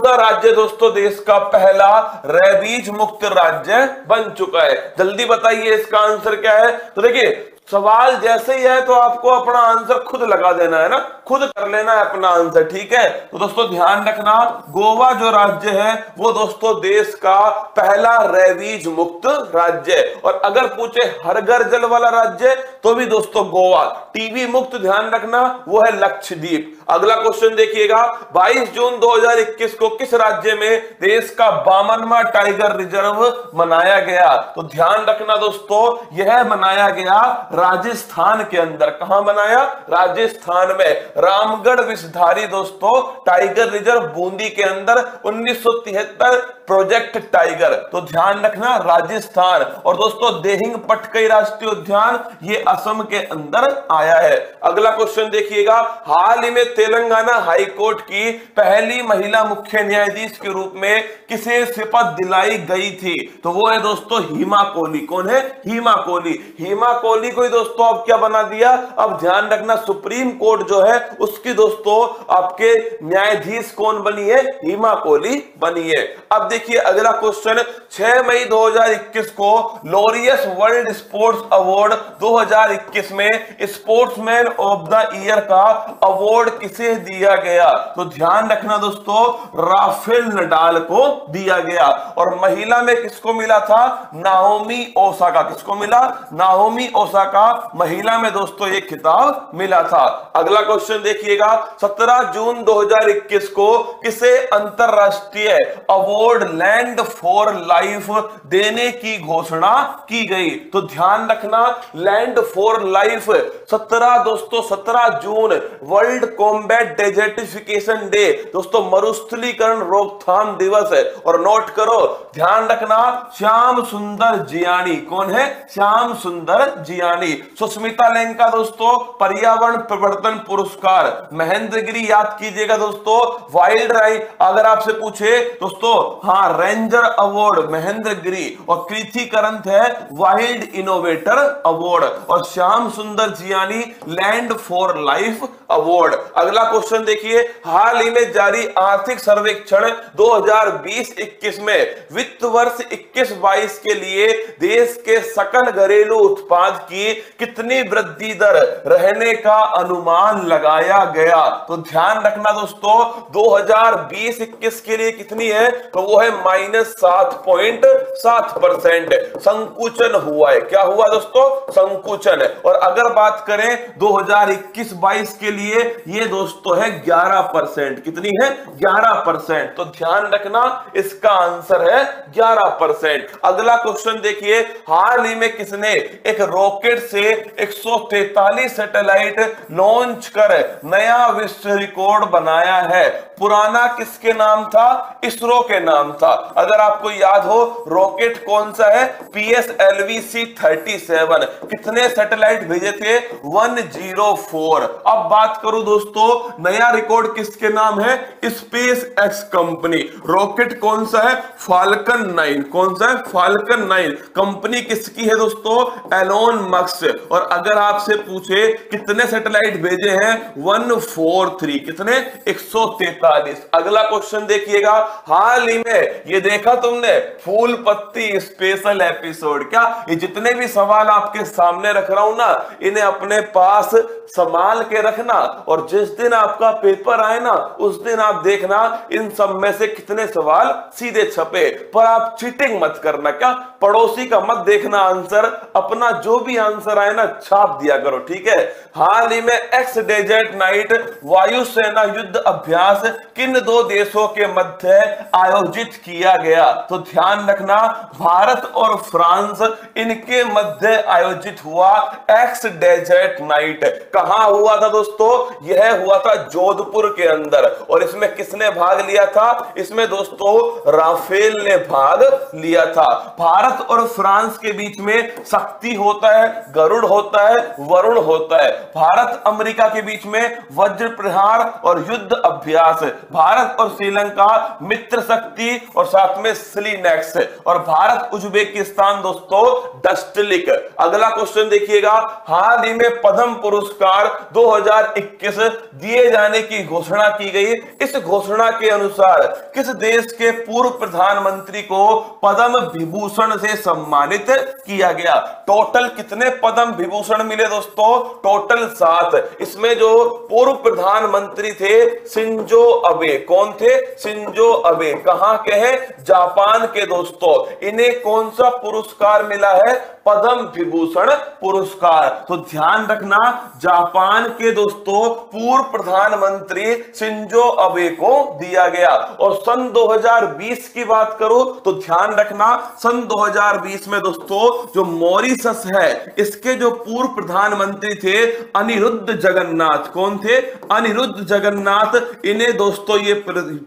सा राज्य दोस्तों, देश का पहला रेबीज मुक्त राज्य बन चुका है। जल्दी बताइए इसका आंसर क्या है? तो देखिए, सवाल जैसे ही है तो आपको अपना आंसर खुद लगा देना है ना? खुद कर लेना है अपना आंसर, ठीक है? तो दोस्तों, ध्यान रखना, गोवा जो राज्य है, वो दोस्तों, देश का पहला रेवीज मुक्त राज्य है। और अगर पूछे हर घर जल वाला राज्य तो भी दोस्तों, गोवा। टीबी मुक्त, ध्यान रखना, वो है लक्षद्वीप। अगला क्वेश्चन देखिएगा 22 जून 2021 को किस राज्य में देश का बामनवा टाइगर रिज़र्व मनाया गया? तो ध्यान रखना दोस्तों, यह मनाया गया राजस्थान के अंदर। कहा मनाया? राजस्थान में। रामगढ़ विषधारी दोस्तों टाइगर रिज़र्व बूंदी के अंदर 1973 प्रोजेक्ट टाइगर तो ध्यान रखना राजस्थान। और दोस्तों, देहिंग पटकई राष्ट्रीय उद्यान, ये असम के अंदर आया है। अगला क्वेश्चन देखिएगा। हाल ही में तेलंगाना हाईकोर्ट की पहली महिला मुख्य न्यायाधीश के रूप में किसे शपथ दिलाई गई थी? तो वो है दोस्तों, हीमा कोहली। कौन है? हीमा कोहली। हीमा कोहली को ही दोस्तों, अब क्या बना दिया? अब ध्यान रखना, सुप्रीम कोर्ट जो है, उसकी दोस्तों, आपके न्यायाधीश कौन बनी है? हीमा कोहली बनी है। अब देखिए अगला क्वेश्चन 6 मई 2021 को लोरियस वर्ल्ड स्पोर्ट्स अवार्ड 2021 में स्पोर्ट्समैन ऑफ़ द ईयर का अवार्ड किसे दिया गया? तो ध्यान रखना दोस्तों, राफेल नडाल को दिया गया। और महिला में किसको मिला था? नाओमी ओसाका किसको मिला? नाओमी ओसाका महिला में दोस्तों ये खिताब मिला था। अगला क्वेश्चन देखिएगा 17 जून 2021 को किसे अंतरराष्ट्रीय अवार्ड लैंड फॉर लाइफ देने की घोषणा की गई। तो ध्यान रखना लैंड फॉर लाइफ 17 दोस्तों 17 June world combat desertification day दोस्तों, मरुस्थलीकरण रोकथाम दिवस है। और नोट करो, ध्यान रखना, श्याम सुंदर जियानी। कौन है? श्याम सुंदर जियानी। सुस्मिता लेंका, दोस्तों, पर्यावरण प्रवर्तन पुरस्कार। महेंद्रगिरी याद कीजिएगा, दोस्तों वाइल्ड राइट अगर आपसे पूछे, दोस्तों हाँ रेंजर अवार्ड महेंद्रगिरी और कृति करंत है वाइल्ड इनोवेटर अवार्ड और Shyam Sundar Jyani land for life award अगला क्वेश्चन देखिए, हाल ही में जारी आर्थिक सर्वेक्षण 2020-21 में, वित्त वर्ष 21-22 के लिए देश के सकल घरेलू उत्पाद की कितनी वृद्धि दर रहने का अनुमान लगाया गया? तो ध्यान रखना दोस्तों 2020-21 के लिए कितनी है? तो वो है माइनस सात पॉइंट सात परसेंट। संकुचन हुआ है। क्या हुआ दोस्तों? संकुचन। है और अगर बात करें 2021-22 के लिए, ये दोस्तों है 11 परसेंट। कितनी है? 11 परसेंट। तो ध्यान रखना, इसका आंसर है 11 परसेंट। अगला क्वेश्चन देखिए, हाल ही में किसने एक रॉकेट से 143 सैटेलाइट लॉन्च कर नया विश्व रिकॉर्ड बनाया है? पुराना किसके नाम था? इसरो के नाम था। अगर आपको याद हो, रॉकेट कौन सा है? P S L V C thirty seven. कितने सैटेलाइट भेजे थे? 104 अब बात करूँ दोस्तों, नया रिकॉर्ड किसके नाम है? Space x company. रॉकेट कौन सा है? Falcon nine. कौन सा है? Falcon nine. कंपनी किसकी है दोस्तों? एलोन मक्स और अगर आपसे पूछे, कितने सैटेलाइट भेजे हैं? 143 कितने? 143 अगला क्वेश्चन देखिएगा। हाल ही में ये देखा तुमने? फूल पत्ती स्पेशल एपिसोड क्या? ये जितने भी सवाल आपके सामने रख रहा हूँ ना, इन्हें अपने पास संभाल के रखना। और जिस दिन आपका पेपर आए ना, उस दिन आप देखना, इन सब में से कितने सवाल सीधे छपे। पर आप चीटिंग मत करना, क्या? पड़ोसी का मत देखना आंसर अपना जो भी आंसर आए ना, छाप दिया करो, ठीक है? हाल ही में एक्स डेजर्ट नाइट वायुसेना युद्ध अभ्यास किन दो देशों के मध्य आयोजित किया गया। तो ध्यान रखना, भारत और फ्रांस इनके मध्य आयोजित हुआ एक्स डेजर्ट नाइट कहा हुआ था दोस्तों? यह हुआ था जोधपुर के अंदर। और इसमें किसने भाग लिया था? इसमें दोस्तों, राफेल ने भाग लिया था। भारत और फ्रांस के बीच में शक्ति होता है, गरुड़ होता है, वरुण होता है। भारत अमेरिका के बीच में वज्र प्रहार और युद्ध अभ्यास। भारत और श्रीलंका मित्र शक्ति और साथ में स्लीनेक्स और भारत उज्बेकिस्तान दोस्तों डस्टलिक अगला क्वेश्चन देखिएगा। हाल ही में पद्म पुरस्कार 2021 दिए जाने की घोषणा की गई। इस घोषणा के अनुसार किस देश के पूर्व प्रधानमंत्री को पद्म विभूषण से सम्मानित किया गया? टोटल कितने पद्म विभूषण मिले दोस्तों? टोटल सात। इसमें जो पूर्व प्रधानमंत्री थे, सिंजो अबे। कौन थे? सिंजो अबे। कहाँ के हैं जापान के दोस्तों, इन्हें कौन सा पुरस्कार मिला है? पद्म विभूषण पुरस्कार। तो ध्यान रखना, जापान के दोस्तों, पूर्व प्रधानमंत्री सिंजो अबे को दिया गया। और सन 2020 की बात करो तो ध्यान रखना, सन 2020 में दोस्तों, जो मॉरिसस है, इसके जो पूर्व प्रधानमंत्री थे, अनिरुद्ध जगन्नाथ। कौन थे? अनिरुद्ध जगन्नाथ। इन्हें दोस्तों, ये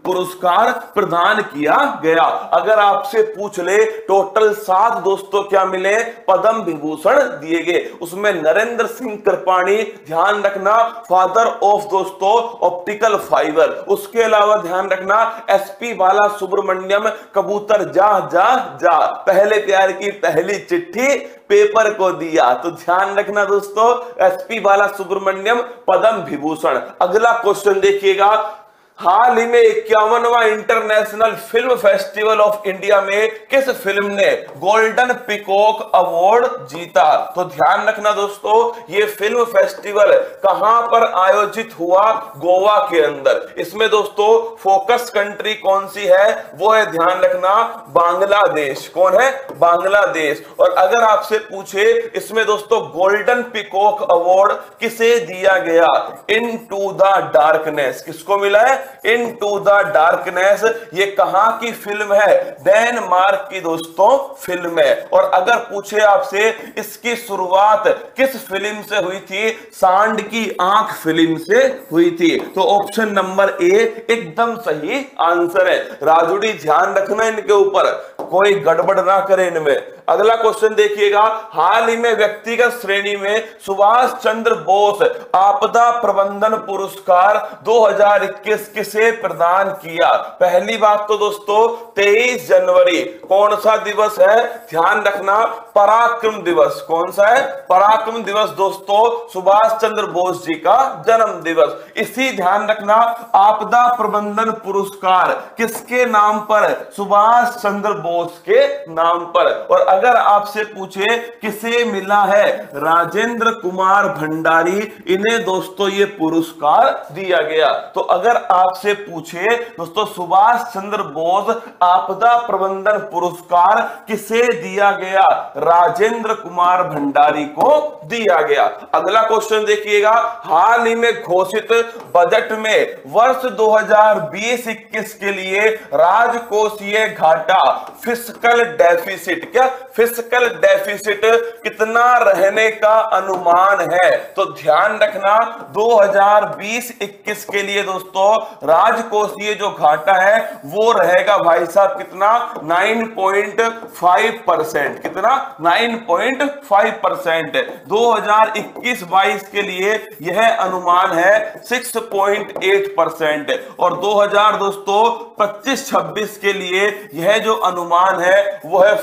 पुरस्कार प्रदान किया गया अगर आपसे पूछ ले टोटल सात दोस्तों क्या मिले? पद्म विभूषण दिए गए। उसमें नरेंद्र सिंह कृपाणी ध्यान रखना फादर ऑफ़ दोस्तों ऑप्टिकल फाइबर उसके अलावा ध्यान रखना एसपी बाला सुब्रमण्यम कबूतर, जा जा जा। पहले प्यार की पहली चिट्ठी पेपर को दिया। तो ध्यान रखना दोस्तों एसपी बाला सुब्रमण्यम पद्म विभूषण। अगला क्वेश्चन देखिएगा। हाल ही में इक्यावनवा international film festival of India में किस फ़िल्म ने गोल्डन पिकॉक अवार्ड जीता? तो ध्यान रखना दोस्तों, ये फ़िल्म फेस्टिवल कहाँ पर आयोजित हुआ? गोवा के अंदर। इसमें दोस्तों, फोकस कंट्री कौन सी है? वो है ध्यान रखना, बांग्लादेश। कौन है? बांग्लादेश। और अगर आपसे पूछे, इसमें दोस्तों, गोल्डन पिकॉक अवार्ड किसे दिया गया? Into the darkness. किसको मिला है? इन टू द डार्कनेस ये कहाँ की फ़िल्म है? डेनमार्क की दोस्तों फ़िल्म है। और अगर पूछे आपसे, इसकी शुरुआत किस फ़िल्म से हुई थी? सांड की आँख फ़िल्म से हुई थी। तो ऑप्शन नंबर ए एकदम सही आंसर है। राजुड़ी, ध्यान रखना इनके ऊपर। कोई गड़बड़ ना करे इनमें। अगला क्वेश्चन देखिएगा। हाल ही में व्यक्तिगत श्रेणी में सुभाष चंद्र बोस आपदा प्रबंधन पुरस्कार 2021 किसे प्रदान किया? पहली बात तो दोस्तों 23 जनवरी। कौन सा दिवस है? ध्यान रखना, पराक्रम दिवस। कौन सा है? पराक्रम दिवस दोस्तों, सुभाष चंद्र बोस जी का जन्म दिवस। इसी ध्यान रखना, आपदा प्रबंधन पुरस्कार किसके नाम पर? सुभाष चंद्र बोस के नाम पर। और अगर आपसे पूछे किसे मिला है, राजेंद्र कुमार भंडारी, इन्हें दोस्तों ये पुरस्कार दिया गया। तो अगर आपसे पूछे, दोस्तों, सुभाष चंद्र बोस आपदा प्रबंधन पुरस्कार किसे दिया गया? राजेंद्र कुमार भंडारी को दिया गया। अगला क्वेश्चन देखिएगा। हाल ही में घोषित बजट में वर्ष 2020-21 के लिए राजकोषीय घाटा फिस्कल डेफिसिट क्या फ़िज़िकल डेफिसिट कितना रहने का अनुमान है? तो ध्यान रखना 2020-21 के लिए दोस्तों, राजकोषीय जो घाटा है, वो रहेगा भाई साहब कितना? 9.5 परसेंट। कितना? 9.5 परसेंट। दो हज़ार के लिए यह अनुमान है 6.8 परसेंट। और 2000 दोस्तों 25-26 के लिए यह जो अनुमान है, वो है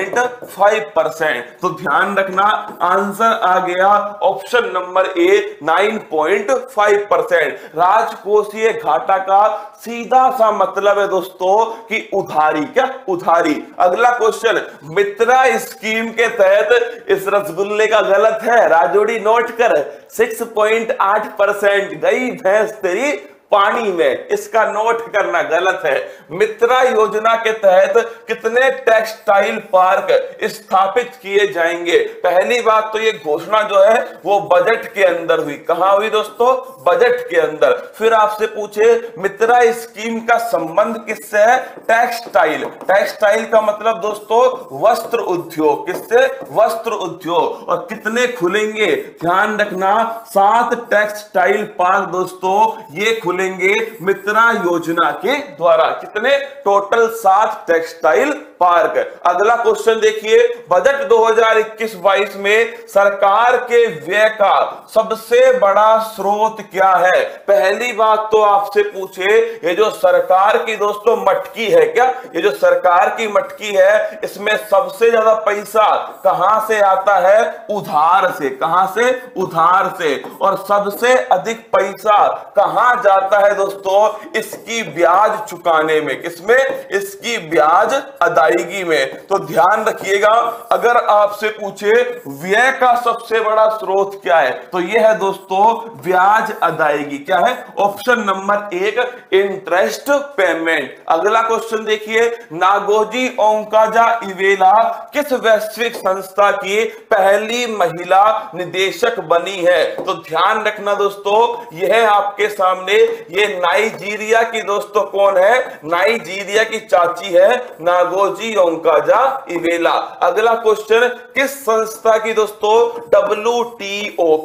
4.5 परसेंट तो ध्यान रखना आंसर आ गया ऑप्शन नंबर ए 9.5 परसेंट राजकोषीय घाटा का सीधा सा मतलब है दोस्तों कि उधारी, क्या? उधारी। अगला क्वेश्चन मित्रा स्कीम के तहत इस रसगुल्ले का गलत है। राजोड़ी नोट कर 6.8 परसेंट गई भैंस तेरी पानी में। इसका नोट करना गलत है। मित्रा योजना के तहत कितने टेक्सटाइल पार्क स्थापित किए जाएँगे? पहली बात तो ये घोषणा जो है, वो बजट के अंदर हुई। कहाँ हुई दोस्तों? बजट के अंदर। फिर आपसे पूछे, मित्रा स्कीम का संबंध किससे है? टेक्सटाइल। टेक्सटाइल का मतलब दोस्तों, वस्त्र उद्योग। किससे? वस्त्र उद्योग। और कितने खुलेंगे? ध्यान रखना, सात टेक्सटाइल पार्क दोस्तों, ये खुले खुलेंगे मित्रा योजना के द्वारा। कितने? टोटल सात टेक्सटाइल पार्क अगला क्वेश्चन देखिए। बजट 2021-22 में सरकार के व्यय का सबसे बड़ा स्रोत क्या है? पहली बात तो आपसे पूछे, ये जो सरकार की दोस्तों मटकी है क्या? ये जो सरकार की मटकी है, इसमें सबसे ज़्यादा पैसा कहाँ से आता है? उधार से। कहाँ से? उधार से। और सबसे अधिक पैसा कहाँ जाता है दोस्तों, इसकी ब्याज चुकाने में, किसमें? इसकी ब्याज अदायगी में। तो ध्यान रखिएगा, अगर आपसे पूछे, व्यय का सबसे बड़ा स्रोत क्या है? तो यह है दोस्तों, ब्याज अदायगी। क्या है? ऑप्शन नंबर एक, इंटरेस्ट पेमेंट। अगला क्वेश्चन देखिए, नागोजी ओंकाजा इवेला किस वैश्विक संस्था की पहली महिला निदेशक बनी है? तो ध्यान रखना दोस्तों, यह आपके सामने ये नाइजीरिया की दोस्तों कौन है? नाइजीरिया की चाची है नागोजी ओंकाजा इवेला। अगला क्वेश्चन किस संस्था की दोस्तों? डब्ल्यू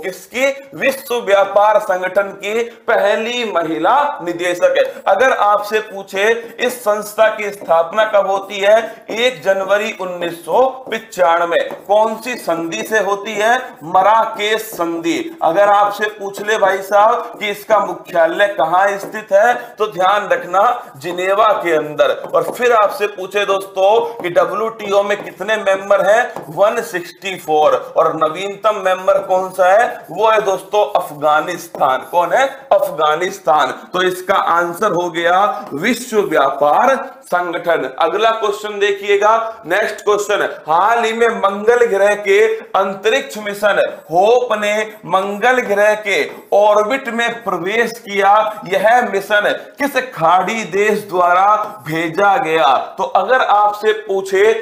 किसकी? विश्व व्यापार संगठन की पहली महिला निदेशक है। अगर आपसे पूछे, इस संस्था की स्थापना कब होती है? एक जनवरी उन्नीस कौन सी संधि से होती है? मराकेश संधि। अगर आपसे पूछ ले भाई साहब कि इसका मुख्यालय कहाँ स्थित है तो ध्यान रखना जिनेवा के अंदर। और फिर आपसे पूछे दोस्तों कि डब्ल्यू में कितने मेंबर हैं? 164 और नवीनतम मेंबर कौन सा है? वो है दोस्तों अफ़गानिस्तान। कौन है? अफ़गानिस्तान। तो इसका आंसर हो गया विश्व व्यापार संगठन। अगला क्वेश्चन देखिएगा। नेक्स्ट क्वेश्चन हाल ही में मंगल ग्रह के अंतरिक्ष मिशन, होप ने मंगल ग्रह के ऑर्बिट में प्रवेश किया। यह मिशन किस खाड़ी देश द्वारा भेजा गया? तो अगर आपसे पूछे,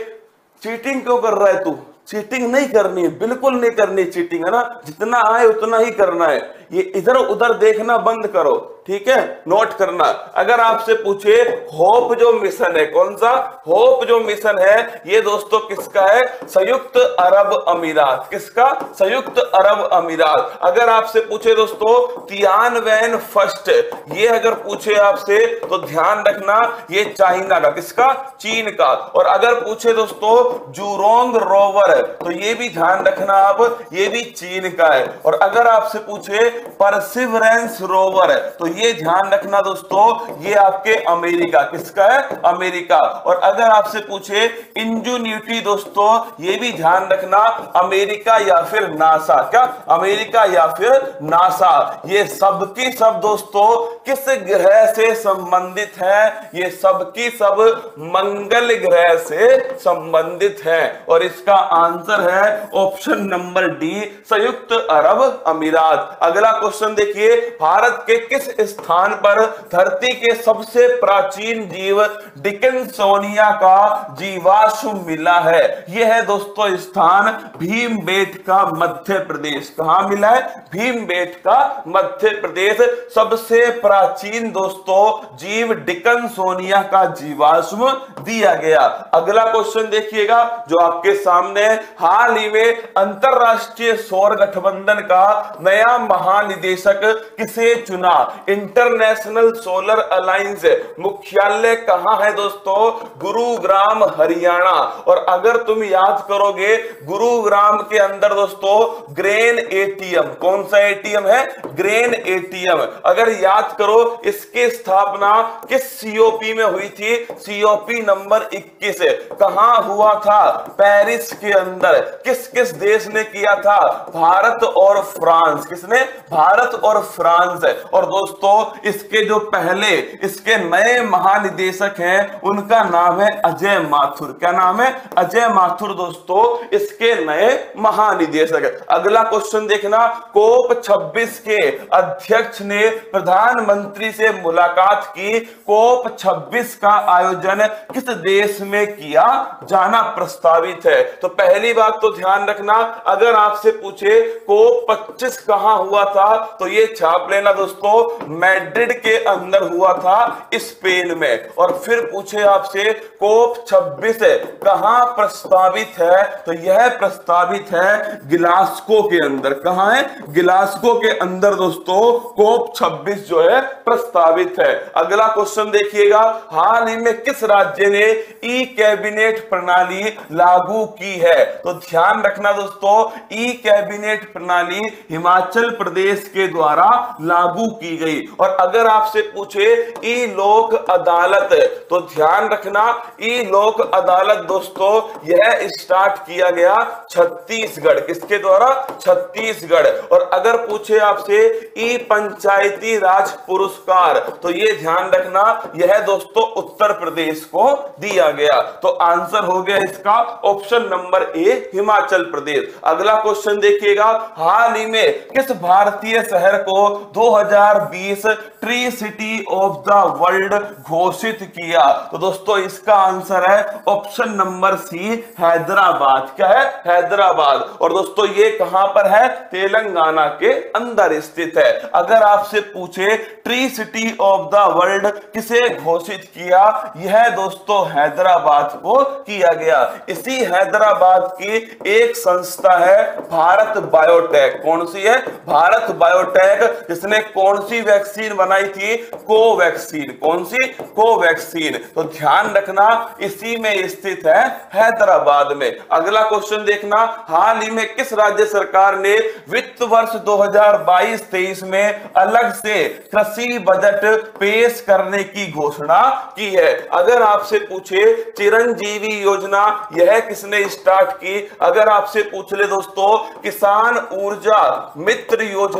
चीटिंग क्यों कर रहा है तू? चीटिंग नहीं करनी है बिल्कुल नहीं करनी चीटिंग, है ना? जितना आए, उतना ही करना है। ये इधर उधर देखना बंद करो, ठीक है? नोट करना। अगर आपसे पूछे, होप जो मिशन है, कौन सा? होप जो मिशन है, ये दोस्तों किसका है? संयुक्त अरब अमीरात। किसका? संयुक्त अरब अमीरात। अगर आपसे पूछे दोस्तों, तियान वैन फ़र्स्ट, ये अगर पूछे आपसे तो ध्यान रखना, ये चाइना का। किसका? चीन का। और अगर पूछे दोस्तों, जूरोंग रोवर तो ये भी ध्यान रखना आप, ये भी चीन का है। और अगर आपसे पूछे परसिवरेंस रोवर है। तो ये ध्यान रखना दोस्तों, ये आपके अमेरिका, किसका है? अमेरिका। और अगर आपसे पूछे इंजूनिटी दोस्तों, ये भी ध्यान रखना, अमेरिका या फिर नासा। क्या? अमेरिका या फिर नासा। ये सबकी सब दोस्तों, किस ग्रह से संबंधित है? ये सबकी सब मंगल ग्रह से संबंधित है। और इसका आंसर है ऑप्शन नंबर डी, संयुक्त अरब अमीरात। अगला क्वेश्चन देखिए, भारत के किस स्थान पर धरती के सबसे प्राचीन जीव डिकनसोनिया का जीवाश्म मिला है? यह है दोस्तों स्थान भीमबेट का मध्य प्रदेश। कहा मिला है? भीमबेट का मध्य प्रदेश। सबसे प्राचीन दोस्तों जीव डिकनसोनिया का जीवाश्म दिया गया। अगला क्वेश्चन देखिएगा, जो आपके सामने हाल ही में अंतरराष्ट्रीय सौर गठबंधन का नया महानिदेशक निदेशक किसे चुना? इंटरनेशनल सोलर अलायंस मुख्यालय कहाँ है दोस्तों? गुरुग्राम, हरियाणा। और अगर तुम याद करोगे, गुरुग्राम के अंदर दोस्तों, ग्रेन एटीएम। कौन सा एटीएम है? Grain ATM. अगर याद करो, इसकी स्थापना किस सीओपी में हुई थी? सीओपी नंबर 21 कहाँ हुआ था? पेरिस के अंदर। किस किस देश ने किया था? भारत और फ्रांस। किसने? भारत और फ्रांस है। और दोस्तों, इसके जो पहले, इसके नए महानिदेशक हैं, उनका नाम है अजय माथुर। क्या नाम है? अजय माथुर, दोस्तों, इसके नए महानिदेशक है। अगला क्वेश्चन देखना, कोप 26 के अध्यक्ष ने प्रधानमंत्री से मुलाकात की। कोप 26 का आयोजन किस देश में किया जाना प्रस्तावित है? तो पहली बात तो ध्यान रखना, अगर आपसे पूछे, कोप 25 कहाँ हुआ था? तो ये छाप लेना दोस्तों, मैड्रिड के अंदर हुआ था, स्पेन में। और फिर पूछे आपसे, कोप 26 कहाँ प्रस्तावित है? तो यह प्रस्तावित है गिलास्को के अंदर। कहाँ है? गिलास्को के अंदर दोस्तों, कोप 26 जो है, प्रस्तावित है। अगला क्वेश्चन देखिएगा, हाल ही में किस राज्य ने ई कैबिनेट प्रणाली लागू की है? तो ध्यान रखना दोस्तों ई कैबिनेट प्रणाली हिमाचल प्रदेश के द्वारा लागू की गई। और अगर आपसे पूछे, ई लोक अदालत तो ध्यान रखना, ई लोक अदालत दोस्तों, यह स्टार्ट किया गया छत्तीसगढ़, किसके द्वारा? छत्तीसगढ़। और अगर पूछे आपसे, ई पंचायती राज पुरस्कार तो ये ध्यान रखना, यह दोस्तों उत्तर प्रदेश को दिया गया। तो आंसर हो गया इसका option number A, Himachal Pradesh. अगला क्वेश्चन देखिएगा, हाल ही में किस भारतीय शहर को 2020 tree city of the world घोषित किया। तो दोस्तों, इसका आंसर है ऑप्शन नंबर सी, हैदराबाद। क्या है? हैदराबाद। और दोस्तों, ये कहाँ पर है? तेलंगाना के अंदर स्थित है। अगर आपसे पूछे tree city of the world किसे घोषित किया, यह दोस्तों, हैदराबाद को किया गया। इसी हैदराबाद की एक संस्था है, भारत बायोटेक कौन सी है? भारत बायोटेक जिसने कौन सी वैक्सीन बनाई थी? कोवैक्सीन कौन सी? कोवैक्सीन तो ध्यान रखना, इसी में स्थित है हैदराबाद में। अगला क्वेश्चन देखना, हाल ही में किस राज्य सरकार ने वित्त वर्ष 2022-23 में अलग से कृषि बजट पेश करने की घोषणा की है? अगर आपसे पूछे, चिरंजीवी योजना, यह किसने स्टार्ट की? अगर आपसे पूछ ले दोस्तों, किसान ऊर्जा मित्र योजना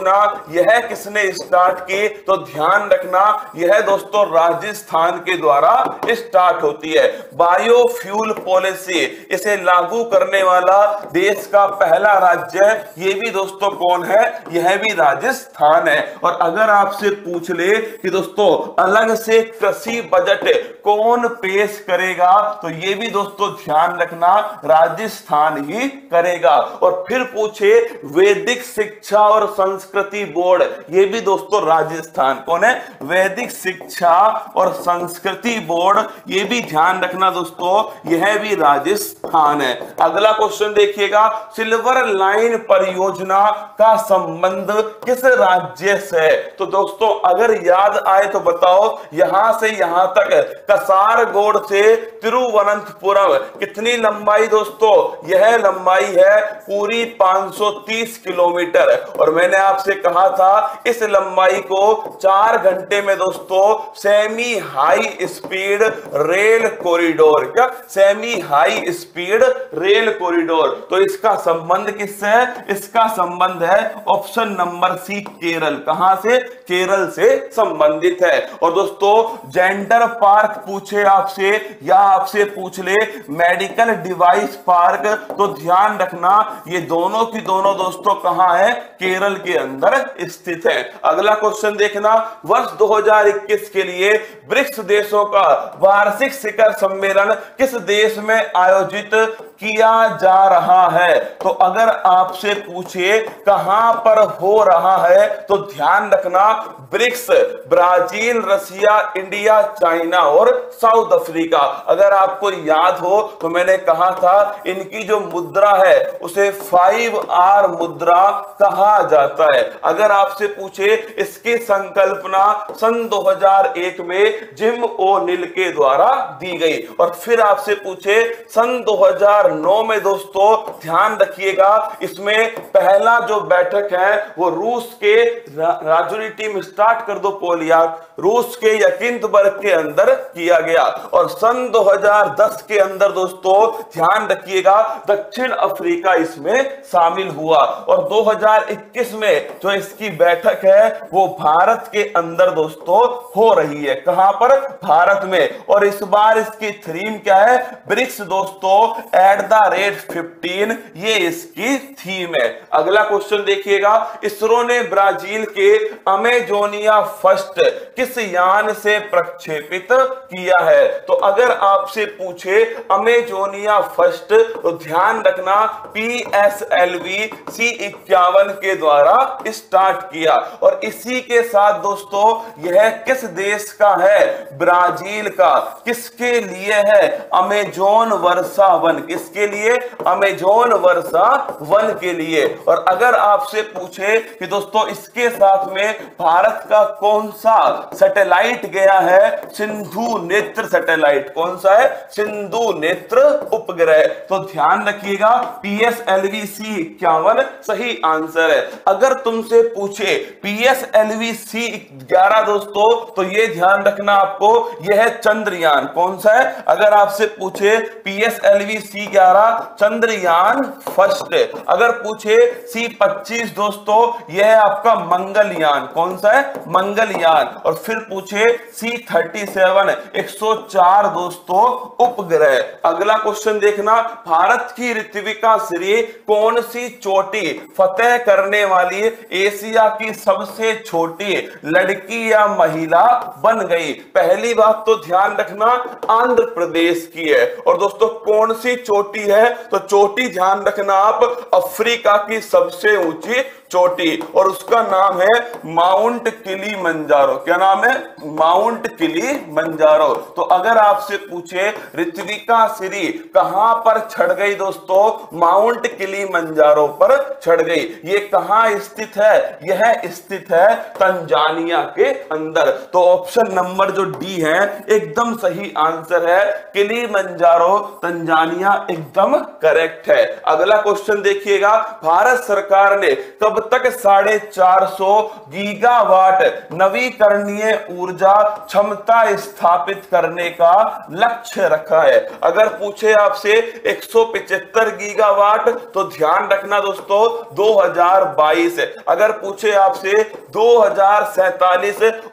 यह किसने स्टार्ट की? तो ध्यान रखना, यह दोस्तों राजस्थान के द्वारा स्टार्ट होती है। बायोफ्यूल पॉलिसी इसे लागू करने वाला देश का पहला राज्य, ये भी दोस्तों कौन है? यह भी राजस्थान है। और अगर आपसे पूछ ले कि दोस्तों, अलग से कृषि बजट कौन पेश करेगा तो ये भी दोस्तों ध्यान रखना, राजस्थान ही करेगा। और फिर पूछे, वैदिक शिक्षा और संस्कृति बोर्ड, ये भी दोस्तों राजस्थान। कौन है? वैदिक शिक्षा और संस्कृति बोर्ड, ये भी ध्यान रखना दोस्तों, यह भी राजस्थान है। अगला क्वेश्चन देखिएगा, सिल्वर लाइन परियोजना का संबंध किस राज्य से तो दोस्तों, अगर याद आए तो बताओ, यहाँ से यहाँ तक। कसारगोड से तिरुवनंतपुरम। कितनी लंबाई दोस्तों? यह लंबाई है पूरी 530 किलोमीटर। और मैंने आपसे कहा था, इस लंबाई को चार घंटे में दोस्तों semi high speed rail corridor क्या? Semi high speed rail corridor तो इसका संबंध किससे है? इसका संबंध है ऑप्शन नंबर सी केरल। कहाँ से? केरल से संबंधित है। और दोस्तों जेंडर पार्क पूछे आपसे, या आपसे पूछ ले मेडिकल डिवाइस पार्क तो ध्यान रखना, ये दोनों की दोनों दोस्तों कहाँ है? केरल के अंदर स्थित है। अगला क्वेश्चन देखना, वर्ष 2021 के लिए ब्रिक्स देशों का वार्षिक शिखर सम्मेलन किस देश में आयोजित किया जा रहा है? तो अगर आपसे पूछे कहाँ पर हो रहा है तो ध्यान रखना, BRICS, Brazil Russia India, China और साउथ अफ्रीका। अगर आपको याद हो तो मैंने कहा था, इनकी जो मुद्रा है, उसे फाइव आर मुद्रा कहा जाता है। अगर आपसे पूछे, इसकी संकल्पना सन 2001 में जिम ओ नील के द्वारा दी गई। और फिर आपसे पूछे, सन 2009 में दोस्तों, ध्यान रखिएगा, इसमें पहला जो बैठक है, वो रूस के राजुरी टीम स्टार्ट कर दो पोल यार रूस के यकिंतबर्ग के अंदर किया गया। और सन 2010 के अंदर दोस्तों, ध्यान रखिएगा, दक्षिण अफ्रीका इसमें शामिल हुआ। और 2021 में जो इसकी बैठक है, वो भारत के अंदर दोस्तों हो रही है। कहाँ पर? भारत में। और इस बार इसकी थीम क्या है? ब्रिक्स दोस्तों एट द रेट 15 ये इसकी थीम है। अगला क्वेश्चन देखिएगा। इसरो ने ब्राज़ील के अमेजोनिया फ़र्स्ट किस यान से प्रक्षेपित किया है? तो अगर आपसे पूछे, अमेजोनिया फ़र्स्ट तो ध्यान रखना P S L V C इक्यावन के द्वारा स्टार्ट किया। और इसी के साथ दोस्तों, यह किस देश का है? ब्राज़ील का। किसके लिए है? अमेजोन वर्षा वन। किसके लिए? अमेजोन वर्षा वन के लिए। और अगर आपसे पूछे कि दोस्तों, इसके साथ में भारत का कौन सा सैटेलाइट गया है? सिंधु नेत्र सैटेलाइट कौन सा है? सिंधु नेत्र उपग्रह। तो ध्यान रखिएगा P S L V C इक्यावन सही आंसर है। अगर तुमसे पूछे P S L V C ग्यारह दोस्तों तो ये ध्यान रखना आपको, यह है चंद्रयान। कौन सा है? अगर आपसे पूछे P S L V C ग्यारह, चंद्रयान फ़र्स्ट। अगर पूछे सी पच्चीस दोस्तों, यह है आपका मंगलयान। कौन सा है? मंगलयान। और फिर पूछे सी थर्टी सेवन, एक सौ चार दोस्तों, उपग्रह। अगला क्वेश्चन देखना, भारत की ऋत्विका श्री कौन सी चोटी फतेह करने वाली एशिया की सबसे छोटी लड़की या महिला बन गई। पहली बात तो ध्यान रखना, आंध्र प्रदेश की है। और दोस्तों कौन सी चोटी है? तो चोटी ध्यान रखना आप, अफ्रीका की सबसे ऊँची चोटी। और उसका नाम है माउंट किली मंजारो क्या नाम है? माउंट किली मंजारो तो अगर आपसे पूछे, ऋत्विका श्री कहाँ पर छड़ गई दोस्तों? माउंट किली मंजारो पर छड़ गई। ये कहाँ स्थित है, यह स्थित है तंजानिया के अंदर। तो ऑप्शन नंबर जो डी है, एकदम सही आंसर है। किली मंजारो तंजानिया एकदम करेक्ट है। अगला क्वेश्चन देखिएगा, भारत सरकार ने कब तक साढ़े चार सौ गीगावाट नवीकरणीय ऊर्जा क्षमता स्थापित करने का लक्ष्य रखा है। अगर पूछे आपसे 175 गीगावाट तो ध्यान रखना दोस्तों 2022 अगर पूछे आपसे, दो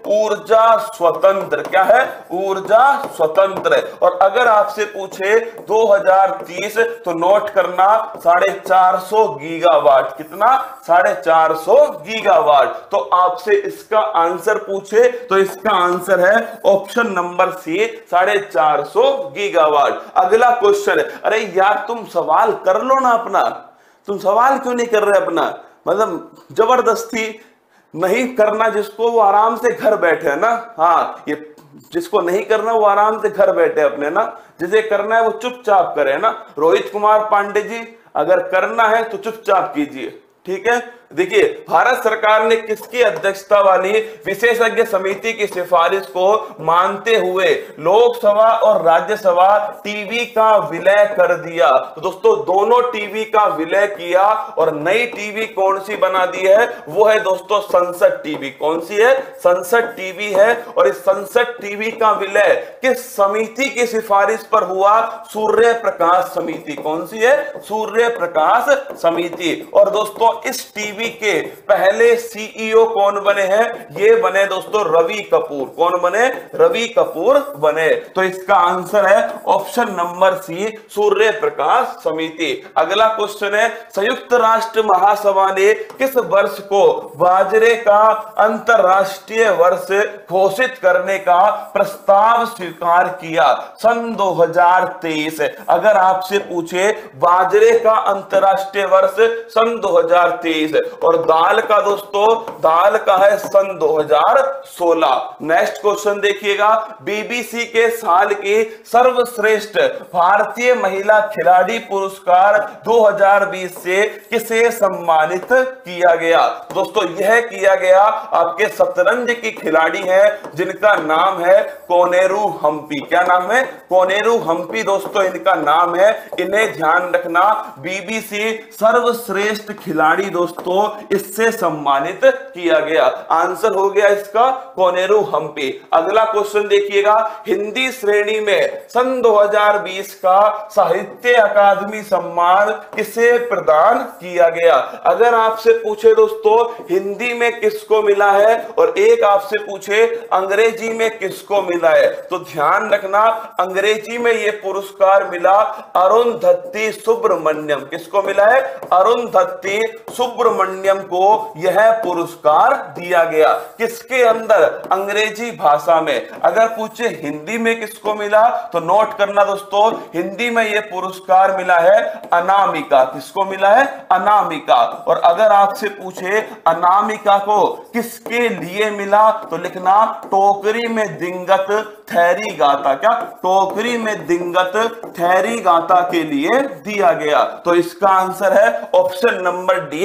ऊर्जा स्वतंत्र, क्या है? ऊर्जा स्वतंत्र और अगर आपसे पूछे 2030 तो नोट करना, साढ़े चार गीगावाट। कितना? साढ़े चार गीगावाट। तो आपसे इसका आंसर पूछे तो इसका आंसर है ऑप्शन नंबर सी, साढ़े चार गीगावाट। अगला क्वेश्चन अरे यार, तुम सवाल कर लो ना अपना। तुम सवाल क्यों नहीं कर रहे अपना? मतलब ज़बरदस्ती नहीं करना जिसको वो आराम से घर बैठे है ना? हाँ ये जिसको नहीं करना वो आराम से घर बैठे अपने ना? जिसे करना है वो चुपचाप करे ना? रोहित कुमार पांडे जी, अगर करना है तो चुपचाप कीजिए, ठीक है? देखिए, भारत सरकार ने किसकी अध्यक्षता वाली विशेषज्ञ समिति की सिफारिश को मानते हुए लोकसभा और राज्यसभा टीवी का विलय कर दिया। तो दोस्तों, दोनों टीवी का विलय किया और नई टीवी कौन सी बना दी है? वो है दोस्तों, संसद टीवी। कौन सी है? संसद टीवी है और इस संसद टीवी का विलय किस समिति की सिफारिश पर हुआ? सूर्य प्रकाश समिति। कौन सी है? सूर्य प्रकाश समिति। और दोस्तों, इस टीवी टीवी के पहले सीईओ कौन बने हैं? ये बने दोस्तों रवि कपूर। कौन बने? रवि कपूर बने। तो इसका आंसर है ऑप्शन नंबर सी सूर्य प्रकाश समिति। अगला क्वेश्चन है, संयुक्त राष्ट्र महासभा ने किस वर्ष को बाजरे का अंतरराष्ट्रीय वर्ष घोषित करने का प्रस्ताव स्वीकार किया? सन 2023 अगर आपसे पूछे, बाजरे का अंतरराष्ट्रीय वर्ष सन 2023 और दाल का दोस्तों, दाल का है सन 2016 नेक्स्ट क्वेश्चन देखिएगा। बीबीसी के साल की सर्वश्रेष्ठ भारतीय महिला खिलाड़ी पुरस्कार 2020 से किसे सम्मानित किया गया? दोस्तों, यह किया गया आपके शतरंज की खिलाड़ी है, जिनका नाम है कोनेरू हम्पी। क्या नाम है? कोनेरू हम्पी दोस्तों, इनका नाम है। इन्हें ध्यान रखना बीबीसी सर्वश्रेष्ठ खिलाड़ी दोस्तों इससे सम्मानित किया गया। आंसर हो गया इसका कोनेरू हम्पी। अगला क्वेश्चन देखिएगा। हिंदी श्रेणी में सन 2020 का साहित्य अकादमी सम्मान किसे प्रदान किया गया? अगर आपसे पूछे दोस्तों, हिंदी में किसको मिला है? और एक आपसे पूछे, अंग्रेज़ी में किसको मिला है? तो ध्यान रखना, अंग्रेज़ी में यह पुरस्कार मिला अरुण धत्ती सुब्रमण्यम। किसको मिला है? अरुण धत्ती सुब्रमण्यम सुब्रमण्यम को यह पुरस्कार दिया गया। किसके अंदर? अंग्रेज़ी भाषा में। अगर पूछे, हिंदी में किसको मिला? तो नोट करना दोस्तों, हिंदी में यह पुरस्कार मिला है अनामिका। किसको मिला है? अनामिका। और अगर आपसे पूछे, अनामिका को किसके लिए मिला? तो लिखना, टोकरी में दिंगत थैरी गाता। क्या? टोकरी में दिंगत थैरी गाता के लिए दिया गया। तो इसका आंसर है ऑप्शन नंबर डी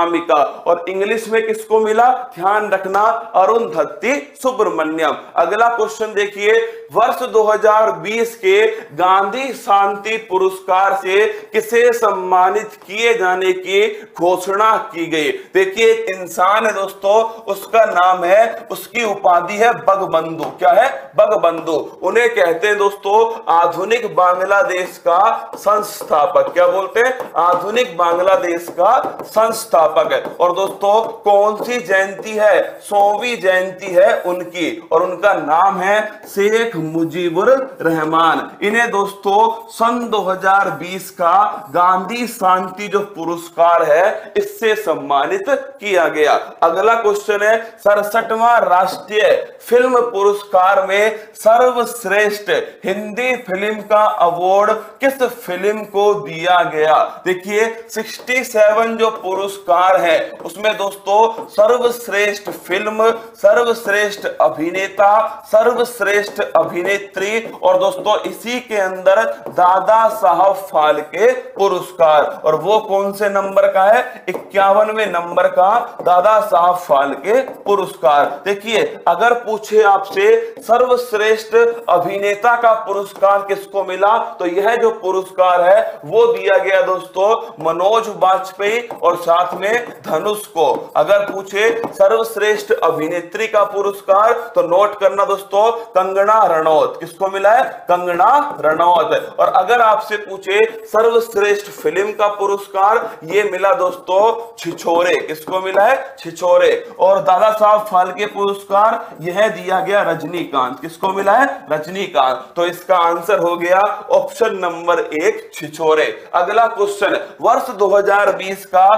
अनामिका और इंग्लिश में किसको मिला? ध्यान रखना अरुंधति सुब्रमण्यम। अगला क्वेश्चन देखिए, वर्ष 2020 के गांधी शांति पुरस्कार से किसे सम्मानित किए जाने की घोषणा की गई? देखिए, एक इंसान है दोस्तों, उसका नाम है, उसकी उपाधि है बगबंधु। क्या है? बगबंधु। उन्हें कहते हैं दोस्तों, आधुनिक बांग्लादेश का संस्थापक। क्या बोलते हैं? आधुनिक बांग्लादेश का संस्थापक। है और दोस्तों, कौन सी जयंती है? सौवीं जयंती है उनकी, और उनका नाम है शेख मुजीबुर रहमान। इन्हें दोस्तों, सन 2020 का गांधी शांति जो पुरस्कार है, इससे सम्मानित किया गया। अगला क्वेश्चन है, सड़सठवा राष्ट्रीय फ़िल्म पुरस्कार में सर्वश्रेष्ठ हिंदी फ़िल्म का अवार्ड किस फ़िल्म को दिया गया? देखिए 67 जो पुरस्कार है। उसमें दोस्तों, सर्वश्रेष्ठ फ़िल्म, सर्वश्रेष्ठ अभिनेता, सर्वश्रेष्ठ अभिनेत्री और दोस्तों, इसी के अंदर दादा साहब फाल्के पुरस्कार। और वो कौन से नंबर का है? इक्यावनवे नंबर का दादा साहब फाल्के पुरस्कार। देखिए, अगर पूछे आपसे, सर्वश्रेष्ठ अभिनेता का पुरस्कार किसको मिला? तो यह जो पुरस्कार है, वो दिया गया दोस्तों, मनोज वाजपेयी और साथ में धनुष को। अगर पूछे सर्वश्रेष्ठ अभिनेत्री का पुरस्कार तो नोट करना दोस्तों, कंगना रणौत किसको मिला है? कंगना रणौत और अगर आपसे पूछे सर्वश्रेष्ठ फ़िल्म का पुरस्कार, ये मिला दोस्तों छिछोरे। किसको मिला है? छिछोरे। और दादा साहब फालके पुरस्कार, यह दिया गया रजनीकांत। किसको मिला है? रजनीकांत। तो इसका आंसर हो गया ऑप्शन नंबर एक, छिछोरे। अगला क्वेश्चन, वर्ष 2020 का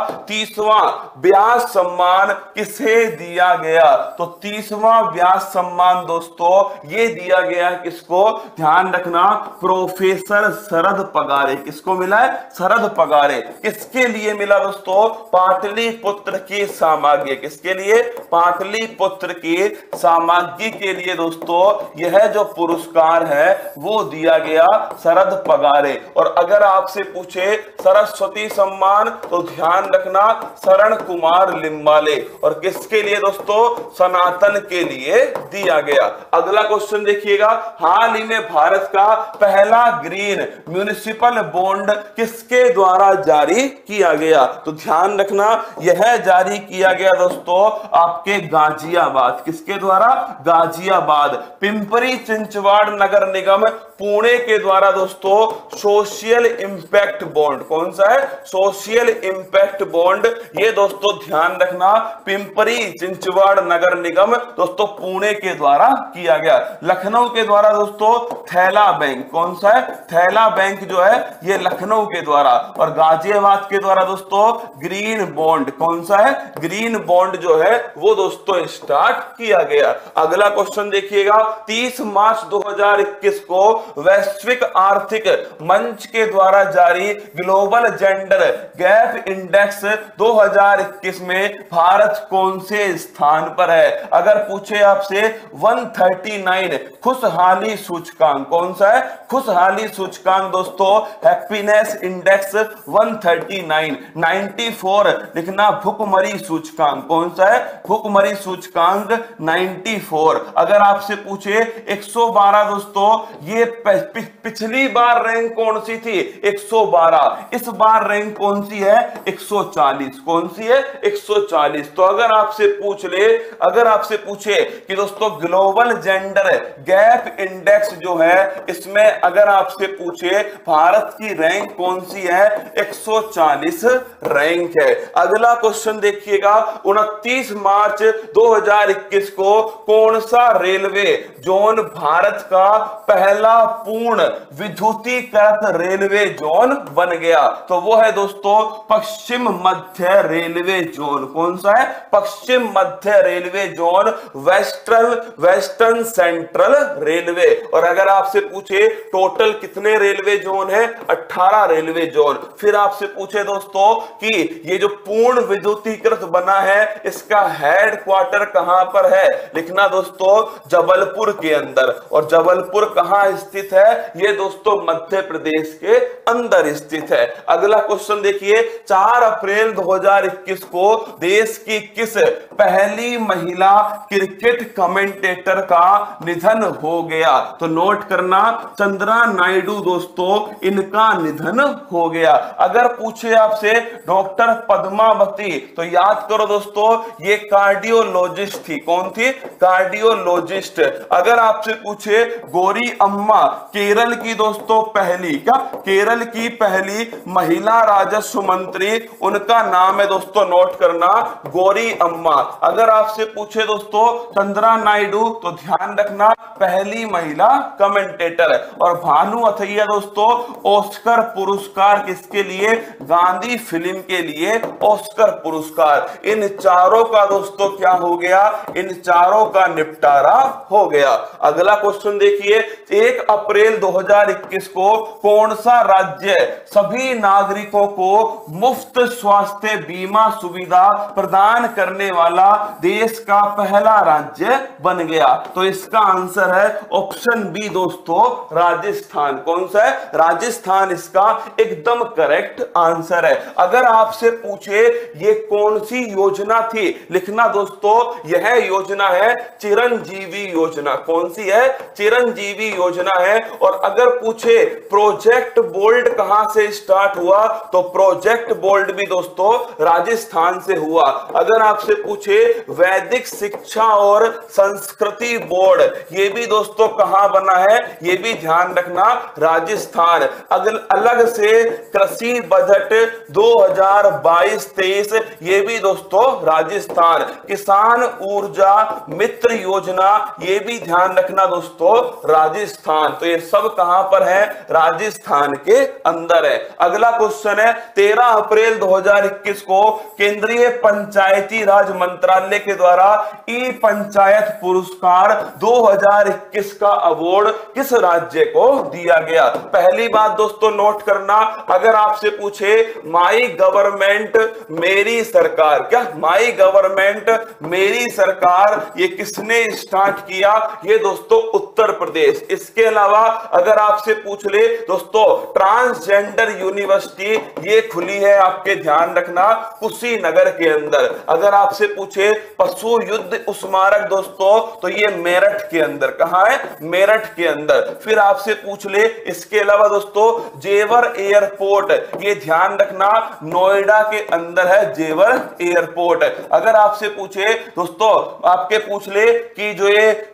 तीसवा व्यास सम्मान किसे दिया गया? तो तीसवा व्यास सम्मान दोस्तों, ये दिया गया किसको? ध्यान रखना, प्रोफेसर शरद पगारे। किसको मिला है? शरद पगारे। किसके लिए मिला दोस्तों? पाटलिपुत्र की सामग्री किसके लिए? पाटलिपुत्र की सामग्री के लिए दोस्तों, यह जो पुरस्कार है, वो दिया गया शरद पगारे। और अगर आपसे पूछे, सरस्वती सम्मान तो ध्यान रखना शरण कुमार लिम्बाले। और किसके लिए दोस्तों? सनातन के लिए दिया गया। अगला क्वेश्चन देखिएगा। हाल ही में भारत का पहला ग्रीन म्यूनिसिपल बॉन्ड किसके द्वारा जारी किया गया? तो ध्यान रखना, यह जारी किया गया दोस्तों आपके गाजियाबाद। किसके द्वारा? गाजियाबाद। पिंपरी चिंचवाड़ नगर निगम पुणे के द्वारा दोस्तों सोशल इंपैक्ट बॉन्ड कौन सा है? सोशल इंपैक्ट बॉन्ड ये दोस्तों ध्यान रखना, पिंपरी चिंचवाड़ नगर निगम दोस्तों पुणे के द्वारा किया गया। लखनऊ के द्वारा दोस्तों थैला बैंक, कौन सा है? थैला बैंक जो है, ये लखनऊ के द्वारा। और गाजियाबाद के द्वारा दोस्तों ग्रीन बॉन्ड, कौन सा है? ग्रीन बॉन्ड जो है, वो दोस्तों स्टार्ट किया गया। अगला क्वेश्चन देखिएगा 30 मार्च 2021 को वैश्विक आर्थिक मंच के द्वारा जारी ग्लोबल जेंडर गैप इंडेक्स 2021 में भारत कौन से स्थान पर है? अगर पूछे आपसे 139 खुशहाली सूचकांक, कौन सा है? खुशहाली सूचकांक दोस्तों, हैप्पीनेस इंडेक्स 139 94 लिखना भुखमरी सूचकांक, कौन सा है? भुखमरी सूचकांक 94 अगर आपसे पूछे 112 दोस्तों, ये पिछली बार रैंक कौन सी थी? 112 इस बार रैंक कौन सी है? 140 कौन सी है? 140 तो अगर आपसे पूछ ले, अगर आपसे पूछे कि दोस्तों ग्लोबल जेंडर गैप इंडेक्स जो है, इसमें अगर आपसे पूछे, भारत की रैंक कौन सी है? 140 रैंक है। अगला क्वेश्चन देखिएगा 29 मार्च 2021 को कौन सा रेलवे, जोन, भारत का पहला पूर्ण विद्युतीकृत रेलवे जोन बन गया? तो वो है दोस्तों, पश्चिम मध्य रेलवे जोन, कौन सा है? पश्चिम मध्य railway zone, western western central railway. और अगर आपसे पूछे, टोटल कितने रेलवे जोन है? 18 रेलवे जोन। फिर आपसे पूछे दोस्तों, कि ये जो पूर्ण विद्युतीकृत बना है, इसका हेड क्वार्टर कहाँ पर है? लिखना दोस्तों, जबलपुर के अंदर। और जबलपुर कहाँ स्थित है? ये दोस्तों, मध्य प्रदेश के अंदर स्थित है। अगला क्वेश्चन देखिए 4 अप्रैल 2021 को देश की किस पहली महिला क्रिकेट कमेंटेटर का निधन हो गया? तो नोट करना, चंद्रा नायडू दोस्तों, इनका निधन हो गया। अगर पूछे आपसे, डॉक्टर पद्मावती तो याद करो दोस्तों, ये कार्डियोलॉजिस्ट थी। कौन थी? कार्डियोलॉजिस्ट। अगर आपसे पूछे, गोरी अम्मा, केरल की दोस्तों पहली, क्या? केरल की पहली महिला राजस्व मंत्री, उनका नाम है दोस्तों, नोट करना, गोरी अम्मा। अगर आपसे पूछे दोस्तों, चंद्रा नायडू तो ध्यान रखना, पहली महिला कमेंटेटर है। और भानु अथैया दोस्तों ऑस्कर पुरस्कार किसके लिए? गांधी फ़िल्म के लिए ऑस्कर पुरस्कार। इन चारों का दोस्तों क्या हो गया? इन चारों का निपटारा हो गया। अगला क्वेश्चन देखिए, एक अप्रैल 2021 को कौन सा राज्य सभी नागरिकों को मुफ़्त स्वास्थ्य बीमा सुविधा प्रदान करने वाला देश का पहला राज्य बन गया। तो इसका आंसर है ऑप्शन बी दोस्तों, राजस्थान। कौन सा है? राजस्थान इसका एकदम करेक्ट आंसर है। अगर आपसे पूछे, ये कौन सी योजना थी? लिखना दोस्तों, यह योजना है चिरंजीवी योजना। कौन सी है? चिरंजीवी योजना है। और अगर पूछे, प्रोजेक्ट बोल्ड कहाँ से स्टार्ट हुआ? तो प्रोजेक्ट बोल्ड भी दोस्तों राजस्थान से हुआ। अगर आपसे पूछे, वैदिक शिक्षा और संस्कृति बोर्ड, ये भी दोस्तों कहाँ बना है? ये भी ध्यान रखना, राजस्थान। अगर अलग से कृषि बजट 2022-23 ये भी दोस्तों राजस्थान। किसान ऊर्जा मित्र योजना, ये भी ध्यान रखना दोस्तों राजस्थान। तो ये सब कहाँ पर है? राजस्थान के अंदर है। अगला क्वेश्चन है 13 अप्रैल 2021 को केंद्रीय पंचायती राज मंत्रालय के द्वारा ई पंचायत पुरस्कार 2021 का अवार्ड किस राज्य को दिया गया? पहली बात दोस्तों, नोट करना, अगर आपसे पूछे माई गवर्नमेंट, मेरी सरकार। क्या? माई गवर्नमेंट, मेरी सरकार। ये किसने स्टार्ट किया? ये दोस्तों, उत्तर प्रदेश। इसके अलावा, अगर आपसे पूछ ले, दोस्तों, ट्रांसजेंडर यूनिवर्सिटी, ये खुली है आपके ध्यान रखना। कुशीनगर के अंदर। अगर आपसे पूछे, पशु युद्ध स्मारक दोस्तों? तो ये मेरठ के अंदर। कहा है? मेरठ के अंदर। फिर आपसे पूछ ले, इसके अलावा दोस्तों, जेवर एयरपोर्ट। ये ध्यान रखना, नोएडा के अंदर है जेवर एयरपोर्ट। अगर आपसे पूछे, दोस्तों, आपके पूछ ले कि जो ये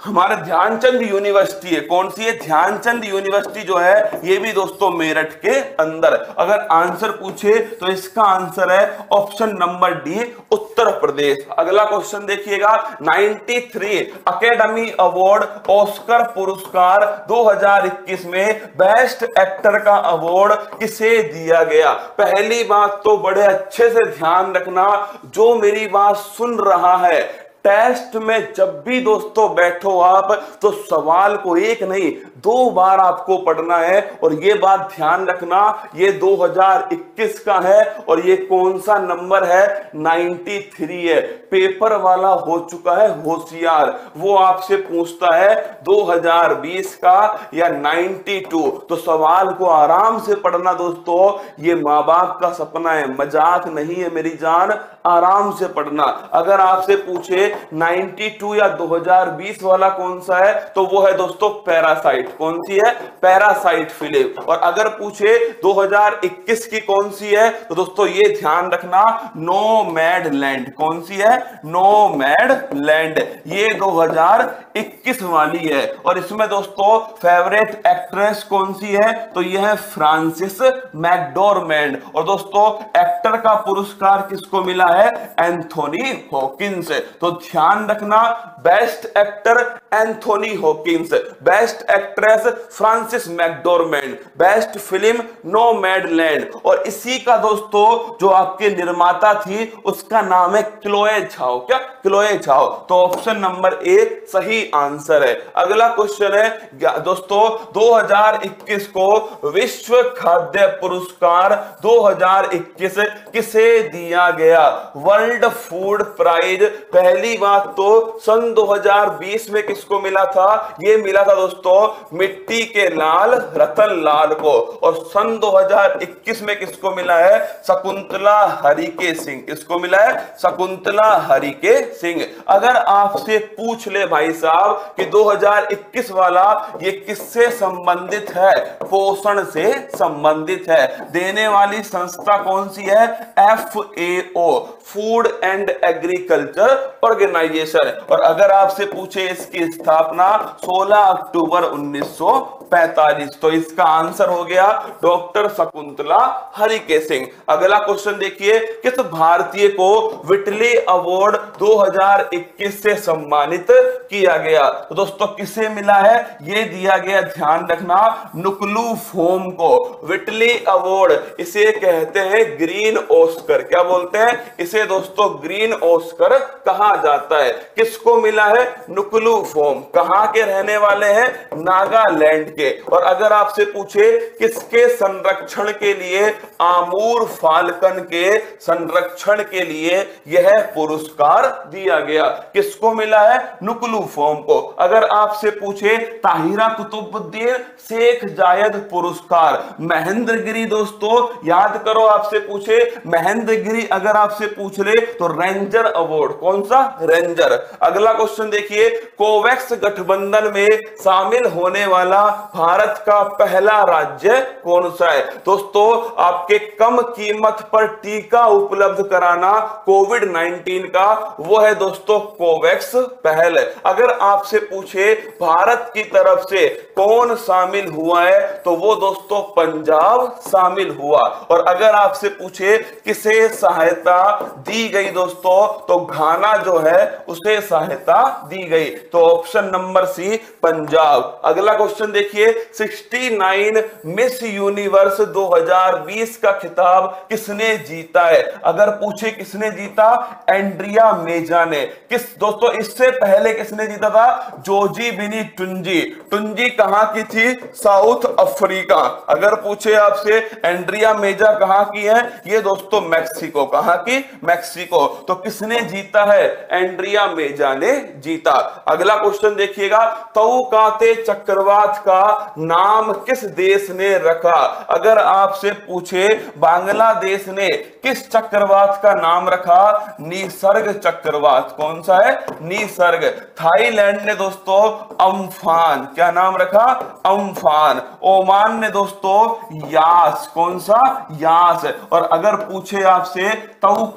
हमारे ध्यानचंद यूनिवर्सिटी है। कौन सी है? ध्यानचंद यूनिवर्सिटी जो है, ये भी दोस्तों मेरठ के अंदर अगर आंसर पूछे तो इसका आंसर है option number D, Uttar Pradesh. अगला क्वेश्चन देखिएगा। 93 अकेडमी अवार्ड ऑस्कर पुरस्कार 2021 में बेस्ट एक्टर का अवार्ड किसे दिया गया? पहली बात तो बड़े अच्छे से ध्यान रखना। जो मेरी बात सुन रहा है टेस्ट में जब भी दोस्तों बैठो आप तो सवाल को एक नहीं, दो बार आपको पढ़ना है। और ये बात ध्यान रखना, ये 2021 का है, और ये कौन सा नंबर है? 93 है। पेपर वाला हो चुका है होशियार। वो आपसे पूछता है 2020 का या 92 तो सवाल को आराम से पढ़ना दोस्तों, ये माँ बाप का सपना है। मज़ाक नहीं है मेरी जान। आराम से पढ़ना। अगर आपसे पूछे 92 या 2020 वाला कौन सा है तो वो है दोस्तों पैरासाइट। कौन सी है? Parasite Philip. और अगर पूछे 2021 की कौन सी है तो दोस्तों ये ध्यान रखना नो मैड लैंड कौन सी है? नो मैड लैंड ये 2021 वाली है। और इसमें दोस्तों फेवरेट एक्ट्रेस कौन सी है तो यह है फ्रांसिस मैकडोरमैंड। और दोस्तों, एक्टर का पुरस्कार किसको मिला है एंथोनी हॉकिंस तो ध्यान रखना best actor Anthony Hawkins best actress Frances McDormand best film Nomadland और इसी का दोस्तों, जो आपके निर्माता थी, उसका नाम है क्लोए छाओ क्या? क्लोए छाओ तो ऑप्शन नंबर ए सही आंसर है। अगला क्वेश्चन है दोस्तों 2021 को विश्व खाद्य पुरस्कार 2021 किसे दिया गया? World food prize. पहली बात तो सन 2020 में किसको मिला था? ये मिला था दोस्तों, मिट्टी के लाल, रतन लाल को। और सन 2021 में किसको मिला है? शकुंतला हरिके सिंह। किसको मिला है? शकुंतला हरिके सिंह। अगर आपसे पूछ ले भाई साहब कि 2021 वाला ये किससे संबंधित है? पोषण से संबंधित है। देने वाली संस्था कौन सी है? F A O. Food and agriculture organisation और अगर आपसे पूछे इसकी स्थापना 16 अक्टूबर 1945 तो इसका आंसर हो गया डॉक्टर शकुंतला हरिके सिंह। अगला क्वेश्चन देखिए, किस भारतीय को विटली अवार्ड 2021 से सम्मानित किया गया? तो दोस्तों, किसे मिला है? ये दिया गया, ध्यान रखना, नुकलू फोम को। विटली अवार्ड, इसे कहते हैं ग्रीन ओस्कर। क्या बोलते हैं? इसे दोस्तों ग्रीन ओस्कर कहा जाता है। किसको मिला है? नुकलू फोम। कहाँ के रहने वाले हैं? नागालैंड के। और अगर आपसे पूछे किसके संरक्षण के लिए आमूर फाल्कन के संरक्षण के लिए यह पुरस्कार दिया गया? किसको मिला है? नुकलू फोम को। अगर आपसे पूछे ताहिरा कुतुबुद्दीन शेख जायद पुरस्कार। महेंद्रगिरी दोस्तों, याद करो आपसे पूछे, महेंद्रगिरी अगर आपसे पूछ ले तो रेंजर अवार्ड कौन सा? रेंजर अगला क्वेश्चन देखिए कोवैक्स गठबंधन में शामिल होने वाला भारत का पहला राज्य कौन सा है? दोस्तों, आपके कम कीमत पर टीका उपलब्ध कराना कोविड 19 का, वो है दोस्तों कोवैक्स पहल। अगर आपसे पूछे, भारत की तरफ़ से कौन शामिल हुआ है तो वो दोस्तों पंजाब शामिल हुआ। और अगर आपसे पूछे, किसे सहायता दी गई दोस्तों तो घाना जो है, उसे सहायता दी गई। तो ऑप्शन नंबर सी पंजाब। अगला क्वेश्चन देखिए 69 मिस यूनिवर्स 2020 का खिताब किसने जीता है? अगर पूछे किसने जीता, एंड्रिया मेजा ने। किस, दोस्तों, इससे पहले किसने जीता था? जोजी बिनी टुंजी। टुंजी कहाँ की थी? South Africa. अगर पूछे आपसे, एंड्रिया मेजा कहाँ की है? ये दोस्तों, मैक्सिको। कहाँ की? मैक्सिको तो किसने जीता है? एंड्रिया मेजा ने जीता। अगला क्वेश्चन देखिएगा। तौकाते चक्रवात का नाम किस देश ने रखा? अगर आपसे पूछे, बांग्लादेश ने किस चक्रवात का नाम रखा? निसर्ग चक्रवात। कौन सा है? निसर्ग। थाईलैंड ने दोस्तों, अम्फान। क्या नाम रखा? अम्फान। ओमान ने दोस्तों, यास। कौन सा? यास। और अगर पूछे आपसे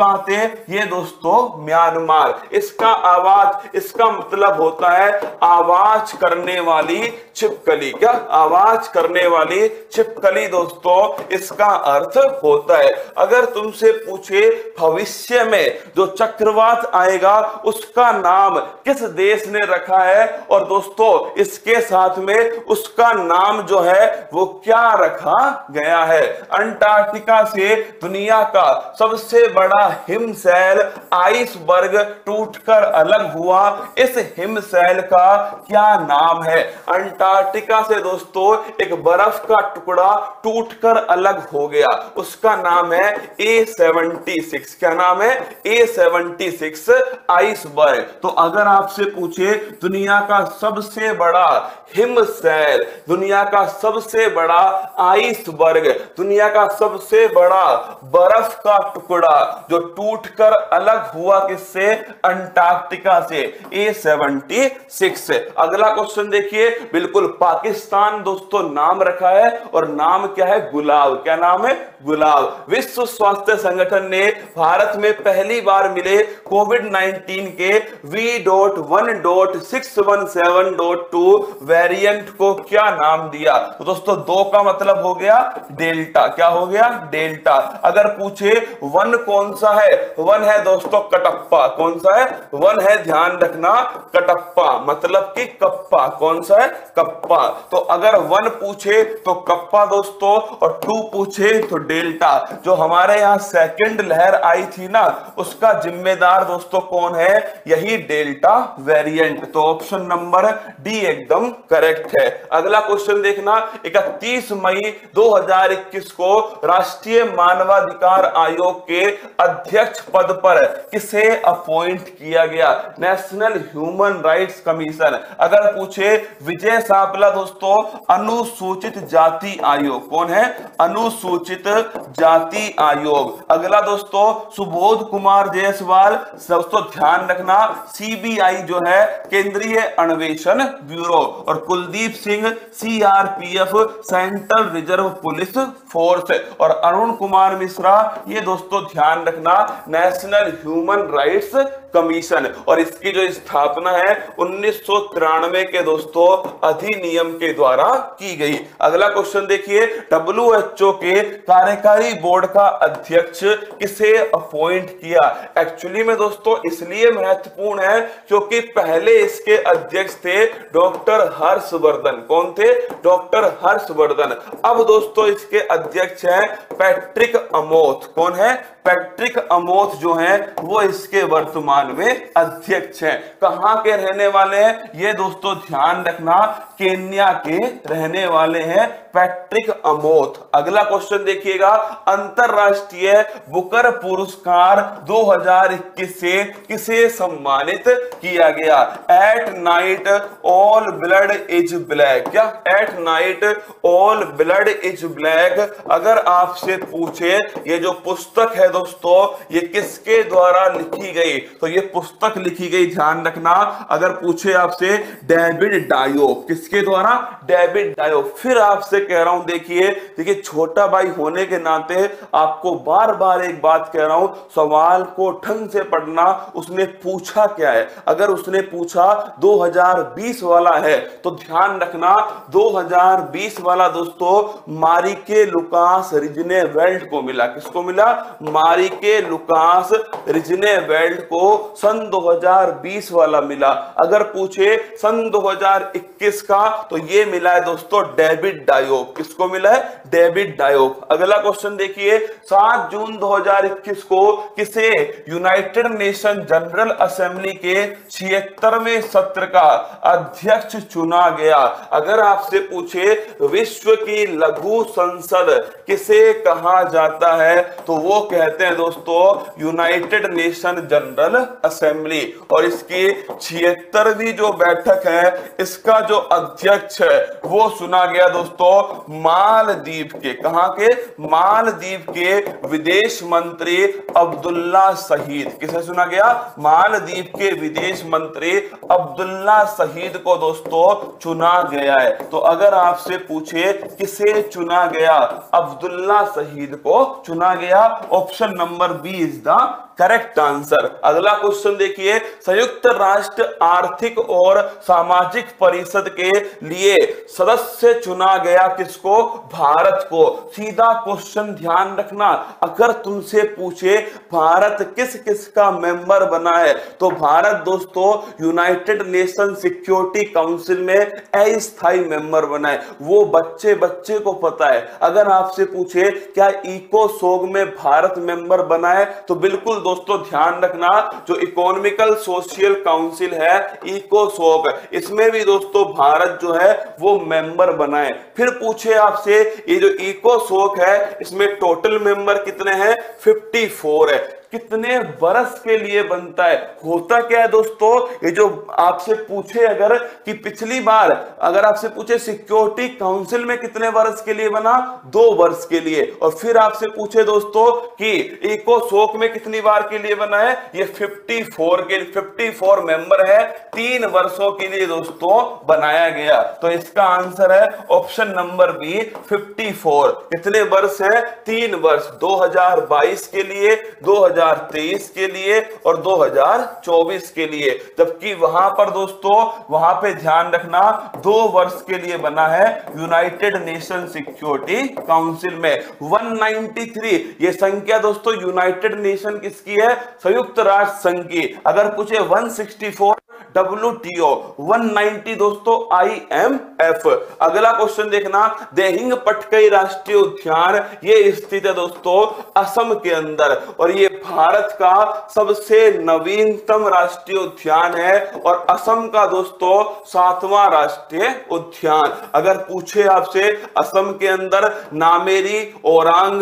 तौकाते ये दोस्तों म्यांमार। इसका आवाज़, इसका मतलब होता है आवाज़ करने वाली छिपकली। क्या आवाज़ करने वाली छिपकली दोस्तों? इसका अर्थ होता है, अगर तुमसे पूछे भविष्य में जो चक्रवात आएगा, उसका नाम किस देश ने रखा है? और दोस्तों, इसके साथ में उसका नाम जो है, वो क्या रखा गया है? अंटार्कटिका से दुनिया का सबसे बड़ा हिमशैल आइसबर्ग टूटकर अलग हुआ। इस हिमशैल का क्या नाम है? अंटार्कटिका से दोस्तों, एक बर्फ़ का टुकड़ा टूटकर अलग हो गया। उसका नाम है ए सेवेंटी सिक्स। क्या नाम है? ए सेवेंटी सिक्स आइसबर्ग तो अगर आपसे पूछे, दुनिया का सबसे बड़ा हिमशैल, दुनिया का सबसे बड़ा आइसबर्ग दुनिया का सबसे बड़ा बर्फ़ का टुकड़ा जो टूटकर अलग हुआ किससे? अंटार्कटिका से ए सेवेंटी सिक्स अगला क्वेश्चन देखिए। बिल्कुल पाकिस्तान दोस्तों, नाम रखा है और नाम क्या है? गुलाब क्या नाम है? गुलाब विश्व स्वास्थ्य संगठन ने भारत में पहली बार मिले कोविड कोविड 19 के V dot one dot six one seven dot two variant को क्या नाम दिया? तो दोस्तों, दो का मतलब हो गया डेल्टा। क्या हो गया? डेल्टा। अगर पूछे, वन कौन सा है? वन है दोस्तों कटप्पा। कौन सा है? वन है ध्यान रखना कटप्पा। मतलब कि कप्पा। कौन सा है? कप्पा। तो अगर वन पूछे तो कप्पा दोस्तों और टू पूछे तो डेल्टा। जो हमारे यहाँ सेकंड लहर आई थी ना, उसका जिम्मेदार दोस्तों कौन है? यही डेल्टा वेरिएंट। तो ऑप्शन नंबर डी एकदम करेक्ट है। अगला क्वेश्चन देखना। 31 मई 2021 को राष्ट्रीय मानवाधिकार आयोग के अध्यक्ष पद पर किसे अपॉइंट किया गया? नेशनल ह्यूमन राइट्स कमीशन अगर पूछे, विजय सापला दोस्तों, अनुसूचित जाति आयोग। कौन है? अनुसूचित जाति आयोग। अगला दोस्तों, सुबोध कुमार जायसवाल। दोस्तों, ध्यान रखना सीबीआई जो है, केंद्रीय अन्वेषण ब्यूरो। और Kuldeep Singh CRPF central reserve police force और अरुण कुमार मिश्रा, ये दोस्तों, ध्यान रखना। नेशनल ह्यूमन राइट्स कमीशन और इसकी जो स्थापना है, उन्नीस सौ तिरानवे के दोस्तों, अधिनियम के द्वारा की गई। अगला क्वेश्चन देखिए। डब्ल्यूएचओ के कार्यकारी बोर्ड का अध्यक्ष किसे अपॉइंट किया? एक्चुअली में दोस्तों, इसलिए महत्वपूर्ण है, क्योंकि पहले इसके अध्यक्ष थे डॉक्टर हर्षवर्धन। कौन थे? डॉक्टर हर्षवर्धन। अब दोस्तों, इसके अध्यक्ष हैं पैट्रिक अमोथ। कौन है? पैट्रिक अमोथ जो हैं, वो इसके वर्तमान में अध्यक्ष हैं। कहाँ के रहने वाले हैं? ये दोस्तों ध्यान रखना, केन्या के रहने वाले हैं पैट्रिक अमोथ। अगला क्वेश्चन देखिएगा, अंतरराष्ट्रीय बुकर पुरस्कार 2021 से किसे सम्मानित किया गया? At night all blood is black क्या? At night all blood is black अगर आपसे पूछे, ये जो पुस्तक है दोस्तों, ये किसके द्वारा लिखी गई? तो ये पुस्तक लिखी गई, ध्यान रखना। अगर पूछे आपसे, डेविड डायो। किसके द्वारा? David Diop. फिर आपसे कह रहा हूँ, देखिए देखिए, छोटा भाई होने के नाते आपको बार बार एक बात कह रहा हूँ, सवाल को ढंग से पढ़ना, उसने पूछा क्या है? अगर उसने पूछा 2020 वाला है तो ध्यान रखना 2020 वाला दोस्तों, मारिके लुकास रिजने वेल्ट को मिला। किसको मिला? मारिके लुकास रिजने वेल्ट को सन 2020 वाला मिला। अगर पूछे सन 2021 का तो ये मिला है दोस्तों डेविड डायोब किसको मिला है? डेविड डायोब अगला क्वेश्चन देखिए 7 जून 2021 को किसे यूनाइटेड नेशन जनरल असेंबली के छिहत्तरवें सत्र का अध्यक्ष चुना गया? अगर आपसे पूछे, विश्व की लघु संसद किसे कहा जाता है तो वो कहते हैं दोस्तों यूनाइटेड नेशन जनरल असेंबली और इसकी छिहत्तरवीं जो बैठक है, इसका जो अध्यक्ष है, वो सुना गया दोस्तों, मालदीप के। कहा के? मालदीव के विदेश मंत्री अब्दुल्ला शहीद किसे सुना गया? मालदीप के विदेश मंत्री अब्दुल्ला शहीद को दोस्तों चुना गया है। तो अगर आपसे पूछे, किसे चुना गया? अब्दुल्ला शहीद को चुना गया। Option number B is the correct answer अगला क्वेश्चन देखिए, संयुक्त राष्ट्र आर्थिक और सामाजिक परिषद के लिए सदस्य चुना गया किसको? भारत को। सीधा क्वेश्चन ध्यान रखना। अगर तुमसे पूछे, भारत किस किस का मेंबर बना है? तो भारत दोस्तों यूनाइटेड नेशन सिक्योरिटी काउंसिल में अस्थायी मेंबर बना है। वो बच्चे बच्चे को पता है। अगर आपसे पूछे, क्या इको सोग में भारत मेंबर बना है? तो बिल्कुल दोस्तों, ध्यान रखना, जो इकोनॉमिकल सोशल काउंसिल है इकोसोक इसमें भी दोस्तों, भारत जो है, वो मेंबर बनाए। फिर पूछे आपसे, ये जो इकोसोक है, इसमें टोटल मेंबर कितने हैं? 54 है। कितने वर्ष के लिए बनता है? होता क्या है दोस्तों? ये जो आपसे पूछे अगर कि पिछली बार अगर आपसे पूछे सिक्योरिटी काउंसिल में कितने वर्ष के लिए बना? दो वर्ष के लिए। और फिर आपसे पूछे दोस्तों कि इको शोक में कितनी बार के लिए बना है? ये 54 के 54 मेंबर है। तीन वर्षों के लिए दोस्तों बनाया गया। तो इसका आंसर है ऑप्शन नंबर बी 54 कितने वर्ष है? तीन वर्ष 2022 के लिए 2000 2023 के लिए और 2024 के लिए। जबकि वहाँ पर दोस्तों, वहाँ पे ध्यान रखना, दो वर्ष के लिए बना है यूनाइटेड नेशन सिक्योरिटी काउंसिल में। 193 ये संख्या दोस्तों यूनाइटेड नेशन किसकी है? संयुक्त राष्ट्र संघ की। अगर पूछे 164 W T O one ninety दोस्तों आई एम एफ़ अगला क्वेश्चन देखना, देहिंग पटकई राष्ट्रीय उद्यान, ये स्थित है दोस्तों असम के अंदर। और ये भारत का सबसे नवीनतम राष्ट्रीय उद्यान है और असम का दोस्तों सातवां राष्ट्रीय उद्यान। अगर पूछे आपसे, असम के अंदर नामेरी, ओरांग,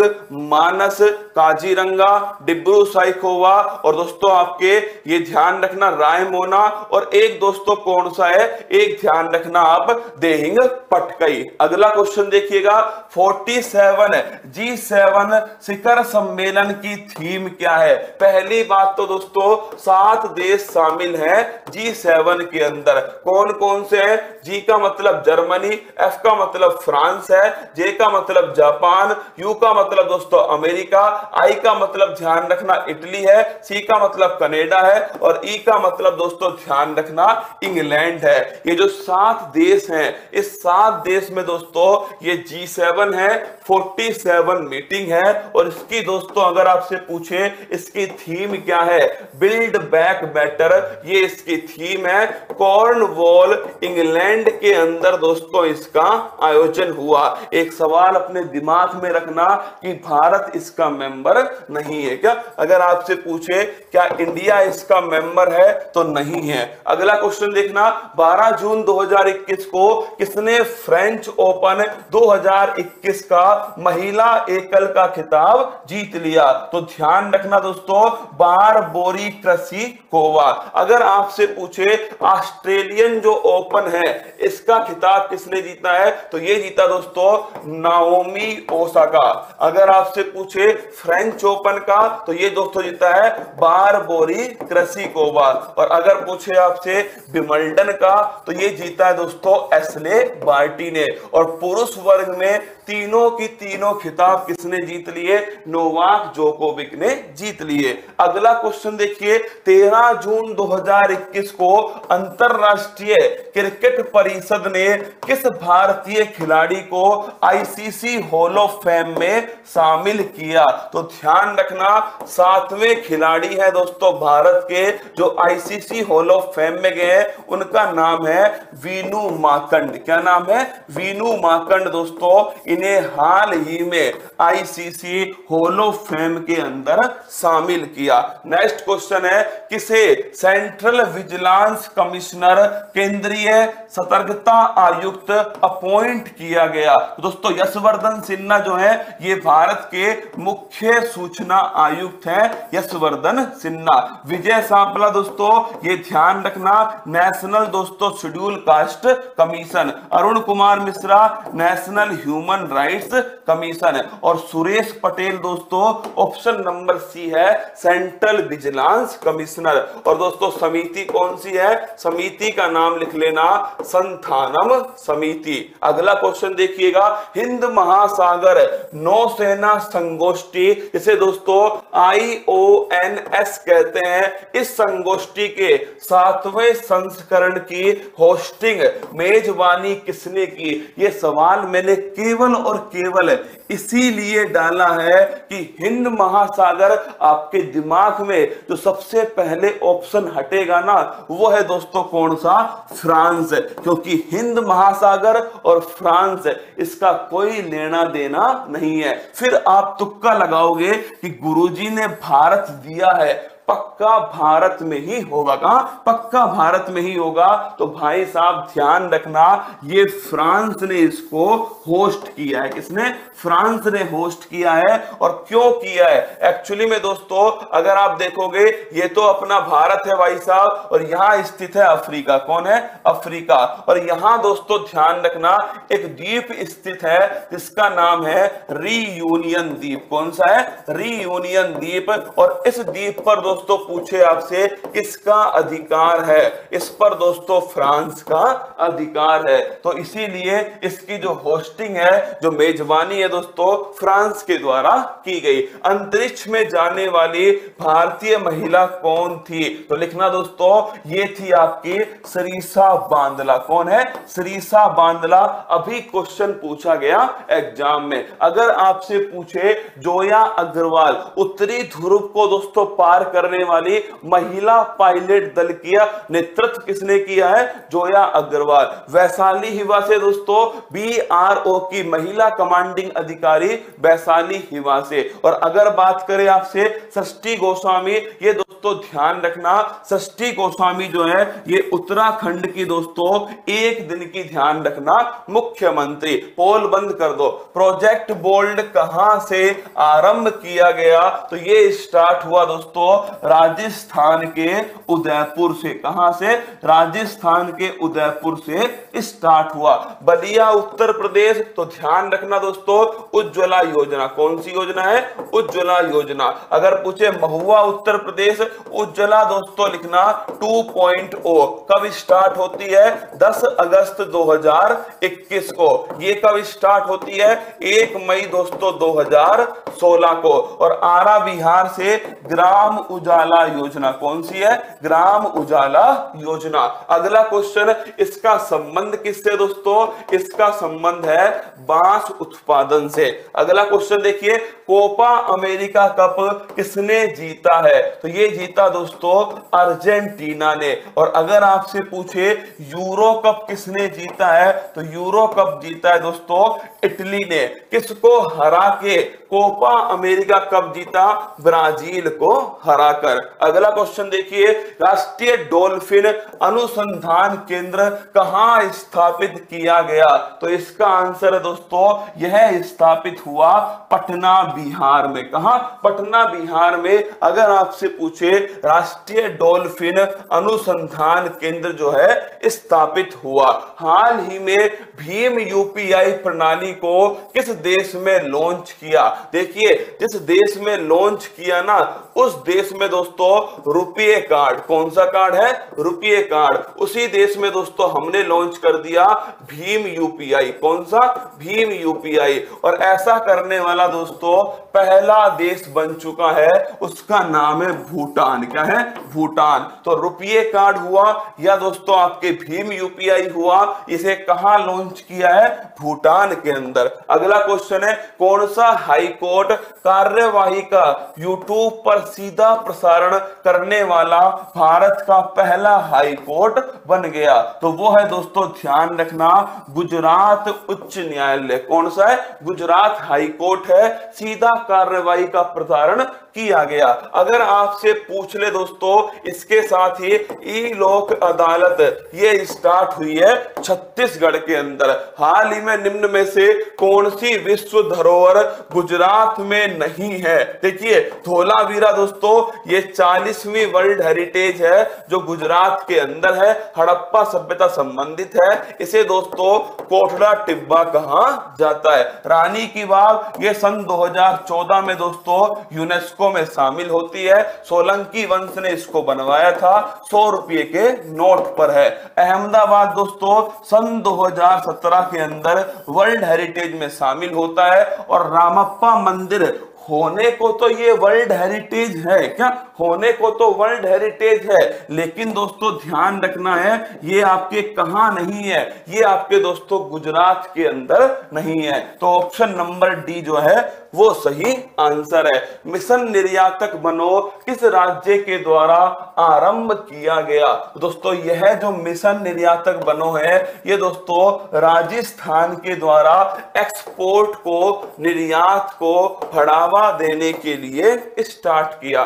मानस, काजीरंगा, डिब्रू साइकोवा और दोस्तों आपके ये ध्यान रखना रायमोना और एक दोस्तों कौन सा है? एक ध्यान रखना आप देहिंग पटकई। अगला क्वेश्चन देखिएगा 47 जी सेवन शिखर सम्मेलन की थीम क्या है। पहली बात तो दोस्तों, सात देश शामिल हैं जी सेवन के अंदर। कौन कौन से हैं? जी का मतलब जर्मनी एफ़ का मतलब फ्रांस है जे का मतलब जापान यू का मतलब दोस्तों अमेरिका आई का मतलब ध्यान रखना इटली है सी का मतलब कनेडा है और ई का मतलब दोस्तों ध्यान रखना इंग्लैंड है। ये जो सात देश हैं, इस सात देश में दोस्तों ये जी सेवन है 47 मीटिंग है और इसकी दोस्तों अगर आपसे पूछे इसकी थीम क्या है? बिल्ड बैक बेटर ये इसकी थीम है कॉर्नवॉल इंग्लैंड के अंदर दोस्तों इसका आयोजन हुआ। एक सवाल अपने दिमाग में रखना कि भारत इसका मेंबर नहीं है क्या? अगर आपसे पूछे, क्या इंडिया इसका मेंबर है? तो नहीं है। अगला क्वेश्चन देखना 12 जून 2021 को किसने फ्रेंच ओपन 2021 का महिला एकल का खिताब जीत लिया? तो ध्यान रखना दोस्तों? बार बोरी कृषि कोवा। अगर आपसे पूछे, ऑस्ट्रेलियन जो ओपन है, इसका खिताब किसने जीता है? तो ये जीता दोस्तों, नाओमी ओसाका। अगर आपसे पूछे, फ्रेंच ओपन का? तो ये दोस्तों जीता है बार बोरी कृषि कोवा। और अगर पूछे आपसे विमल्डन का? तो ये जीता है दोस्तों, एसले बार्टी ने। और पुरुष वर्ग में तीनों की तीनों खिताब किसने जीत लिए? नोवाक जोकोविक ने जीत लिए। अगला क्वेश्चन देखिए 13 जून 2021 को अंतरराष्ट्रीय क्रिकेट परिषद ने किस भारतीय खिलाड़ी को आईसीसी हॉल ऑफ़ फेम में शामिल किया? तो ध्यान रखना, सातवें खिलाड़ी है दोस्तों भारत के जो आईसीसी हॉल ऑफ़ फेम में गए उनका नाम है वीनू माकंड। क्या नाम है? वीनू माकंड दोस्तों, इन्हें हाल ही में आईसीसी हॉल ऑफ़ फेम के अंदर शामिल किया। नेक्स्ट क्वेश्चन है, किसे सेंट्रल विजिलेंस कमिश्नर केंद्रीय सतर्कता आयुक्त अपॉइंट किया गया? तो दोस्तों, यशवर्धन सिन्हा जो है, ये भारत के मुख्य सूचना आयुक्त हैं, यशवर्धन सिन्हा। विजय सांपला दोस्तों, ये ध्यान रखना नेशनल दोस्तों scheduled caste commission Arun Kumar Mishra national human rights commission और सुरेश पटेल दोस्तों ऑप्शन नंबर सी है, सेंट्रल विजिलेंस कमिश्नर। और दोस्तों, समिति कौन सी है? समिति का नाम लिख लेना, संथानम समिति। अगला क्वेश्चन देखिएगा, हिंद महासागर नौसेना संगोष्ठी इसे दोस्तों आई ओ एन एस कहते हैं। इस संगोष्ठी के सातवें संस्करण की होस्टिंग मेजबानी किसने की? ये सवाल मैंने केवल और केवल इसीलिए डाला है कि हिंद महासागर आपके दिमाग में जो सबसे पहले ऑप्शन हटेगा ना, वो है दोस्तों कौन सा? फ्रांस, क्योंकि हिंद महासागर और फ्रांस, इसका कोई लेना देना नहीं है। फिर आप तुक्का लगाओगे कि गुरुजी ने भारत दिया है। पक्का भारत में ही होगा। कहा? पक्का भारत में ही होगा। तो भाई साहब, ध्यान रखना, ये फ्रांस ने इसको होस्ट किया है। किसने? फ्रांस ने होस्ट किया है। और क्यों किया है? एक्चुअली में दोस्तों, अगर आप देखोगे, ये तो अपना भारत है भाई साहब। और यहाँ स्थित है अफ्रीका। कौन है? अफ्रीका। और यहाँ दोस्तों, ध्यान रखना, एक द्वीप स्थित है, जिसका नाम है रीयूनियन द्वीप। कौन सा है? रीयूनियन द्वीप। और इस द्वीप पर दोस्तों दोस्तों, पूछे आपसे, किसका अधिकार है? इस पर दोस्तों, फ्रांस का अधिकार है। तो इसीलिए इसकी जो होस्टिंग है, जो मेजबानी है दोस्तों, फ्रांस के द्वारा की गई। अंतरिक्ष में जाने वाली भारतीय महिला कौन थी? तो लिखना दोस्तों, ये थी आपकी सरीसा बांदला। कौन है? सरीसा बांदला। अभी क्वेश्चन पूछा गया एग्ज़ाम में। अगर आपसे पूछे, जोया अग्रवाल, उत्तरी ध्रुव को दोस्तों पार करने वाली महिला पायलट दल किया नेतृत्व किसने किया है? जोया अग्रवाल। वैशाली हिवा से दोस्तों बी आर ओ की महिला कमांडिंग अधिकारी वैशाली हिवा से। और अगर बात करें आपसे, षष्ठी गोस्वामी, ये दोस्तों ध्यान रखना, षष्ठी गोस्वामी जो है, ये उत्तराखंड की दोस्तों, एक दिन की ध्यान रखना, मुख्यमंत्री। पोल बंद कर दो। प्रोजेक्ट बोल्ड कहाँ से आरंभ किया गया? तो ये स्टार्ट हुआ दोस्तों राजस्थान के उदयपुर से। कहाँ से? राजस्थान के उदयपुर से स्टार्ट हुआ। बलिया, उत्तर प्रदेश तो ध्यान रखना दोस्तों, उज्ज्वला योजना। कौन सी योजना है? उज्ज्वला योजना। अगर पूछे महुआ, उत्तर प्रदेश, उज्ज्वला दोस्तों लिखना 2.0 कब स्टार्ट होती है? 10 अगस्त 2021 को। ये कब स्टार्ट होती है? 1 मई दोस्तों 2016 को। और आरा बिहार से ग्राम उजाला योजना कौन सी है? ग्राम उजाला योजना। अगला क्वेश्चन इसका संबंध किससे दोस्तों? इसका संबंध है बाँस उत्पादन से। अगला क्वेश्चन देखिए, कोपा अमेरिका कप किसने जीता है? तो ये जीता दोस्तों अर्जेंटीना ने। और अगर आपसे पूछे, यूरो कप किसने जीता है? तो यूरो कप जीता है दोस्तों इटली ने। किसको हरा के कोपा अमेरिका कप जीता? ब्राज़ील को हराकर अगला क्वेश्चन देखिए, राष्ट्रीय डोल्फिन अनुसंधान केंद्र कहाँ स्थापित किया गया? तो इसका आंसर है दोस्तों, यह स्थापित हुआ पटना, बिहार में। कहा? पटना, बिहार में। अगर आपसे पूछे, राष्ट्रीय डोल्फिन अनुसंधान केंद्र जो है, स्थापित हुआ। हाल ही में भीम यूपीआई प्रणाली को किस देश में लॉन्च किया? देखिए, जिस देश में लॉन्च किया ना, उस देश में दोस्तों, रुपये कार्ड कौन सा कार्ड है? रुपये कार्ड उसी देश में दोस्तों, हमने लॉन्च कर दिया भीम यूपीआई कौन सा? भीम यूपीआई और ऐसा करने वाला दोस्तों, पहला देश बन चुका है, उसका नाम है भूटान। क्या है? भूटान। तो रुपये कार्ड हुआ, या दोस्तों, आपके भीम यूपीआई हुआ, इसे कहा लॉन्च किया है? भूटान के अंदर। अगला क्वेश्चन है, कौन सा हाईकोर्ट कार्यवाही का यूट्यूब पर सीधा प्रसारण करने वाला भारत का पहला हाई कोर्ट बन गया। तो वो है दोस्तों, ध्यान रखना, गुजरात उच्च न्यायालय। कौन सा है? गुजरात हाई कोर्ट है। सीधा कार्रवाई का प्रसारण किया गया। अगर आपसे पूछ ले दोस्तों, इसके साथ ही ई लोक अदालत, ये स्टार्ट हुई है छत्तीसगढ़ के अंदर। हाल ही में निम्न में से कौन सी विश्व धरोहर गुजरात में नहीं है? देखिए, धोलावीरा दोस्तों, ये चालीसवीं वर्ल्ड हेरिटेज है जो गुजरात के अंदर है। हड़प्पा सभ्यता संबंधित है। इसे दोस्तों, कोठड़ा टिब्बा कहा जाता है। रानी की बाग, ये सन 2014 में दोस्तों, यूनेस्को में शामिल होती है। सोलंकी वंश ने इसको बनवाया था। सौ रुपये के नोट पर है। अहमदाबाद दोस्तों, सन 2017 के अंदर वर्ल्ड हेरिटेज में शामिल होता है और रामप्पा मंदिर होने को तो ये वर्ल्ड हेरिटेज है, क्या? होने को तो वर्ल्ड हेरिटेज है, लेकिन दोस्तों ध्यान रखना है, ये आपके कहा नहीं है? ये आपके दोस्तों गुजरात के अंदर नहीं है। तो ऑप्शन नंबर डी जो है, वो सही आंसर है। मिशन निर्यातक बनो किस राज्य के द्वारा आरंभ किया गया? दोस्तों, यह जो मिशन निर्यातक बनो है, ये दोस्तों राजस्थान के द्वारा एक्सपोर्ट को, निर्यात को बढ़ावा देने के लिए स्टार्ट किया।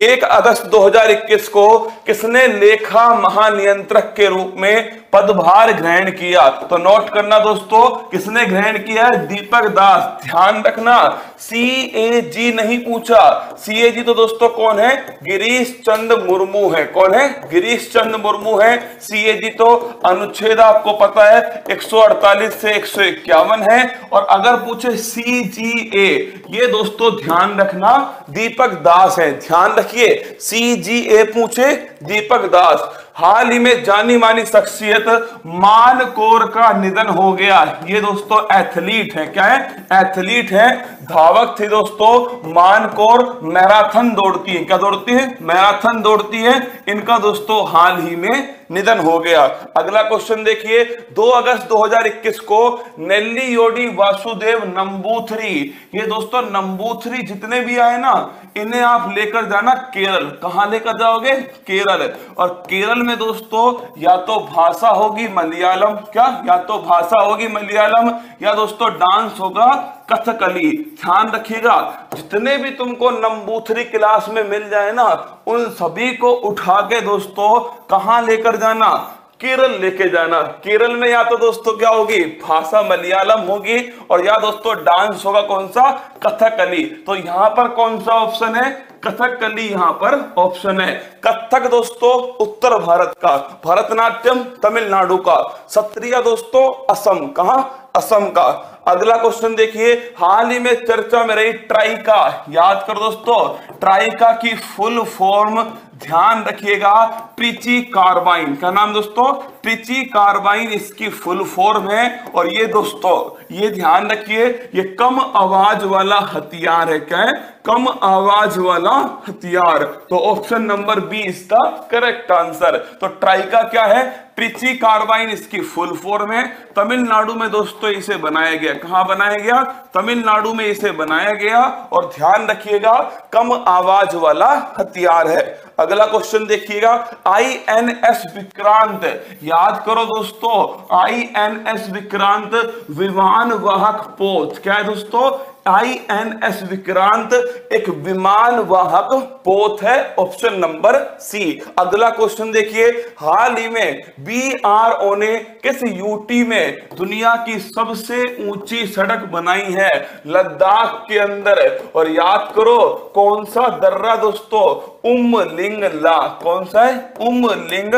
एक अगस्त 2021 को किसने लेखा महानियंत्रक के रूप में पदभार ग्रहण किया। तो नोट करना दोस्तों, किसने ग्रहण किया है? दीपक दास। ध्यान रखना सी ए जी नहीं पूछा। सी ए जी तो दोस्तों कौन है? गिरीश चंद मुर्मू है। कौन है? गिरीश चंद मुर्मू है। सी ए जी तो अनुच्छेद आपको पता है 148 से एक सौ इक्यावन है। और अगर पूछे सी जी ए ये दोस्तों ध्यान रखना, दीपक दास है। ध्यान रखिए सी जी ए पूछे, दीपक दास। हाल ही में जानी मानी शख्सियत मान कोर का निधन हो गया। ये दोस्तों एथलीट है। क्या है? एथलीट है। धावक थे दोस्तों। मानकोर मैराथन दौड़ती है। क्या दौड़ती है? मैराथन दौड़ती है। इनका दोस्तों हाल ही में निधन हो गया। अगला क्वेश्चन देखिए 2 अगस्त 2021 को नेल्ली, योडी, वासुदेव, नंबूथरी। ये दोस्तों, नंबूथरी जितने भी आए ना, इन्हें आप लेकर जाना केरल। कहा लेकर जाओगे? केरल। और केरल में दोस्तों, या तो भाषा होगी मलयालम। क्या? या तो भाषा होगी मलयालम। या दोस्तों, डांस होगा कथकली, ध्यान रखिएगा, जितने भी तुमको नंबूथरी क्लास में मिल जाए ना, उन सभी को उठा के दोस्तों, कहाँ लेकर जाना? केरल लेके जाना। केरल में या तो दोस्तों क्या होगी? भाषा मलयालम होगी, और या दोस्तों डांस होगा कौन सा? कथकली। तो यहाँ पर कौन सा ऑप्शन है? कथकली यहाँ पर ऑप्शन है। कथक दोस्तों, उत्तर भारत का, भरतनाट्यम तमिलनाडु का सत्रिया दोस्तों, असम कहा असम का। अगला क्वेश्चन देखिए, हाल ही में चर्चा में रही ट्राइका। याद कर दोस्तों, ट्राइका की फुल फॉर्म ध्यान रखिएगा ट्रिची कार्बाइन। का नाम दोस्तों? ट्रिची कार्बाइन इसकी फुल फॉर्म है। और ये दोस्तों, ये ध्यान रखिए, ये कम आवाज़ वाला हथियार है, क्या है? कम आवाज़ वाला हथियार। तो ऑप्शन नंबर बी इसका करेक्ट आंसर। तो ट्राइका क्या है? ट्रिची कार्बाइन इसकी फुल फॉर्म है। तमिलनाडु में दोस्तों इसे बनाया गया। कहा बनाया गया? तमिलनाडु में इसे बनाया गया। और ध्यान रखिएगा, कम आवाज़ वाला हथियार है। अगला क्वेश्चन देखिएगा आई एन एस विक्रांत। याद करो दोस्तों आई एन एस विक्रांत विमान वाहक पोत। क्या है दोस्तों? आई एन एस विक्रांत एक विमान वाहक पोत है ऑप्शन नंबर सी अगला क्वेश्चन देखिए, हाल ही में बी आर ओ ने किस यूटी में दुनिया की सबसे ऊँची सड़क बनाई है? लद्दाख के अंदर। और याद करो, कौन सा दर्रा दोस्तों? उम लिंग ला कौन सा है? उम लिंग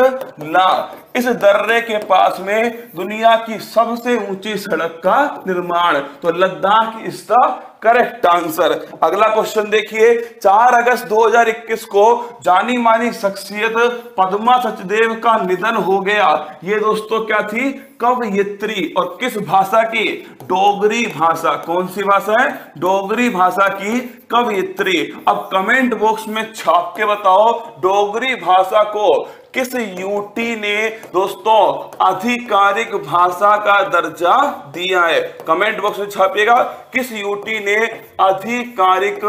ला इस दर्रे के पास में दुनिया की सबसे ऊँची सड़क का निर्माण। तो लद्दाख इसका करेक्ट आंसर अगला क्वेश्चन देखिए 4 अगस्त 2021 को जानी मानी शख्सियत पद्मा सचदेव का निधन हो गया। ये दोस्तों क्या थी? कवयित्री। और किस भाषा की? डोगरी भाषा। कौन सी भाषा है? डोगरी भाषा की कवयित्री। अब कमेंट बॉक्स में छाप के बताओ, डोगरी भाषा को किस यूटी ने दोस्तों आधिकारिक भाषा का दर्जा दिया है? कमेंट बॉक्स में छापिएगा, किस यूटी ने आधिकारिक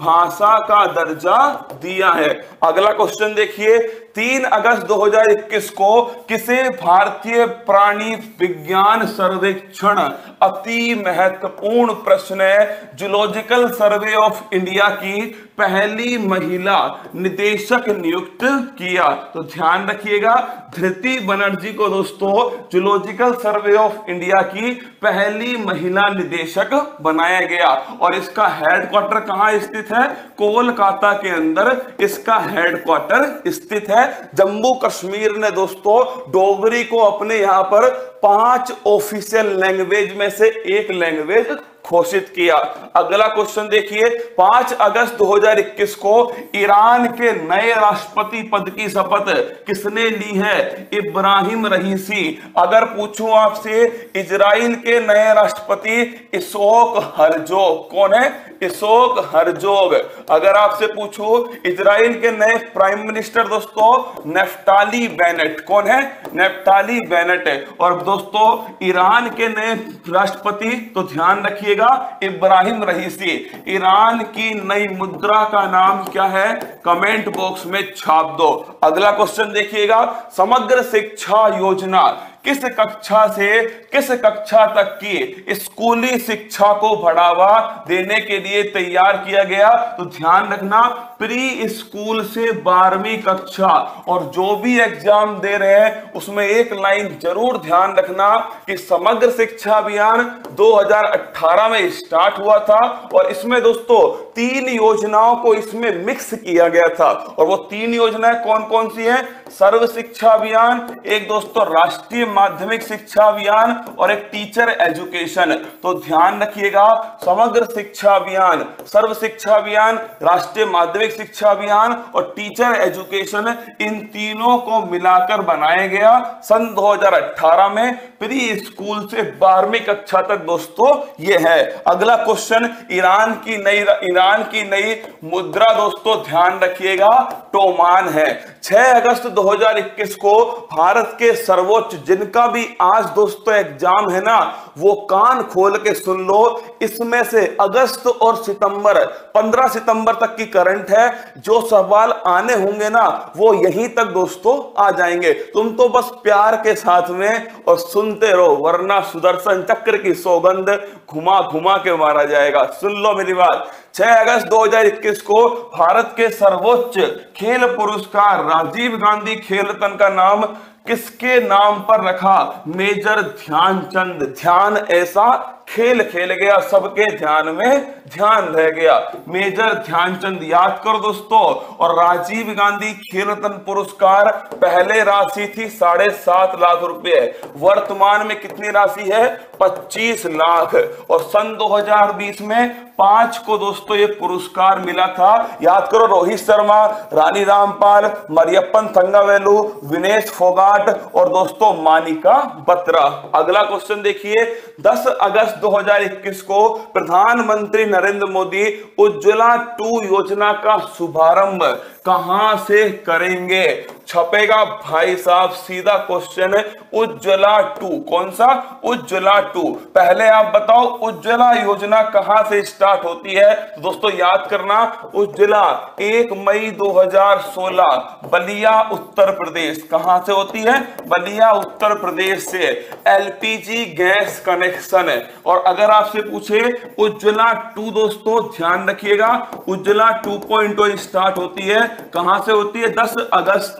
भाषा का दर्जा दिया है। अगला क्वेश्चन देखिए, तीन अगस्त 2021 को किसे भारतीय प्राणी विज्ञान सर्वेक्षण अति महत्वपूर्ण प्रश्न है? जुलॉजिकल सर्वे ऑफ़ इंडिया की पहली महिला निदेशक नियुक्त किया। तो ध्यान रखिएगा, धृति बनर्जी को दोस्तों जुलॉजिकल सर्वे ऑफ़ इंडिया की पहली महिला निदेशक बनाया गया। और इसका हेडक्वार्टर कहाँ स्थित है? कोलकाता के अंदर इसका हेडक्वार्टर स्थित है। जम्मू कश्मीर ने दोस्तों, डोगरी को अपने यहाँ पर पाँच ऑफिशियल लैंग्वेज में से एक लैंग्वेज घोषित किया। अगला क्वेश्चन देखिए 5 अगस्त 2021 को ईरान के नए राष्ट्रपति पद की शपथ किसने ली है? इब्राहिम रहीसी। अगर पूछूँ आपसे, इजराइल के नए राष्ट्रपति इसोक हरजो कौन है? इशोक हरजोग अगर आपसे पूछूँ, इजराइल के नए प्राइम मिनिस्टर दोस्तों नेफ्टाली बेनेट। कौन है? नेफ्टाली बेनेट और दोस्तों, ईरान के नए राष्ट्रपति तो ध्यान रखिएगा, इब्राहिम रहीसी। ईरान की नई मुद्रा का नाम क्या है? कमेंट बॉक्स में छाप दो। अगला क्वेश्चन देखिएगा, समग्र शिक्षा योजना। किस कक्षा से, किस कक्षा तक की स्कूली शिक्षा को बढ़ावा देने के लिए तैयार किया गया? तो ध्यान रखना, प्री स्कूल से बारहवीं कक्षा और जो भी एग्ज़ाम दे रहे हैं, उसमें एक लाइन ज़रूर ध्यान रखना कि समग्र शिक्षा अभियान 2018 में स्टार्ट हुआ था और इसमें दोस्तों तीन योजनाओं को इसमें मिक्स किया गया था। और वो तीन योजनाएँ कौन कौन सी हैं? सर्व शिक्षा अभियान एक दोस्तों राष्ट्रीय माध्यमिक शिक्षा अभियान और एक टीचर एजुकेशन। तो ध्यान रखिएगा, समग्र शिक्षा अभियान सर्व शिक्षा अभियान राष्ट्रीय माध्यमिक शिक्षा अभियान और टीचर एजुकेशन, इन तीनों को मिलाकर बनाया गया सन 2018 में। प्री स्कूल से बारहवीं कक्षा तक दोस्तों ये है। अगला क्वेश्चन ईरान की नई ईरान की नई मुद्रा दोस्तों ध्यान रखिएगा, टोमान है। 6 अगस्त 2021 को भारत के सर्वोच्च, जिनका भी आज दोस्तों एग्ज़ाम है ना, वो कान खोल के सुन लो। इसमें से अगस्त और सितंबर 15 सितंबर तक की करंट है। जो सवाल आने होंगे ना, वो यहीं तक दोस्तों आ जाएँगे। तुम तो बस प्यार के साथ में और सुनते रहो, वरना सुदर्शन चक्र की सौगंध घुमा घुमा के मारा जाएगा। सुन लो मेरी बात। 6 अगस्त 2021 को भारत के सर्वोच्च खेल पुरस्कार राजीव गांधी खेल रत्न का नाम किसके नाम पर रखा? मेजर ध्यानचंद। ध्यान ऐसा खेल खेल गया, सबके ध्यान में ध्यान रह गया। मेजर ध्यानचंद याद करो दोस्तों, और राजीव गांधी खेल रत्न पुरस्कार पहले राशि थी साढ़े सात लाख रुपए वर्तमान में कितनी राशि है? 25 लाख। और सन 2020 में पाँच को दोस्तों ये पुरस्कार मिला था। याद करो, रोहित शर्मा, रानी रामपाल, मरियप्पन थंगावेलू, विनेश फोगाट और दोस्तों मानिका बत्रा। अगला क्वेश्चन देखिए 10 अगस्त 2021 को प्रधानमंत्री नरेंद्र मोदी उज्ज्वला टू योजना का शुभारंभ कहाँ से करेंगे? छपेगा भाई साहब, सीधा क्वेश्चन है उज्ज्वला टू। कौन सा? उज्ज्वला टू। पहले आप बताओ, उज्ज्वला योजना कहाँ से स्टार्ट होती है? दोस्तों, याद करना, उज्ज्वला एक मई 2016 बलिया, उत्तर प्रदेश। कहाँ से होती है? बलिया, उत्तर प्रदेश से। LPG gas connection. और अगर आपसे पूछे, उज्ज्वला टू दोस्तों, ध्यान रखिएगा। उज्ज्वला 2.0 स्टार्ट होती है। कहाँ से होती है? 10 अगस्त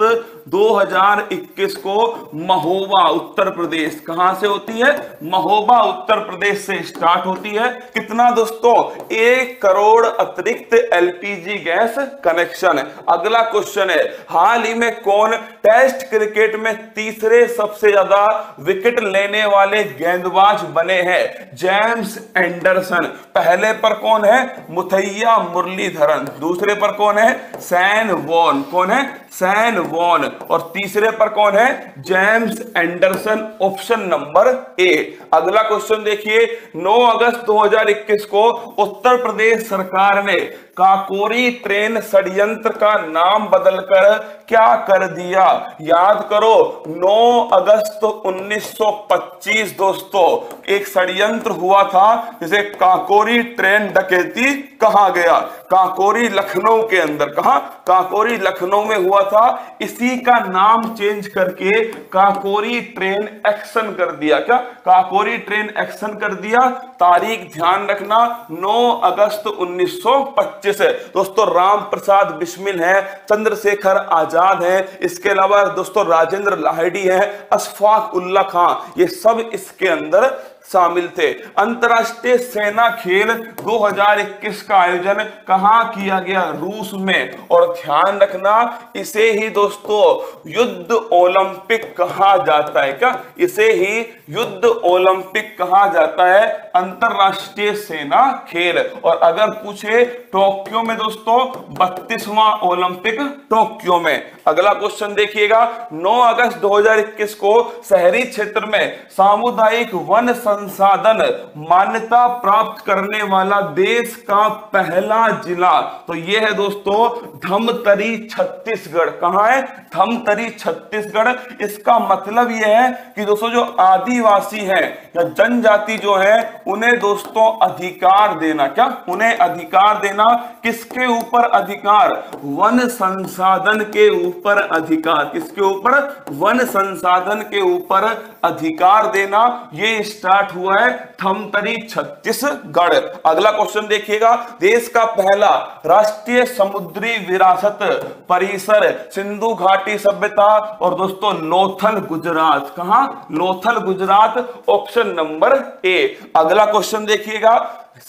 2021 को महोबा उत्तर प्रदेश। कहाँ से होती है? महोबा उत्तर प्रदेश से स्टार्ट होती है। कितना दोस्तों? एक करोड़ अतिरिक्त एलपीजी गैस कनेक्शन। अगला क्वेश्चन है, हाल ही में कौन टेस्ट क्रिकेट में तीसरे सबसे ज़्यादा विकेट लेने वाले गेंदबाज बने हैं? James Anderson. पहले पर कौन है? मुथैया मुरलीधरन। दूसरे पर कौन है? Shane Warne. कौन है? Shane Warne. और तीसरे पर कौन है? James Anderson, option number A. अगला क्वेश्चन देखिए 9 अगस्त 2021 को उत्तर प्रदेश सरकार ने काकोरी ट्रेन षडयंत्र का नाम बदलकर क्या कर दिया? याद करो 9 अगस्त 1925 दोस्तों, एक षडयंत्र हुआ था जिसे काकोरी ट्रेन डकैती कहा गया। काकोरी लखनऊ के अंदर कहा, काकोरी लखनऊ में हुआ था, इसी का नाम चेंज करके काकोरी ट्रेन एक्शन कर दिया। क्या? काकोरी ट्रेन एक्शन कर दिया। तारीख ध्यान रखना 9 अगस्त 1925 है दोस्तों राम प्रसाद बिस्मिल है, चंद्रशेखर आज़ाद है, इसके अलावा दोस्तों, राजेंद्र लाहेडी है, अशफाक उल्ला खां। ये सब इसके अंदर शामिल थे। अंतरराष्ट्रीय सेना खेल 2021 का आयोजन कहा किया गया? रूस में। और ध्यान रखना, इसे ही दोस्तों, युद्ध ओलंपिक कहा जाता है। क्या? इसे ही युद्ध ओलंपिक कहा जाता है, अंतरराष्ट्रीय सेना खेल। और अगर पूछे टोक्यो में दोस्तों, बत्तीसवां ओलंपिक टोक्यो में। अगला क्वेश्चन देखिएगा। 9 अगस्त 2021 को शहरी क्षेत्र में सामुदायिक वन संसाधन मान्यता प्राप्त करने वाला देश का पहला जिला। तो ये है दोस्तों, धमतरी छत्तीसगढ़। कहाँ है? धमतरी छत्तीसगढ़। इसका मतलब यह है कि दोस्तों, जो आदिवासी है या जनजाति जो है, उन्हें दोस्तों अधिकार देना। क्या? उन्हें अधिकार देना। किसके ऊपर अधिकार? वन संसाधन के ऊपर अधिकार। किसके ऊपर? वन संसाधन के ऊपर अधिकार देना। ये स्टार्ट हुआ है थमतरी छत्तीसगढ़। अगला क्वेश्चन देखिएगा। देश का पहला राष्ट्रीय समुद्री विरासत परिसर, सिंधु घाटी सभ्यता और दोस्तों लोथल गुजरात। कहा? Lothal Gujarat option number A अगला क्वेश्चन देखिएगा।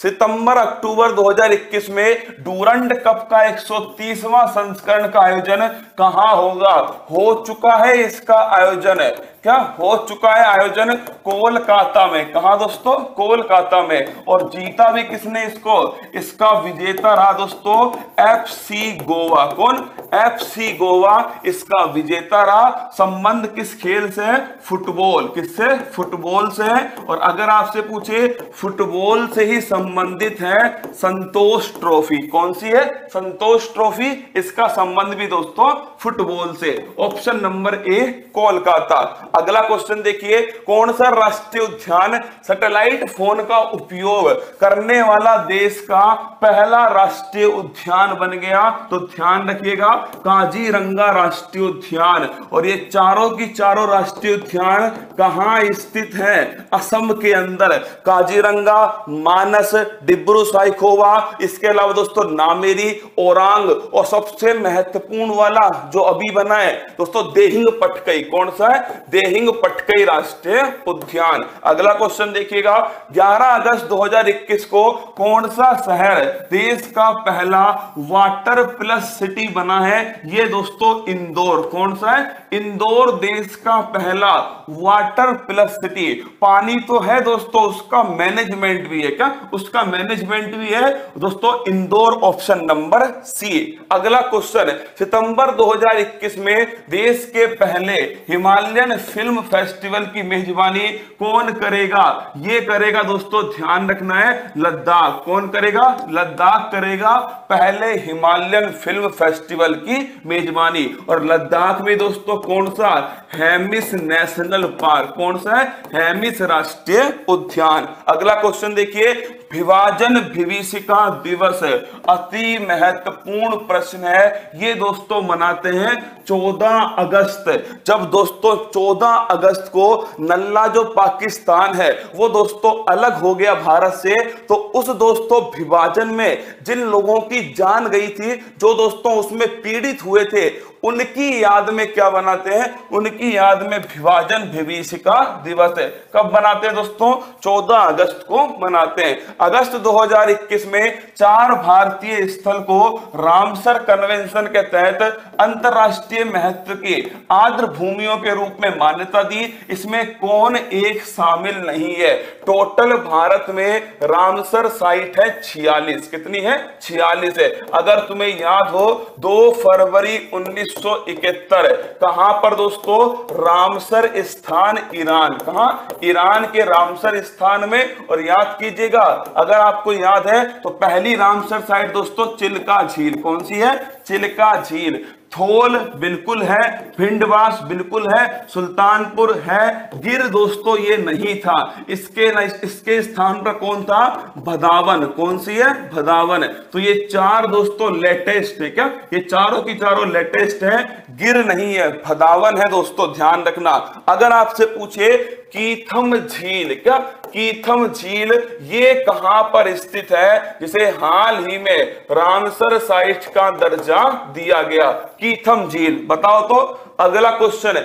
सितंबर, अक्टूबर 2021 में डूरंड कप का 130वां संस्करण का आयोजन कहाँ होगा? हो चुका है इसका आयोजन। क्या हो चुका है आयोजन? कोलकाता में। कहा दोस्तों? कोलकाता में। और जीता भी किसने इसको? इसका विजेता रहा दोस्तों एफ़ सी गोवा। कौन? F C Goa. इसका विजेता रहा। संबंध किस खेल से है? फुटबॉल। किससे? फुटबॉल से है। और अगर आपसे पूछे, फुटबॉल से ही संबंधित है संतोष ट्रॉफी। कौन सी है? संतोष ट्रॉफी। इसका संबंध भी दोस्तों फुटबॉल से। Option number A, Kolkata. अगला क्वेश्चन देखिए, कौन सा राष्ट्रीय उद्यान सैटेलाइट फ़ोन का उपयोग करने वाला देश का पहला राष्ट्रीय उद्यान बन गया? तो ध्यान रखिएगा, काजीरंगा राष्ट्रीय उद्यान। और ये चारों की चारों राष्ट्रीय उद्यान कहाँ स्थित है? असम के अंदर। काजीरंगा, मानस डिब्रू साइखोवा। इसके अलावा दोस्तों नामेरी ओरांग और सबसे महत्वपूर्ण वाला जो अभी बना है, दोस्तों देहिंग पटकई। कौन सा है? देहिंग पटकई राष्ट्रीय उद्यान। अगला क्वेश्चन देखिएगा। 11 अगस्त 2021 को कौन सा शहर देश का पहला वाटर प्लस सिटी बना है? ये दोस्तों इंदौर। कौन सा है? इंदौर देश का पहला वाटर प्लस सिटी पानी तो है दोस्तों, उसका मैनेजमेंट भी है। क्या? उसका मैनेजमेंट भी है। दोस्तों, इंदौर ऑप्शन नंबर सी अगला क्वेश्चन सितंबर 2021 में देश के पहले हिमालयन फ़िल्म फेस्टिवल की मेजबानी कौन करेगा? ये करेगा, दोस्तों, ध्यान रखना है, लद्दाख। कौन करेगा? लद्दाख करेगा पहले हिमालयन फ़िल्म फेस्टिवल की मेजबानी। और लद्दाख में, दोस्तों, कौन सा? Hemis national park. कौन सा है? हैमिस राष्ट्रीय उद्यान। अगला क्वेश्चन देखिए विभाजन विभीषिका दिवस। अति महत्वपूर्ण प्रश्न है। ये दोस्तों मनाते हैं 14 अगस्त। जब दोस्तों 14 अगस्त को नल्ला जो पाकिस्तान है, वो दोस्तों अलग हो गया भारत से तो उस दोस्तों विभाजन में जिन लोगों की जान गई थी, जो दोस्तों उसमें पीड़ित हुए थे, उनकी याद में क्या बनाते हैं? उनकी याद में विभाजन विभीषिका दिवस है। कब बनाते हैं दोस्तों? 14 अगस्त को मनाते हैं। अगस्त 2021 में चार भारतीय स्थल को रामसर कन्वेंशन के तहत अंतरराष्ट्रीय महत्व की आर्द्र भूमियों के रूप में मान्यता दी। इसमें कौन एक शामिल नहीं है? टोटल भारत में रामसर साइट है छियालीस। कितनी है? छियालीस है। अगर तुम्हें याद हो, दो फरवरी उन्नीस 1971 कहाँ पर दोस्तों? रामसर स्थान ईरान। कहा? ईरान के रामसर स्थान में। और याद कीजिएगा अगर आपको याद है तो पहली रामसर साइट दोस्तों चिल्का झील। कौन सी है? चिल्का झील। थोल बिल्कुल है भिंडवास बिल्कुल है सुल्तानपुर है। गिर दोस्तों ये नहीं था। इसके न, इसके स्थान पर कौन था? भदावन। कौन सी है? भदावन। तो ये चार दोस्तों लेटेस्ट है क्या? ये चारों की चारों लेटेस्ट है। गिर नहीं है भदावन है दोस्तों ध्यान रखना। अगर आपसे पूछे कीथम झील क्या? कीथम झील, ये कहाँ पर स्थित है? जिसे हाल ही में रामसर साइट का दर्जा दिया गया। कीथम झील, बताओ तो। अगला क्वेश्चन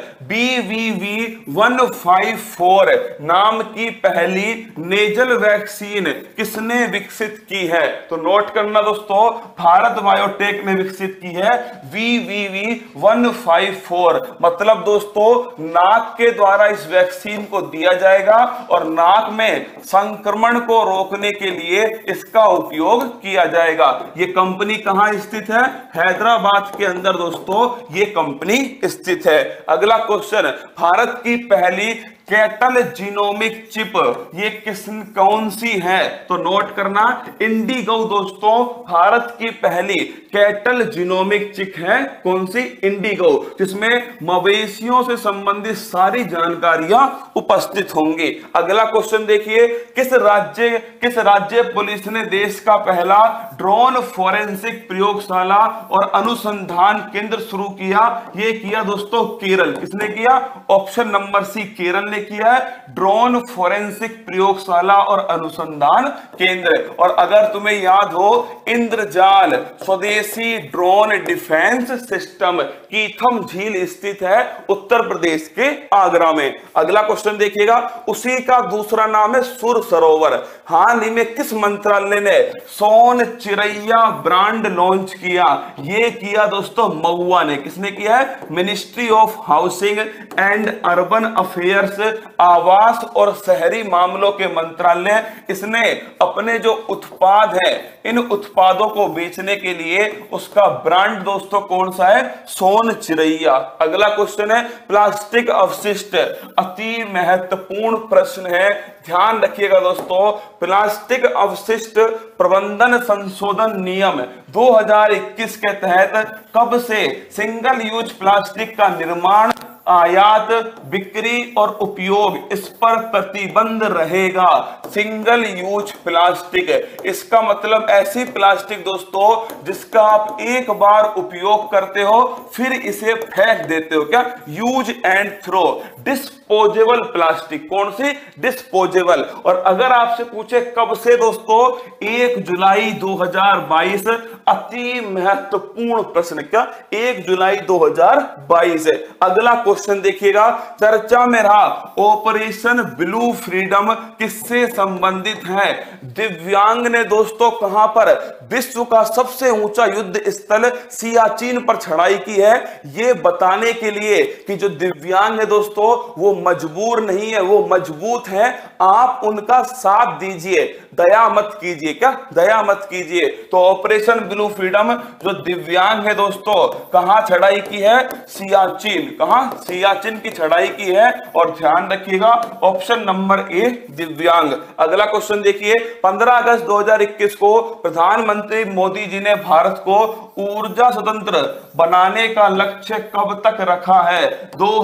वन फाइव फोर नाम की पहली नेजल वैक्सीन किसने विकसित की है? तो नोट करना दोस्तों, भारत बायोटेक ने विकसित की है V V V one five four मतलब दोस्तों, नाक के द्वारा इस वैक्सीन को दिया जाएगा और नाक में संक्रमण को रोकने के लिए इसका उपयोग किया जाएगा। ये कंपनी कहाँ स्थित है? हैदराबाद के अंदर दोस्तों, ये कंपनी स्थित है। अगला क्वेश्चन भारत की पहली कैटल जीनोमिक चिप, ये किस कौन सी है? तो नोट करना, इंडिगो दोस्तों, भारत की पहली कैटल जीनोमिक चिप है, कौन सी? इंडिगो, जिसमें मवेशियों से संबंधित सारी जानकारियाँ उपस्थित होंगी। अगला क्वेश्चन देखिए, किस राज्य किस राज्य पुलिस ने देश का पहला ड्रोन फोरेंसिक प्रयोगशाला और अनुसंधान केंद्र शुरू किया? ये किया दोस्तों केरल। किसने किया? ऑप्शन नंबर सी, केरल ने किया है? ड्रोन फोरेंसिक प्रयोगशाला और अनुसंधान केंद्र। और अगर तुम्हें याद हो, इंद्रजाल स्वदेशी ड्रोन डिफेंस सिस्टम कीथम झील स्थित है उत्तर प्रदेश के आगरा में। अगला क्वेश्चन देखिएगा। उसी का दूसरा नाम है सुर सरोवर। हाल ही में किस मंत्रालय ने सोन चिरैया ब्रांड लॉन्च किया? ये किया दोस्तों महुआ ने। किसने किया है? Ministry of housing and urban affairs आवास और शहरी मामलों के मंत्रालय इसने अपने जो उत्पाद है, इन उत्पादों को बेचने के लिए उसका ब्रांड दोस्तों कौन सा है? सोन चिरैया। अगला क्वेश्चन है, प्लास्टिक अवशिष्ट। अति महत्वपूर्ण प्रश्न है। ध्यान रखिएगा दोस्तों, प्लास्टिक अवशिष्ट प्रबंधन संशोधन नियम 2021 के तहत कब से सिंगल यूज़ प्लास्टिक का निर्माण आयात, बिक्री और उपयोग, इस पर प्रतिबंध रहेगा। Single use plastic. इसका मतलब ऐसी प्लास्टिक दोस्तों, जिसका आप एक बार उपयोग करते हो, फिर इसे फेंक देते हो। क्या? Use and throw disposable plastic कौन सी? डिस्पोजेबल और अगर आपसे पूछे कब से दोस्तों, एक जुलाई 2022 अति महत्वपूर्ण प्रश्न। क्या? एक जुलाई 2022 अगला क्वेश्चन क्वेश्चन देखिएगा। चर्चा में रहा ऑपरेशन ब्लू फ्रीडम किससे संबंधित है? दिव्यांग ने दोस्तों कहाँ पर? विश्व का सबसे ऊँचा युद्ध स्थल सियाचिन पर चढ़ाई की है। ये बताने के लिए कि जो दिव्यांग है दोस्तों, वो मजबूर नहीं है, वो मज़बूत है। आप उनका साथ दीजिए। दया मत कीजिए। क्या? दया मत कीजिए। तो ऑपरेशन ब्लू फ्रीडम जो दिव्यांग है दोस्तों, कहाँ चढ़ाई की है? सियाचिन। कहाँ? सियाचिन की चढ़ाई की है और ध्यान रखिएगा ऑप्शन नंबर ए दिव्यांग। अगला क्वेश्चन देखिए 15 अगस्त 2021 को प्रधानमंत्री मोदी जी ने भारत को ऊर्जा स्वतंत्र बनाने का लक्ष्य कब तक रखा है? दो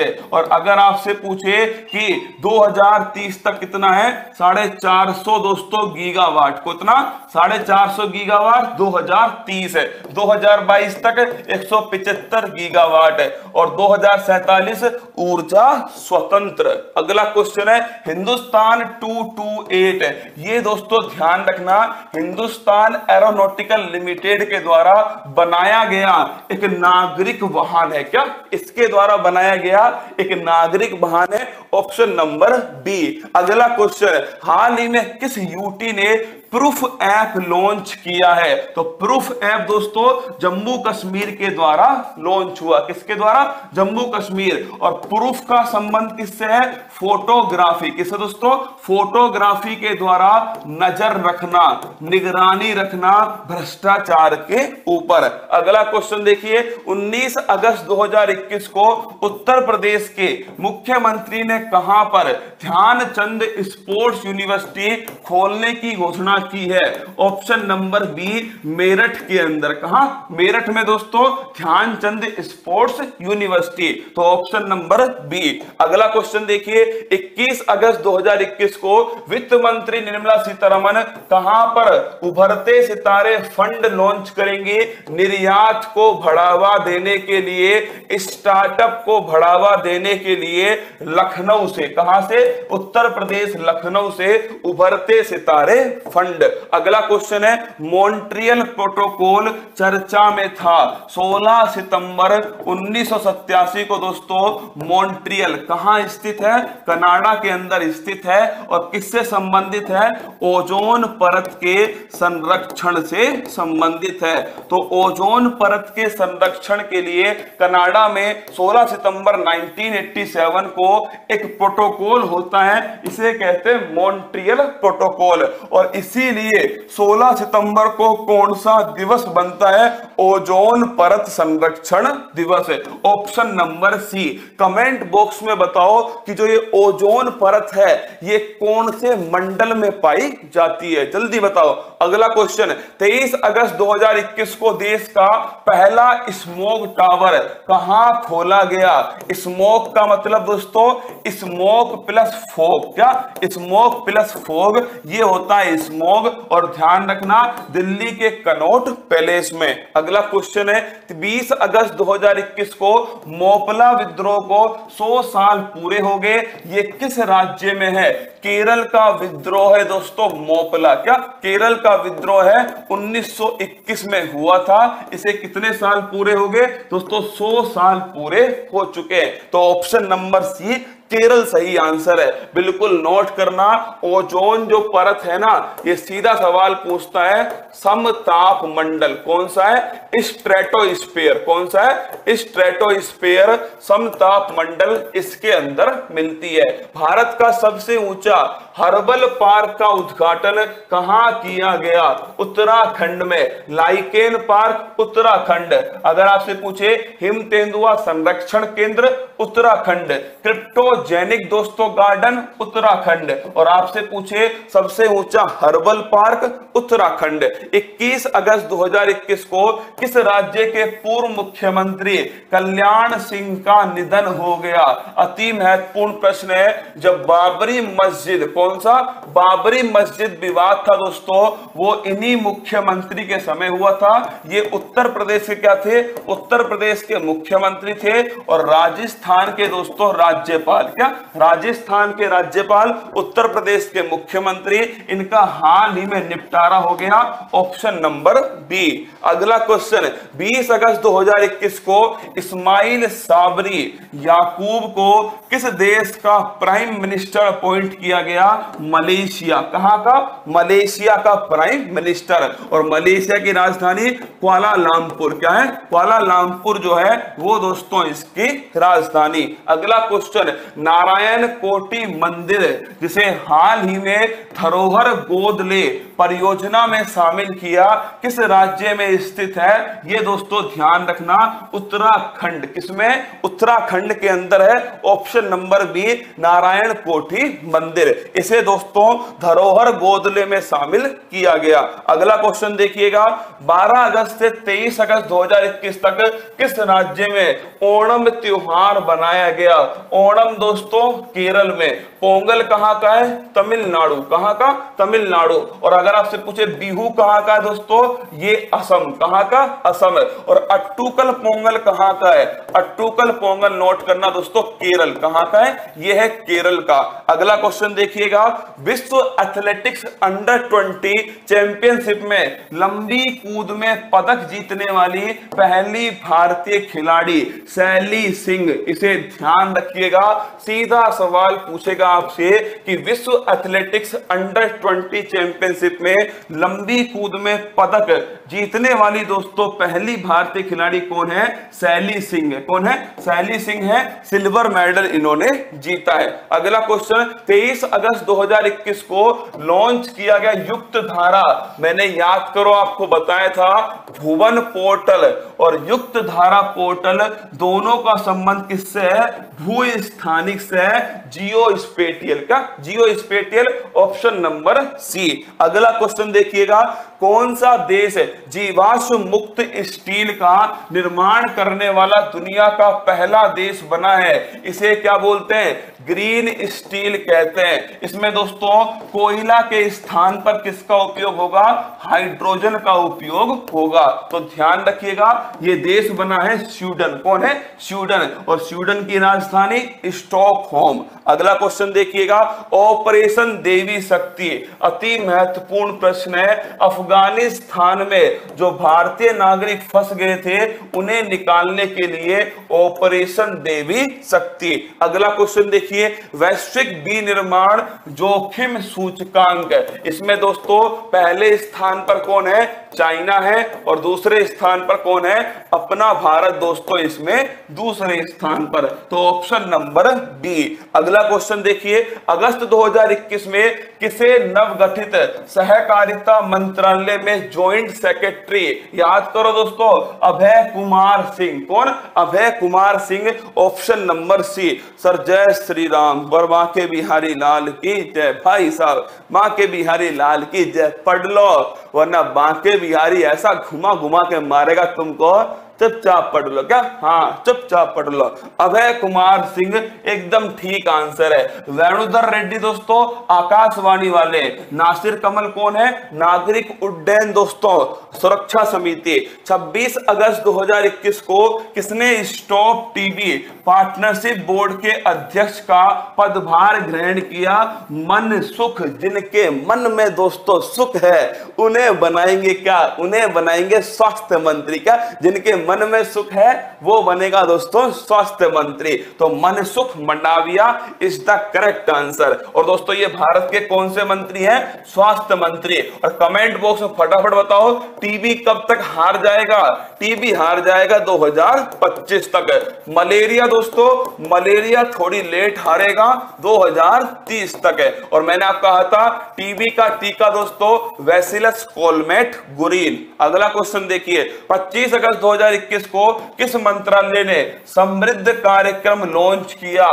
है और अगर आपसे पूछे कि 2030 तक कितना है? साढ़े चार सौ दोस्तों गीगावाट को। इतना साढ़े चार सौ गीगावाट 2030 है। 2022 तक 175 गीगावाट है। और दो ऊर्जा स्वतंत्र। अगला क्वेश्चन है, हिंदुस्तान 228 ये दोस्तों ध्यान रखना, हिंदुस्तान एरोनॉटिकल लिमिटेड के द्वारा बनाया गया एक नागरिक वाहन है। क्या? इसके द्वारा बनाया गया एक नागरिक वाहन है ऑप्शन नंबर बी अगला क्वेश्चन हाल ही में किस यूटी ने प्रूफ ऐप लॉन्च किया है। तो प्रूफ ऐप दोस्तों, जम्मू कश्मीर के द्वारा लॉन्च हुआ। किसके द्वारा? जम्मू कश्मीर। और प्रूफ का संबंध किससे है? फोटोग्राफी किससे दोस्तों? फोटोग्राफी के द्वारा नज़र रखना, निगरानी रखना, भ्रष्टाचार के ऊपर। अगला क्वेश्चन देखिए। 19 अगस्त 2021 को उत्तर प्रदेश के मुख्यमंत्री ने कहाँ पर ध्यानचंद स्पोर्ट्स यूनिवर्सिटी खोलने की घोषणा की है। ऑप्शन नंबर बी मेरठ के अंदर। कहा? मेरठ में दोस्तों, ध्यानचंद स्पोर्ट्स यूनिवर्सिटी। तो ऑप्शन नंबर बी अगला क्वेश्चन देखिए 21 अगस्त 2021 को वित्त मंत्री निर्मला सीतारमन कहाँ पर उभरते सितारे फंड लॉन्च करेंगे? निर्यात को बढ़ावा देने के लिए स्टार्टअप को बढ़ावा देने के लिए लखनऊ से। कहाँ से? उत्तर प्रदेश, लखनऊ से उभरते सितारे फंड फंड अगला क्वेश्चन है मॉन्ट्रियल प्रोटोकॉल चर्चा में था। 16 सितंबर उन्नीस को दोस्तों मॉन्ट्रियल कहाँ स्थित है? कनाडा के अंदर स्थित है और किससे संबंधित है? ओजोन परत के संरक्षण से संबंधित है। तो ओजोन परत के संरक्षण के लिए कनाडा में 16 सितंबर 1987 को एक प्रोटोकॉल होता है, इसे कहते हैं मॉन्ट्रियल प्रोटोकॉल और इस इसीलिए 16 सितंबर को कौन सा दिवस बनता है? ओजोन परत संरक्षण दिवस। है option number C. Comment box में बताओ कि जो ये ओजोन परत है, ये कौन से मंडल में पाई जाती है? जल्दी बताओ। अगला क्वेश्चन 23 अगस्त 2021 को देश का पहला स्मोक टावर कहाँ खोला गया? स्मोक का मतलब दोस्तों, स्मोक प्लस फोग। क्या? स्मोक प्लस फोग, ये होता है स्मोग और ध्यान रखना दिल्ली के कनोट पैलेस में। अगला क्वेश्चन है 20 अगस्त 2021 को मोपला विद्रोह को 100 साल पूरे हो गए। ये किस राज्य में है? केरल का विद्रोह है दोस्तों, मोपला। क्या केरल का विद्रोह है? 1921 में हुआ था। इसे कितने साल पूरे हो गए? दोस्तों 100 साल पूरे हो चुके तो ऑप्शन नंबर सी केरल सही आंसर है। बिल्कुल नोट करना ओजोन जो परत है ना, ये सीधा सवाल पूछता है समताप मंडल कौन सा है? स्ट्रेटोस्फेयर कौन सा है? स्ट्रेटोस्फेयर समताप मंडल इसके अंदर मिलती है। भारत का सबसे ऊँचा हर्बल पार्क का उद्घाटन कहाँ किया गया? उत्तराखंड में। Lichen park, Uttarakhand. अगर आपसे पूछे हिम तेंदुआ संरक्षण केंद्र, उत्तराखंड। क्रिप्टो जैनिक दोस्तों गार्डन, उत्तराखंड। और आपसे पूछे सबसे ऊँचा हर्बल पार्क, उत्तराखंड। 21 अगस्त 2021 को किस राज्य के पूर्व मुख्यमंत्री कल्याण सिंह का निधन हो गया? अति महत्वपूर्ण प्रश्न है, जब बाबरी मस्जिद, कौन सा? बाबरी मस्जिद विवाद था दोस्तों, वो इन्हीं मुख्यमंत्री के समय हुआ था। ये उत्तर प्रदेश के क्या थे? उत्तर प्रदेश के मुख्यमंत्री थे और राजस्थान के दोस्तों राज्यपाल क्या? राजस्थान के राज्यपाल, उत्तर प्रदेश के मुख्यमंत्री, इनका हाल ही में निपटारा हो गया। Option number B. अगला क्वेश्चन 20 अगस्त 2021 को इस्माइल साबरी याकूब को किस देश का प्राइम मिनिस्टर अपॉइंट किया गया? मलेशिया। कहाँ का? मलेशिया का प्राइम मिनिस्टर। और मलेशिया की राजधानी कुआलालंपुर क्या है? कुआलालंपुर जो है, वो दोस्तों इसकी राजधानी। अगला क्वेश्चन नारायण कोटी मंदिर जिसे हाल ही में धरोहर गोदले परियोजना में शामिल किया, किस राज्य में स्थित है, ये दोस्तों ध्यान रखना। उत्तराखंड किसमें? उत्तराखंड के अंदर है ऑप्शन नंबर बी नारायण कोठी मंदिर। इसे दोस्तों धरोहर गोदले में शामिल किया गया। अगला क्वेश्चन देखिएगा। 12 अगस्त से 23 अगस्त 2021 तक किस राज्य में ओणम त्योहार बनाया गया? ओणम दोस्तों केरल में। पोंगल कहाँ का है? तमिलनाडु। कहाँ का? तमिलनाडु। और अगर आपसे पूछे, बिहू कहाँ का है दोस्तों? ये असम कहाँ का? असम है। और अट्टूकल पोंगल कहाँ का है? अट्टूकल पोंगल नोट करना दोस्तों, केरल कहाँ का है? ये है केरल का। अगला क्वेश्चन देखिएगा। विश्व एथलेटिक्स अंडर 20 चैंपियनशिप में लंबी कूद में पदक जीतने वाली पहली भारतीय खिलाड़ी सैली सिंह। इसे ध्यान रखिएगा। सीधा सवाल पूछेगा आपसे कि विश्व एथलेटिक्स अंडर 20 चैंपियनशिप में लंबी कूद में पदक जीतने वाली दोस्तों, पहली भारतीय खिलाड़ी कौन है? सैली सिंह कौन है? सैली सिंह है। सिल्वर मेडल इन्होंने जीता है। अगला क्वेश्चन 23 अगस्त 2021 को लॉन्च किया गया युक्त धारा। मैंने याद करो, आपको बताया था, भुवन पोर्टल। और युक्त धारा पोर्टल दोनों का संबंध किससे है? भू स्थानिक से जियो स्पेटियल का। Geospatial option number C. अगला क्वेश्चन देखिएगा, कौन सा देश जीवाश्म मुक्त स्टील का निर्माण करने वाला दुनिया का पहला देश बना है? इसे क्या बोलते हैं? ग्रीन स्टील कहते हैं। इसमें दोस्तों, कोयला के स्थान पर किसका उपयोग होगा? हाइड्रोजन का उपयोग होगा। तो ध्यान रखिएगा, ये देश बना है स्वीडन कौन है? स्वीडन और स्वीडन की राजधानी स्टॉकहोम अगला क्वेश्चन देखिएगा ऑपरेशन देवी शक्ति। अति महत्वपूर्ण प्रश्न है। अफ़गानिस्तान में जो भारतीय नागरिक फंस गए थे, उन्हें निकालने के लिए ऑपरेशन देवी शक्ति। अगला क्वेश्चन देखिए। वैश्विक विनिर्माण जोखिम सूचकांक। इसमें दोस्तों, पहले स्थान पर कौन है? चाइना है। और दूसरे स्थान पर कौन है? अपना भारत दोस्तों, इसमें दूसरे स्थान पर। तो ऑप्शन नंबर डी अगला क्वेश्चन देखिए। अगस्त 2021 में किसे नवगठित सहकारिता मंत्रालय में ज्वाइंट सेक्रेटरी याद करो दोस्तों, अभय कुमार सिंह। कौन? Abhay Kumar Singh option number C sir, जय श्री राम और माँ के बिहारी लाल की जय। भाई साहब, माँ के बिहारी लाल की जय। पढ़ लो, वरना बांके बिहारी ऐसा घुमा घुमा के मारेगा तुमको। चुपचाप पढ़ लो, क्या? हाँ चुपचाप पढ़ लो। अभय कुमार सिंह, एकदम ठीक आंसर है। वेणुधर रेड्डी दोस्तों, आकाशवाणी वाले। नासिर कमल कौन है? नागरिक उड्डयन दोस्तों, सुरक्षा समिति। 26 अगस्त 2021 को किसने स्टॉप टीवी पार्टनरशिप बोर्ड के अध्यक्ष का पदभार ग्रहण किया? मन सुख, जिनके मन में दोस्तों सुख है, उन्हें बनाएँगे क्या? उन्हें बनाएँगे स्वास्थ्य मंत्री क्या? जिनके मन में सुख है, वो बनेगा दोस्तों स्वास्थ्य मंत्री। तो Mansukh Mandaviya is the correct answer और दोस्तों, ये भारत के कौन से मंत्री हैं? स्वास्थ्य मंत्री। और कमेंट बॉक्स में फटाफट बताओ टीबी कब तक हार जाएगा? टीबी हार जाएगा 2025 तक। मलेरिया दोस्तों, मलेरिया थोड़ी लेट हारेगा 2030 तक। है और मैंने आपको कहा था टीबी का टीका दोस्तों वेसिलस कोलमेट गुरीन अगला क्वेश्चन देखिए 25 अगस्त 2021 को किस मंत्रालय ने समृद्ध कार्यक्रम लॉन्च किया?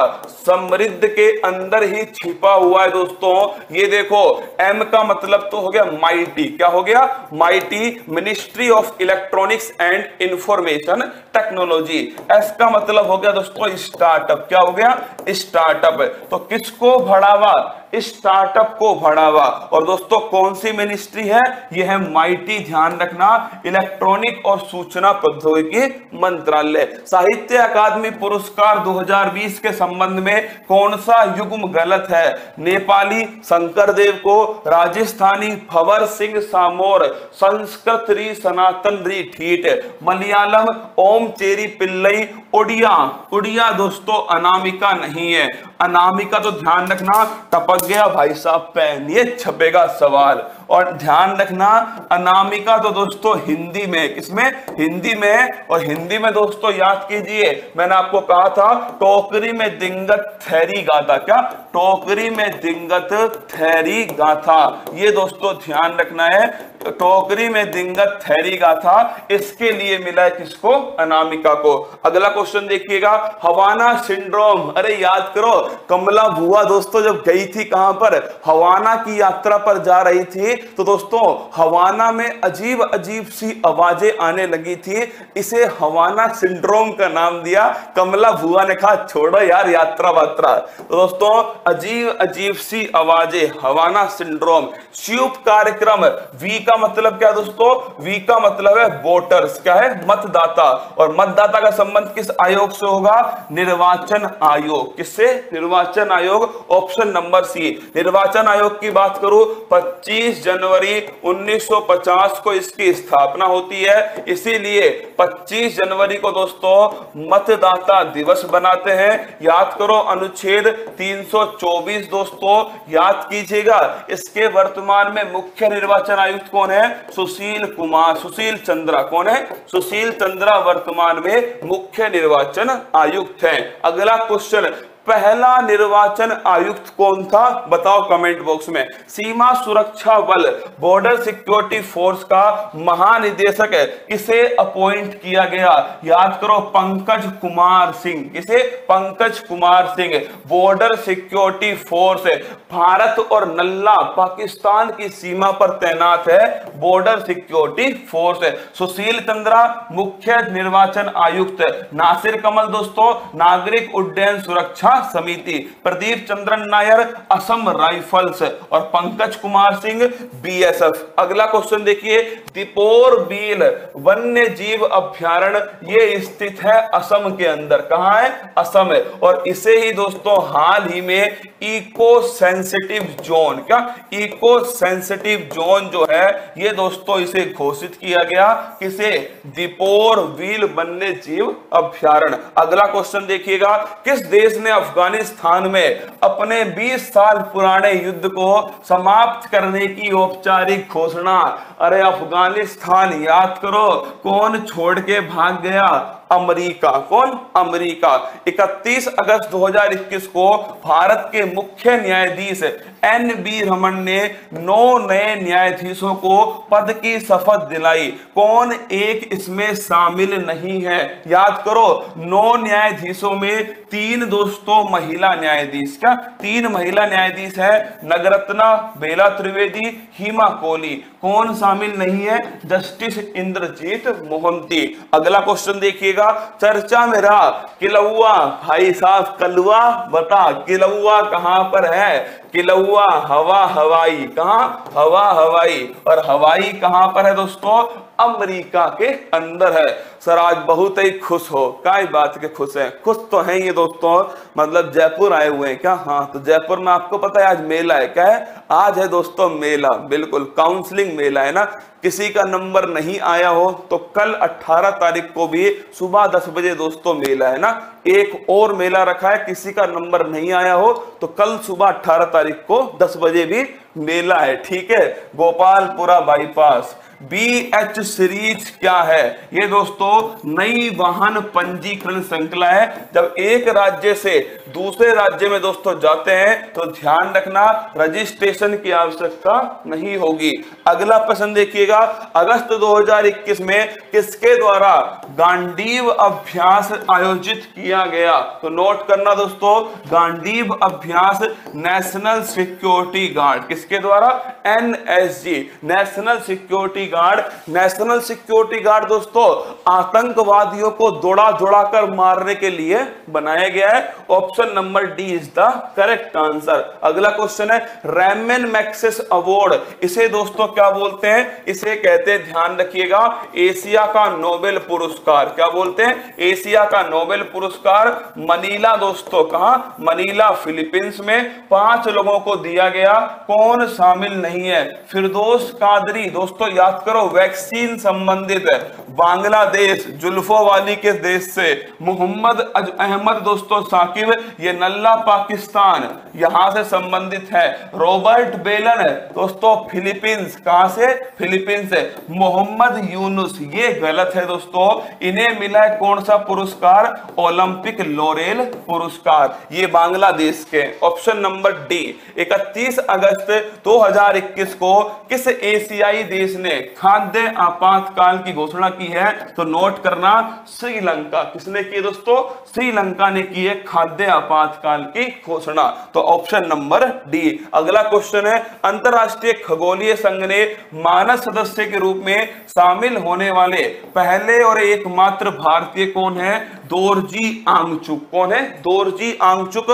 समृद्ध के अंदर ही छिपा हुआ है दोस्तों। ये देखो एम का मतलब तो हो गया माइटी क्या हो गया? MeitY ministry of electronics and information technologies का मतलब हो गया दोस्तों स्टार्टअप क्या हो गया? स्टार्टअप तो किसको बढ़ावा? स्टार्टअप को बढ़ावा। और दोस्तों, कौन सी मिनिस्ट्री है? यह है माइटी, ध्यान रखना, इलेक्ट्रॉनिक और सूचना प्रौद्योगिकी मंत्रालय। साहित्य अकादमी पुरस्कार 2020 के संबंध में कौन सा युग्म गलत है? नेपाली शंकर देव को, राजस्थानी भवर सिंह सामोर, संस्कृत री सनातन री ठीट मलयालम ओम चेरी पिल्लई, उड़िया। उड़िया दोस्तों, अनामिका नहीं है। अनामिका तो ध्यान रखना टपक गया भाई साहब पेन ये छपेगा सवाल। और ध्यान रखना, अनामिका तो दोस्तों हिंदी में, किसमें? हिंदी में, और हिंदी में दोस्तों याद कीजिए, मैंने आपको कहा था, टोकरी में दिंगत थैरी गाथा, क्या? टोकरी में दिंगत थैरी गाथा, ये दोस्तों ध्यान रखना है, टोकरी में दिंगत थैरी गाथा, इसके लिए मिला है किसको? अनामिका को। अगला क्वेश्चन देखिएगा, हवाना सिंड्रोम अरे याद करो, कमला बुआ दोस्तों जब गई थी कहाँ पर? हवाना की यात्रा पर जा रही थी तो दोस्तों, हवाना में अजीब अजीब सी आवाज़ें आने लगी थी। इसे हवाना सिंड्रोम का नाम दिया। कमला बुआ ने कहा, छोड़ो यार यात्रा वात्रा तो दोस्तों अजीब अजीब सी आवाज़ें, हवाना सिंड्रोम। स्यूप कार्यक्रम। वी का मतलब क्या दोस्तों? वी का मतलब है वोटर्स, क्या है? मतदाता। और मतदाता का संबंध किस आयोग से होगा? निर्वाचन आयोग। किससे? निर्वाचन आयोग, ऑप्शन नंबर सी। निर्वाचन आयोग की बात करूँ 25 जनवरी 1950 को इसकी स्थापना होती है। इसीलिए 25 जनवरी को दोस्तों मतदाता दिवस बनाते हैं। याद करो, अनुच्छेद 324 दोस्तों, याद कीजिएगा। इसके वर्तमान में मुख्य निर्वाचन आयुक्त कौन है? सुशील कुमार, सुशील चंद्रा कौन है? सुशील चंद्रा वर्तमान में मुख्य निर्वाचन आयुक्त है। अगला क्वेश्चन पहला निर्वाचन आयुक्त कौन था? बताओ कमेंट बॉक्स में। सीमा सुरक्षा बल बॉर्डर सिक्योरिटी फोर्स का महानिदेशक किसे अपॉइंट किया गया। याद करो, पंकज कुमार सिंह। किसे Pankaj Kumar Singh border security force Bharat और नल्ला पाकिस्तान की सीमा पर तैनात है border security force Sushil Chandra, मुख्य निर्वाचन आयुक्त। नासिर कमल, दोस्तों, नागरिक उड्डयन सुरक्षा समिति, प्रदीप चंद्रन नायर, असम राइफल्स और पंकज कुमार सिंह, बीएसएफ। अगला क्वेश्चन देखिए, दीपोर बील वन्य जीव अभ्यारण्य, ये स्थित है असम के अंदर। कहा है? असम है। और इसे ही दोस्तों, हाल ही में इको सेंसिटिव जोन क्या? इको सेंसिटिव जोन जो है, ये दोस्तों, इसे घोषित किया गया किसे? दीपोर व्हील वन्य जीव अभ्यारण अगला क्वेश्चन देखिएगा, किस देश ने अफ़गानिस्तान में अपने 20 साल पुराने युद्ध को समाप्त करने की औपचारिक घोषणा। अरे अफ़गानिस्तान, याद करो, कौन छोड़ के भाग गया? अमेरिका, कौन? अमेरिका। 31 अगस्त 2021 को भारत के मुख्य न्यायाधीश एन बी रमन ने नौ नए न्यायाधीशों को पद की शपथ दिलाई। कौन एक इसमें शामिल नहीं है? याद करो, नौ न्यायाधीशों में तीन दोस्तों महिला न्यायाधीश। क्या? तीन महिला न्यायाधीश है, नगरत्ना, बेला त्रिवेदी, हिमा कोहली। कौन शामिल नहीं है? जस्टिस इंद्रजीत मोहंती। अगला क्वेश्चन देखिएगा। चर्चा में रहा किलौआ भाई साहब कलुआ बता किलौआ कहाँ पर है? किलौआ हवा हवाई, कहा? हवा हवाई। और हवाई कहाँ पर है दोस्तों? अमेरिका के अंदर है। सर, आज बहुत ही खुश हो। काय बात के खुश है। खुश तो है ये दोस्तों। मतलब जयपुर आए हुए हैं। क्या? हाँ तो जयपुर में आपको पता है आज मेला है। क्या है? आज है दोस्तों मेला। बिल्कुल काउंसलिंग मेला है ना। किसी का नंबर नहीं आया हो तो कल 18 तारीख को भी सुबह 10 बजे दोस्तों मेला है ना। एक और मेला रखा है, किसी का नंबर नहीं आया हो तो कल सुबह 18 तारीख को 10 बजे भी मेला है, ठीक है? Gopalpura bypass. B H series क्या है? ये दोस्तों, नई वाहन पंजीकरण श्रृंखला है। जब एक राज्य से दूसरे राज्य में दोस्तों जाते हैं तो ध्यान रखना रजिस्ट्रेशन की आवश्यकता नहीं होगी। अगला प्रश्न देखिएगा, अगस्त 2021 में किसके द्वारा गांडीव अभ्यास आयोजित किया गया? तो नोट करना दोस्तों, गांडीव अभ्यास नेशनल सिक्योरिटी गार्ड किसके द्वारा? NSG national security guard, national security guard दोस्तों, आतंकवादियों को दौड़ा दौड़ा कर मारने के लिए बनाया गया है। Option number D is the correct answer. अगला क्वेश्चन है, रैमन मैक्सिस अवार्ड, इसे दोस्तों क्या बोलते हैं? इसे कहते हैं, ध्यान रखिएगा, एशिया का नोबेल पुरस्कार। क्या बोलते हैं? एशिया का नोबेल पुरस्कार मनीला दोस्तों, कहा? मनीला, फिलीपींस में। पाँच लोगों को दिया गया, कौन शामिल नहीं है? फिरदोस कादरी, दोस्तों याद करो, वैक्सीन संबंधित बांग्लादेश, जुल्फो वाली के देश से? मोहम्मद अहमद, दोस्तों, साकिब, ये नल्ला पाकिस्तान, यहाँ से संबंधित है। रॉबर्ट बेलन दोस्तों, फिलीपींस, कहाँ से? फिलीपींस से। मोहम्मद यूनुस, ये गलत है, दोस्तों। इन्हें मिला है कौन सा पुरस्कार? ओलंपिक लोरेल पुरस्कार, ये बांग्लादेश के। ऑप्शन नंबर डी 31 अगस्त 2021 को किस एशियाई देश ने खाद्य आपातकाल की घोषणा की है तो नोट करना श्रीलंका। किसने की दोस्तों? श्रीलंका ने की है खाद्य आपातकाल की घोषणा। तो ऑप्शन नंबर डी, अगला क्वेश्चन है, अंतरराष्ट्रीय खगोलीय संघ ने मानव सदस्य के रूप में शामिल होने वाले पहले और एकमात्र भारतीय कौन है? दोरजी आंगचुक। कौन है? दोरजी आंगचुक।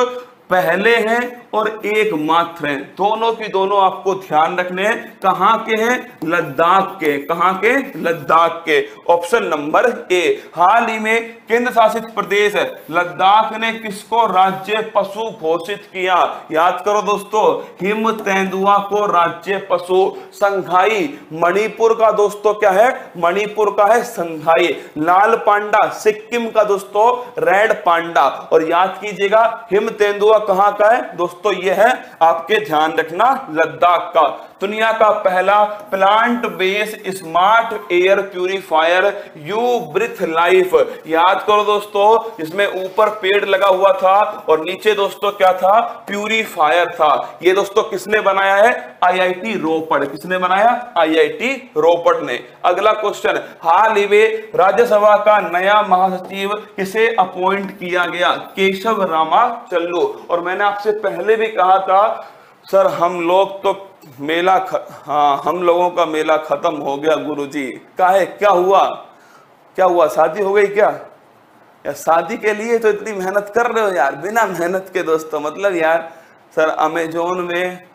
पहले हैं और एक मात्र हैं। दोनों की दोनों आपको ध्यान रखने हैं। कहाँ के हैं? लद्दाख के। कहाँ के? लद्दाख के। ऑप्शन नंबर ए, हाल ही में केंद्र शासित प्रदेश लद्दाख ने किसको राज्य पशु घोषित किया? याद करो दोस्तों हिम तेंदुआ को राज्य पशु संघाई। मणिपुर का दोस्तों क्या है? मणिपुर का है संघाई। लाल पांडा, सिक्किम का दोस्तों, रेड पांडा। और याद कीजिएगा हिम तेंदुआ कहाँ का है? दोस्तों, ये है आपके ध्यान रखना लद्दाख का। दुनिया का पहला plant base smart air purifier uBreathe life याद करो दोस्तों, इसमें ऊपर पेड़ लगा हुआ था और नीचे दोस्तों क्या था? प्यूरिफायर था। ये दोस्तों किसने बनाया है? आईआईटी रोपड़। किसने बनाया? आईआईटी रोपड़ ने। अगला क्वेश्चन हाल ही में राज्यसभा का नया महासचिव किसे अपॉइंट किया गया? केशव रामा चल्लू। और मैंने आपसे पहले भी कहा था, सर, हम लोग तो मेला ख... हाँ हम लोगों का मेला खत्म हो गया, गुरुजी। काहे? क्या हुआ? क्या हुआ? शादी हो गई क्या? या शादी के लिए तो इतनी मेहनत कर रहे हो यार? बिना मेहनत के दोस्तों मतलब यार, सर, अमेजोन में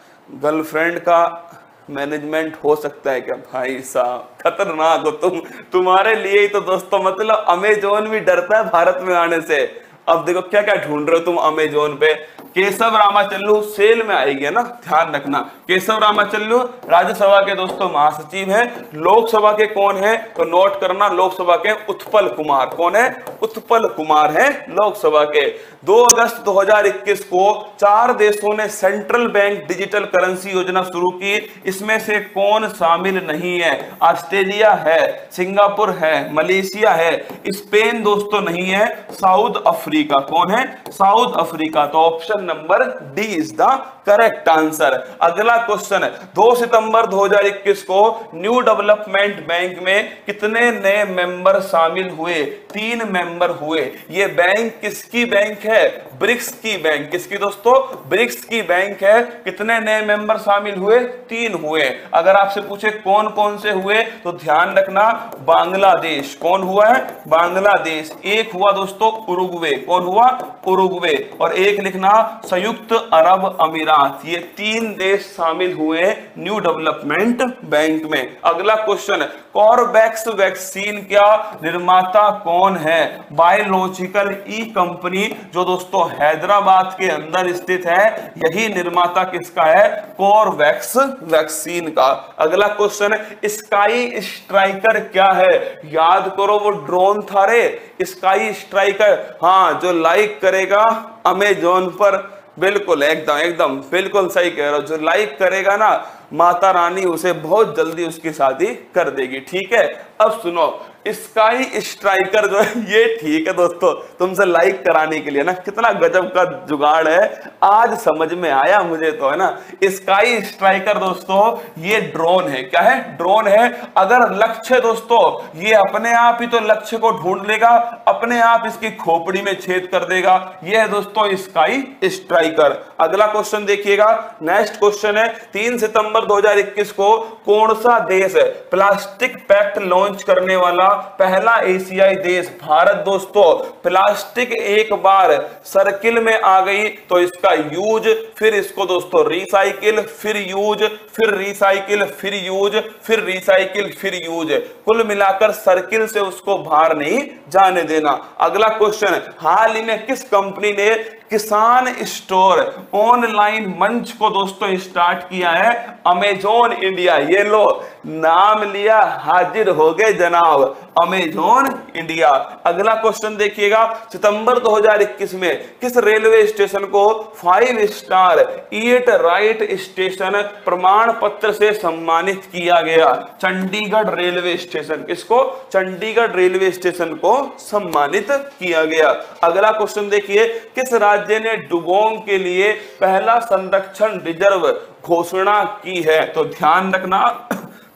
गर्लफ्रेंड का मैनेजमेंट हो सकता है क्या? भाई साहब, खतरनाक हो तुम। तुम्हारे लिए ही तो दोस्तों मतलब अमेजोन भी डरता है भारत में आने से। अब देखो क्या क्या ढूंढ रहे हो तुम अमेजोन पे? केशव रामाचल्लू सेल में आएगी ना? ध्यान रखना। केशव रामाचल्लु राज्यसभा के दोस्तों, महासचिव हैं। लोकसभा के कौन है? तो नोट करना, लोकसभा के उत्पल कुमार। कौन है? उत्पल कुमार है लोकसभा के। 2 अगस्त 2021 को चार देशों ने सेंट्रल बैंक डिजिटल करेंसी योजना शुरू की। इसमें से कौन शामिल नहीं है? ऑस्ट्रेलिया है, सिंगापुर है, मलेशिया है। स्पेन दोस्तों नहीं है, साउथ अफ्रीका कौन है? South Africa. तो option number D is the correct answer. अगला क्वेश्चन 2 सितंबर 2021 को न्यू डेवलपमेंट बैंक में कितने नए मेंबर शामिल हुए? तीन मेंबर हुए। ये बैंक किसकी बैंक है? ब्रिक्स की बैंक। किसकी दोस्तों? ब्रिक्स की बैंक है। कितने नए मेंबर शामिल हुए? तीन हुए। अगर आपसे पूछे कौन कौन से हुए तो ध्यान रखना, बांग्लादेश। कौन हुआ है? बांग्लादेश। एक हुआ दोस्तों, उरुग्वे। कौन हुआ? उरुग्वे। और एक लिखना, संयुक्त अरब अमीरात। ये तीन देश शामिल हुए हैं न्यू डेवलपमेंट बैंक में। अगला क्वेश्चन कॉर्बैक्स वैक्सीन क्या निर्माता कौन है? बायोलॉजिकल ई कंपनी जो दोस्तों हैदराबाद के अंदर स्थित है, यही निर्माता किसका है? कॉर्वैक्स वैक्सीन का। अगला क्वेश्चन स्काई स्ट्राइकर क्या है? याद करो, वो ड्रोन था रे। स्काई स्ट्राइकर हाँ जो लाइक करेगा अमेजोन पर। बिल्कुल, एकदम एकदम, बिल्कुल सही कह रहे हो। जो लाइक करेगा ना, माता रानी उसे बहुत जल्दी उसकी शादी कर देगी, ठीक है? अब सुनो स्काई स्ट्राइकर जो है, ये ठीक है दोस्तों, तुमसे लाइक कराने के लिए ना, कितना गजब का जुगाड़ है। आज समझ में आया मुझे तो है ना? स्काई स्ट्राइकर दोस्तों, ये ड्रोन है। क्या है? ड्रोन है। अगर लक्ष्य दोस्तों, ये अपने आप ही तो लक्ष्य को ढूंढ लेगा, अपने आप इसकी खोपड़ी में छेद कर देगा। ये है दोस्तों स्काई स्ट्राइकर। अगला क्वेश्चन देखिएगा। नेक्स्ट क्वेश्चन है, तीन सितंबर 2021 को कौन सा देश है? प्लास्टिक पैक्ट लॉन्च करने वाला पहला एशियाई देश, भारत दोस्तों, प्लास्टिक एक बार सर्किल में आ गई तो इसका यूज़, फिर इसको दोस्तों रिसाइकिल फिर यूज़ फिर रिसाइकिल फिर यूज़ फिर रिसाइकिल फिर यूज़ कुल मिलाकर सर्किल से उसको बाहर नहीं जाने देना। अगला क्वेश्चन हाल ही में किस कंपनी ने किसान स्टोर, ऑनलाइन मंच को दोस्तों स्टार्ट किया है अमेजोन इंडिया। ये लो, नाम लिया, हाजिर हो गए जनाब अमेजोन इंडिया। अगला क्वेश्चन देखिएगा, सितंबर 2021 में किस रेलवे स्टेशन को five star eat right station प्रमाण पत्र से सम्मानित किया गया? चंडीगढ़ रेलवे स्टेशन, किसको? चंडीगढ़ रेलवे स्टेशन को सम्मानित किया गया। अगला क्वेश्चन देखिए, किस राज्य ने डुबोंग के लिए पहला संरक्षण रिज़र्व घोषणा की है। तो ध्यान रखना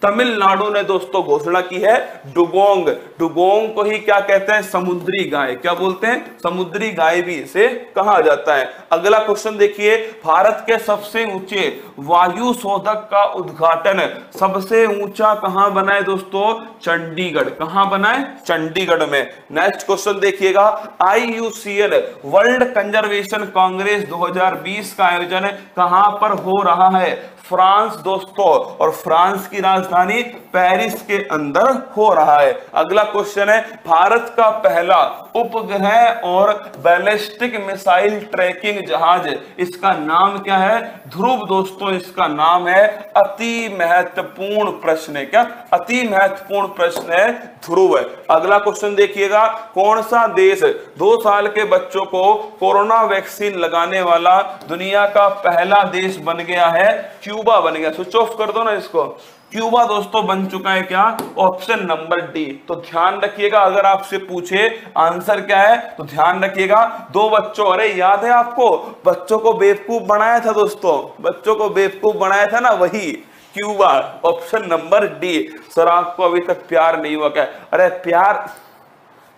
तमिलनाडु ने दोस्तों घोषणा की है, डुगोंग। डुगोंग को ही क्या कहते हैं? समुद्री गाय। क्या बोलते हैं? समुद्री गाय भी इसे कहा जाता है। अगला क्वेश्चन देखिए, भारत के सबसे ऊँचे वायु शोधक का उद्घाटन सबसे ऊँचा कहाँ बनाए दोस्तों? चंडीगढ़। कहाँ बनाए चंडीगढ़ में। नेक्स्ट क्वेश्चन देखिएगा। आईयूसीएल वर्ल्ड कंजर्वेशन कांग्रेस 2020 का आयोजन कहाँ पर हो रहा है? फ्रांस दोस्तों, और फ्रांस की राजधानी पेरिस के अंदर हो रहा है। अगला क्वेश्चन है, भारत का पहला उपग्रह और बैलिस्टिक मिसाइल ट्रैकिंग जहाज़, इसका नाम क्या है? ध्रुव दोस्तों, इसका नाम है अति महत्वपूर्ण प्रश्न है। क्या अति महत्वपूर्ण प्रश्न है? ध्रुव है। अगला क्वेश्चन देखिएगा, कौन सा देश दो साल के बच्चों को कोरोना वैक्सीन लगाने वाला दुनिया का पहला देश बन गया है? क्यूबा बन गया। स्विच ऑफ़ कर दो ना इसको। क्यूबा दोस्तों बन चुका है क्या? Option number D. तो ध्यान रखिएगा, अगर आपसे पूछे, आंसर क्या है? तो ध्यान रखिएगा, दो बच्चों, अरे याद है आपको? बच्चों को बेवकूफ़ बनाया था दोस्तों। बच्चों को बेवकूफ़ बनाया था ना, वही, Cuba. Option number D. Sir, आपको अभी तक प्यार नहीं हुआ क्या? अरे प्यार,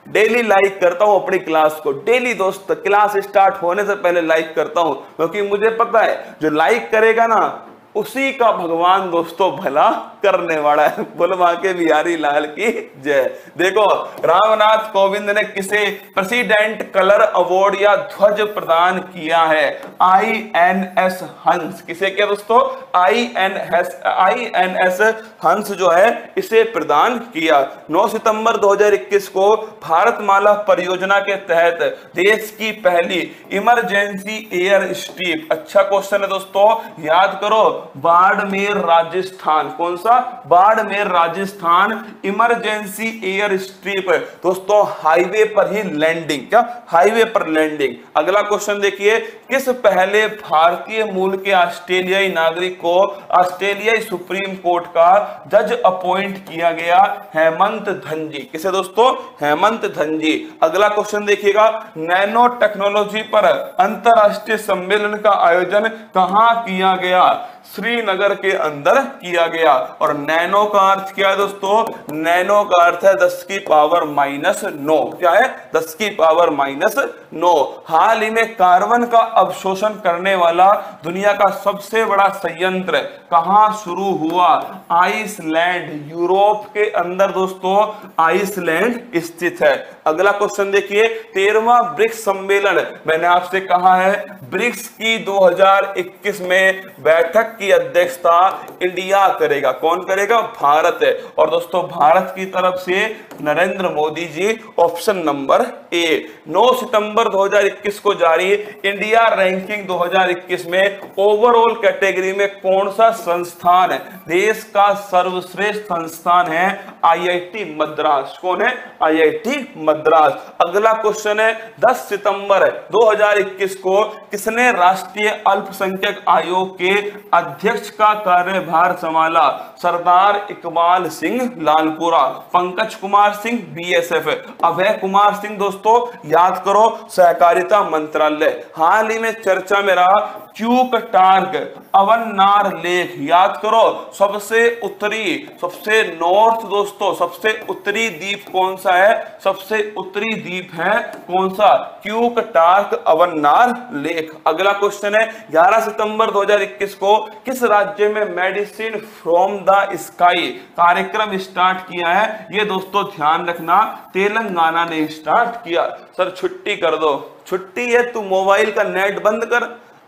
डेली लाइक करता हूँ अपनी क्लास को। डेली दोस्त, क्लास स्टार्ट होने से पहले लाइक करता हूँ। क्योंकि मुझे पता है, जो लाइक करेगा ना उसी का भगवान दोस्तों भला करने वाला है। बोलवा के बिहारी लाल की जय। देखो, रामनाथ कोविंद ने किसे प्रेसिडेंट कलर अवार्ड या ध्वज प्रदान किया है? आई एन एस हंस। किसे क्या दोस्तों? I N S I N S Hansa जो है, इसे प्रदान किया। 9 सितंबर 2021 को भारत माला परियोजना के तहत देश की पहली इमरजेंसी एयर स्ट्रीप। अच्छा क्वेश्चन है दोस्तों, याद करो बाड़मेर राजस्थान। कौन सा? Barmer Rajasthan emergency air strip. दोस्तों, हाईवे पर ही लैंडिंग। क्या? हाईवे पर लैंडिंग। अगला क्वेश्चन देखिए। किस पहले भारतीय मूल के ऑस्ट्रेलियाई नागरिक को ऑस्ट्रेलियाई सुप्रीम कोर्ट का जज अपॉइंट किया गया? हेमंत धनजी। किसे दोस्तों? हेमंत धनजी। अगला क्वेश्चन देखिएगा। नैनो टेक्नोलॉजी पर अंतरराष्ट्रीय सम्मेलन का आयोजन कहाँ किया गया? श्रीनगर के अंदर किया गया। और नैनो का अर्थ क्या है दोस्तों? नैनो का अर्थ है दस की पावर माइनस नौ। क्या है? दस की पावर माइनस नौ। हाल ही में कार्बन का अवशोषण करने वाला दुनिया का सबसे बड़ा संयंत्र कहा शुरू हुआ? आइसलैंड, यूरोप के अंदर दोस्तों, आइसलैंड स्थित है। अगला क्वेश्चन देखिए तेरवा ब्रिक्स सम्मेलन। मैंने आपसे कहा है, ब्रिक्स की 2021 में बैठक की अध्यक्षता इंडिया करेगा। कौन करेगा? भारत। है और दोस्तों, भारत की तरफ़ से Narendra Modi ji option number A 9 सितंबर 2021 को जारी इंडिया रैंकिंग 2021 में ओवरऑल कैटेगरी में कौन सा संस्थान है? देश का सर्वश्रेष्ठ संस्थान है आईआईटी मद्रास। कौन है? आईआईटी मद्रास। अगला क्वेश्चन है 10 सितंबर 2021 को किसने राष्ट्रीय अल्पसंख्यक आयोग के अध्यक्ष का कार्यभार संभाला? सरदार इकबाल सिंह, लालपुरा। पंकज कुमार सिंह, बीएसएफ। अभय कुमार सिंह, दोस्तों याद करो, सहकारिता मंत्रालय। हाल ही में चर्चा में रहा क्यूक टार्ग, अवन्नार लेक याद करो, सबसे उत्तरी, सबसे नॉर्थ दोस्तों, सबसे उत्तरी द्वीप कौन सा है? सबसे उत्तरी द्वीप है कौन सा? क्यूक टार्क अवन्नार लेक अगला क्वेश्चन है 11 सितंबर 2021 को किस राज्य में मेडिसिन फ्रॉम द स्काई कार्यक्रम स्टार्ट किया है? ये दोस्तों, ध्यान रखना, तेलंगाना ने स्टार्ट किया, सर, छुट्टी कर दो। छुट्टी है, तू मोबाइल का नेट बंद कर।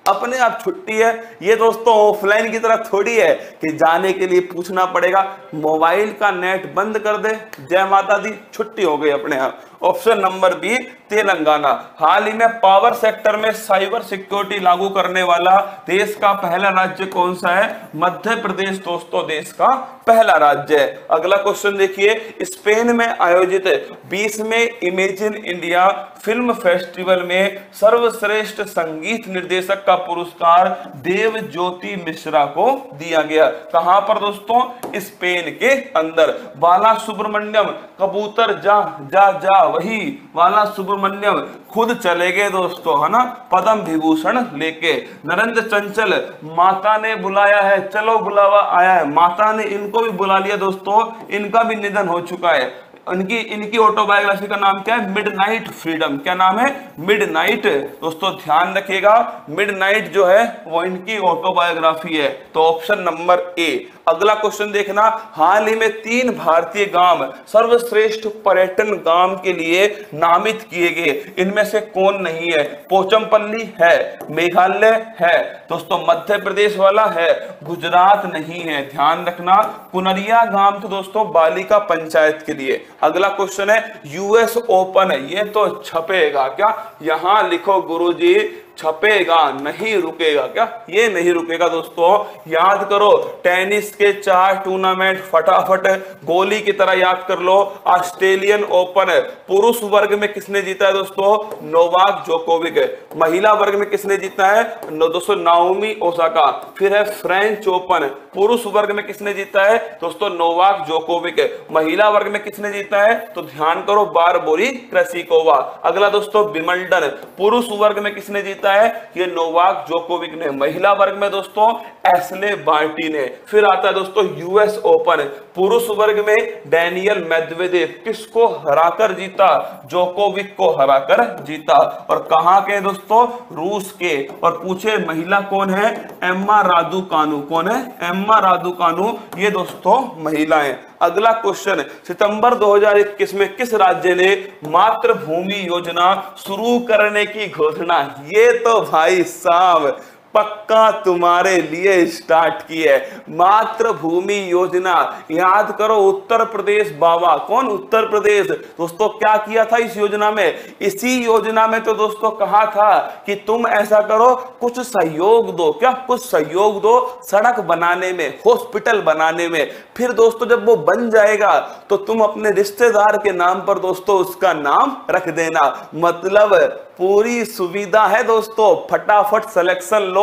अपने आप छुट्टी है। ये दोस्तों ऑफलाइन की तरह थोड़ी है कि जाने के लिए पूछना पड़ेगा, मोबाइल का नेट बंद कर दे। जय माता दी, छुट्टी हो गई अपने आप। Option number B, Telangana. हाल ही में पावर सेक्टर में साइबर सिक्योरिटी लागू करने वाला देश का पहला राज्य कौन सा है? मध्य प्रदेश, दोस्तों, देश का पहला राज्य है। अगला क्वेश्चन देखिए, स्पेन में आयोजित बीस में इमेजिन इंडिया फ़िल्म फेस्टिवल में सर्वश्रेष्ठ संगीत निर्देशक का पुरस्कार देव ज्योति मिश्रा को दिया गया। कहाँ पर, दोस्तों? स्पेन के अंदर। बाला सुब्रमण्यम कबूतर जा जा जा वही वाला सुब्रमण्यम खुद चले गए दोस्तों, है ना? पद्म विभूषण लेके। नरेंद्र चंचल, माता ने बुलाया है, चलो बुलावा आया है। माता ने इनको भी बुला लिया दोस्तों, इनका भी निधन हो चुका है। इनकी इनकी ऑटोबायोग्राफी का नाम क्या है? मिडनाइट फ्रीडम क्या नाम है? मिडनाइट दोस्तों, ध्यान रखिएगा मिडनाइट जो है, वो इनकी ऑटोबायोग्राफी है। तो ऑप्शन नंबर ए अगला क्वेश्चन देखना, हाल ही में तीन भारतीय गाँव, सर्वश्रेष्ठ पर्यटन गाँव के लिए नामित किए गए। इनमें से कौन नहीं है? पोचमपल्ली है, मेघालय है, दोस्तों मध्य प्रदेश वाला है, गुजरात नहीं है। ध्यान रखना, कुनरिया गाँव तो दोस्तों बालिका पंचायत के लिए। अगला क्वेश्चन है यूएस ओपन ये तो छपेगा क्या? यहाँ लिखो गुरुजी छपेगा, नहीं रुकेगा। क्या? ये नहीं रुकेगा दोस्तों। याद करो, टेनिस के चार टूर्नामेंट फटाफट गोली की तरह याद कर लो। ऑस्ट्रेलियन ओपन, पुरुष वर्ग में किसने जीता है दोस्तों? Novak Djokovic. महिला वर्ग में किसने जीता है? दोस्तों, नाओमी ओसाका। फिर है फ्रेंच ओपन, पुरुष वर्ग में किसने जीता है? दोस्तों, नोवाक जोकोविक। महिला वर्ग में किसने जीता है? तो ध्यान करो, बारबोरी क्रेसिकोवा। अगला दोस्तों बिमल्डन पुरुष वर्ग में किसने जीता है ये नोवाक जोकोविक ने, महिला वर्ग में दोस्तों, एसले बार्टी ने। फिर आता है दोस्तों, यूएस ओपन। पुरुष वर्ग में डैनियल मेदवेदेव, किसको हराकर जीता? जोकोविक को हराकर जीता। और कहा के दोस्तों? रूस के। और पूछे महिला कौन है? एम्मा रादू कानू कौन है? एम्मा रादू कानू ये दोस्तों, महिलाएँ। अगला क्वेश्चन सितंबर 2021 में किस राज्य ने मातृभूमि योजना शुरू करने की घोषणा? ये तो भाई साहब पक्का तुम्हारे लिए स्टार्ट की है। मातृभूमि योजना। याद करो, उत्तर प्रदेश बाबा। कौन उत्तर प्रदेश? दोस्तों, क्या किया था इस योजना में? इसी योजना में तो दोस्तों कहा था कि तुम ऐसा करो, कुछ सहयोग दो। क्या कुछ सहयोग दो? सड़क बनाने में हॉस्पिटल बनाने में। फिर दोस्तों, जब वो बन जाएगा तो तुम अपने रिश्तेदार के नाम पर दोस्तों उसका नाम रख देना। मतलब पूरी सुविधा है दोस्तों। फटाफट सिलेक्शन लो।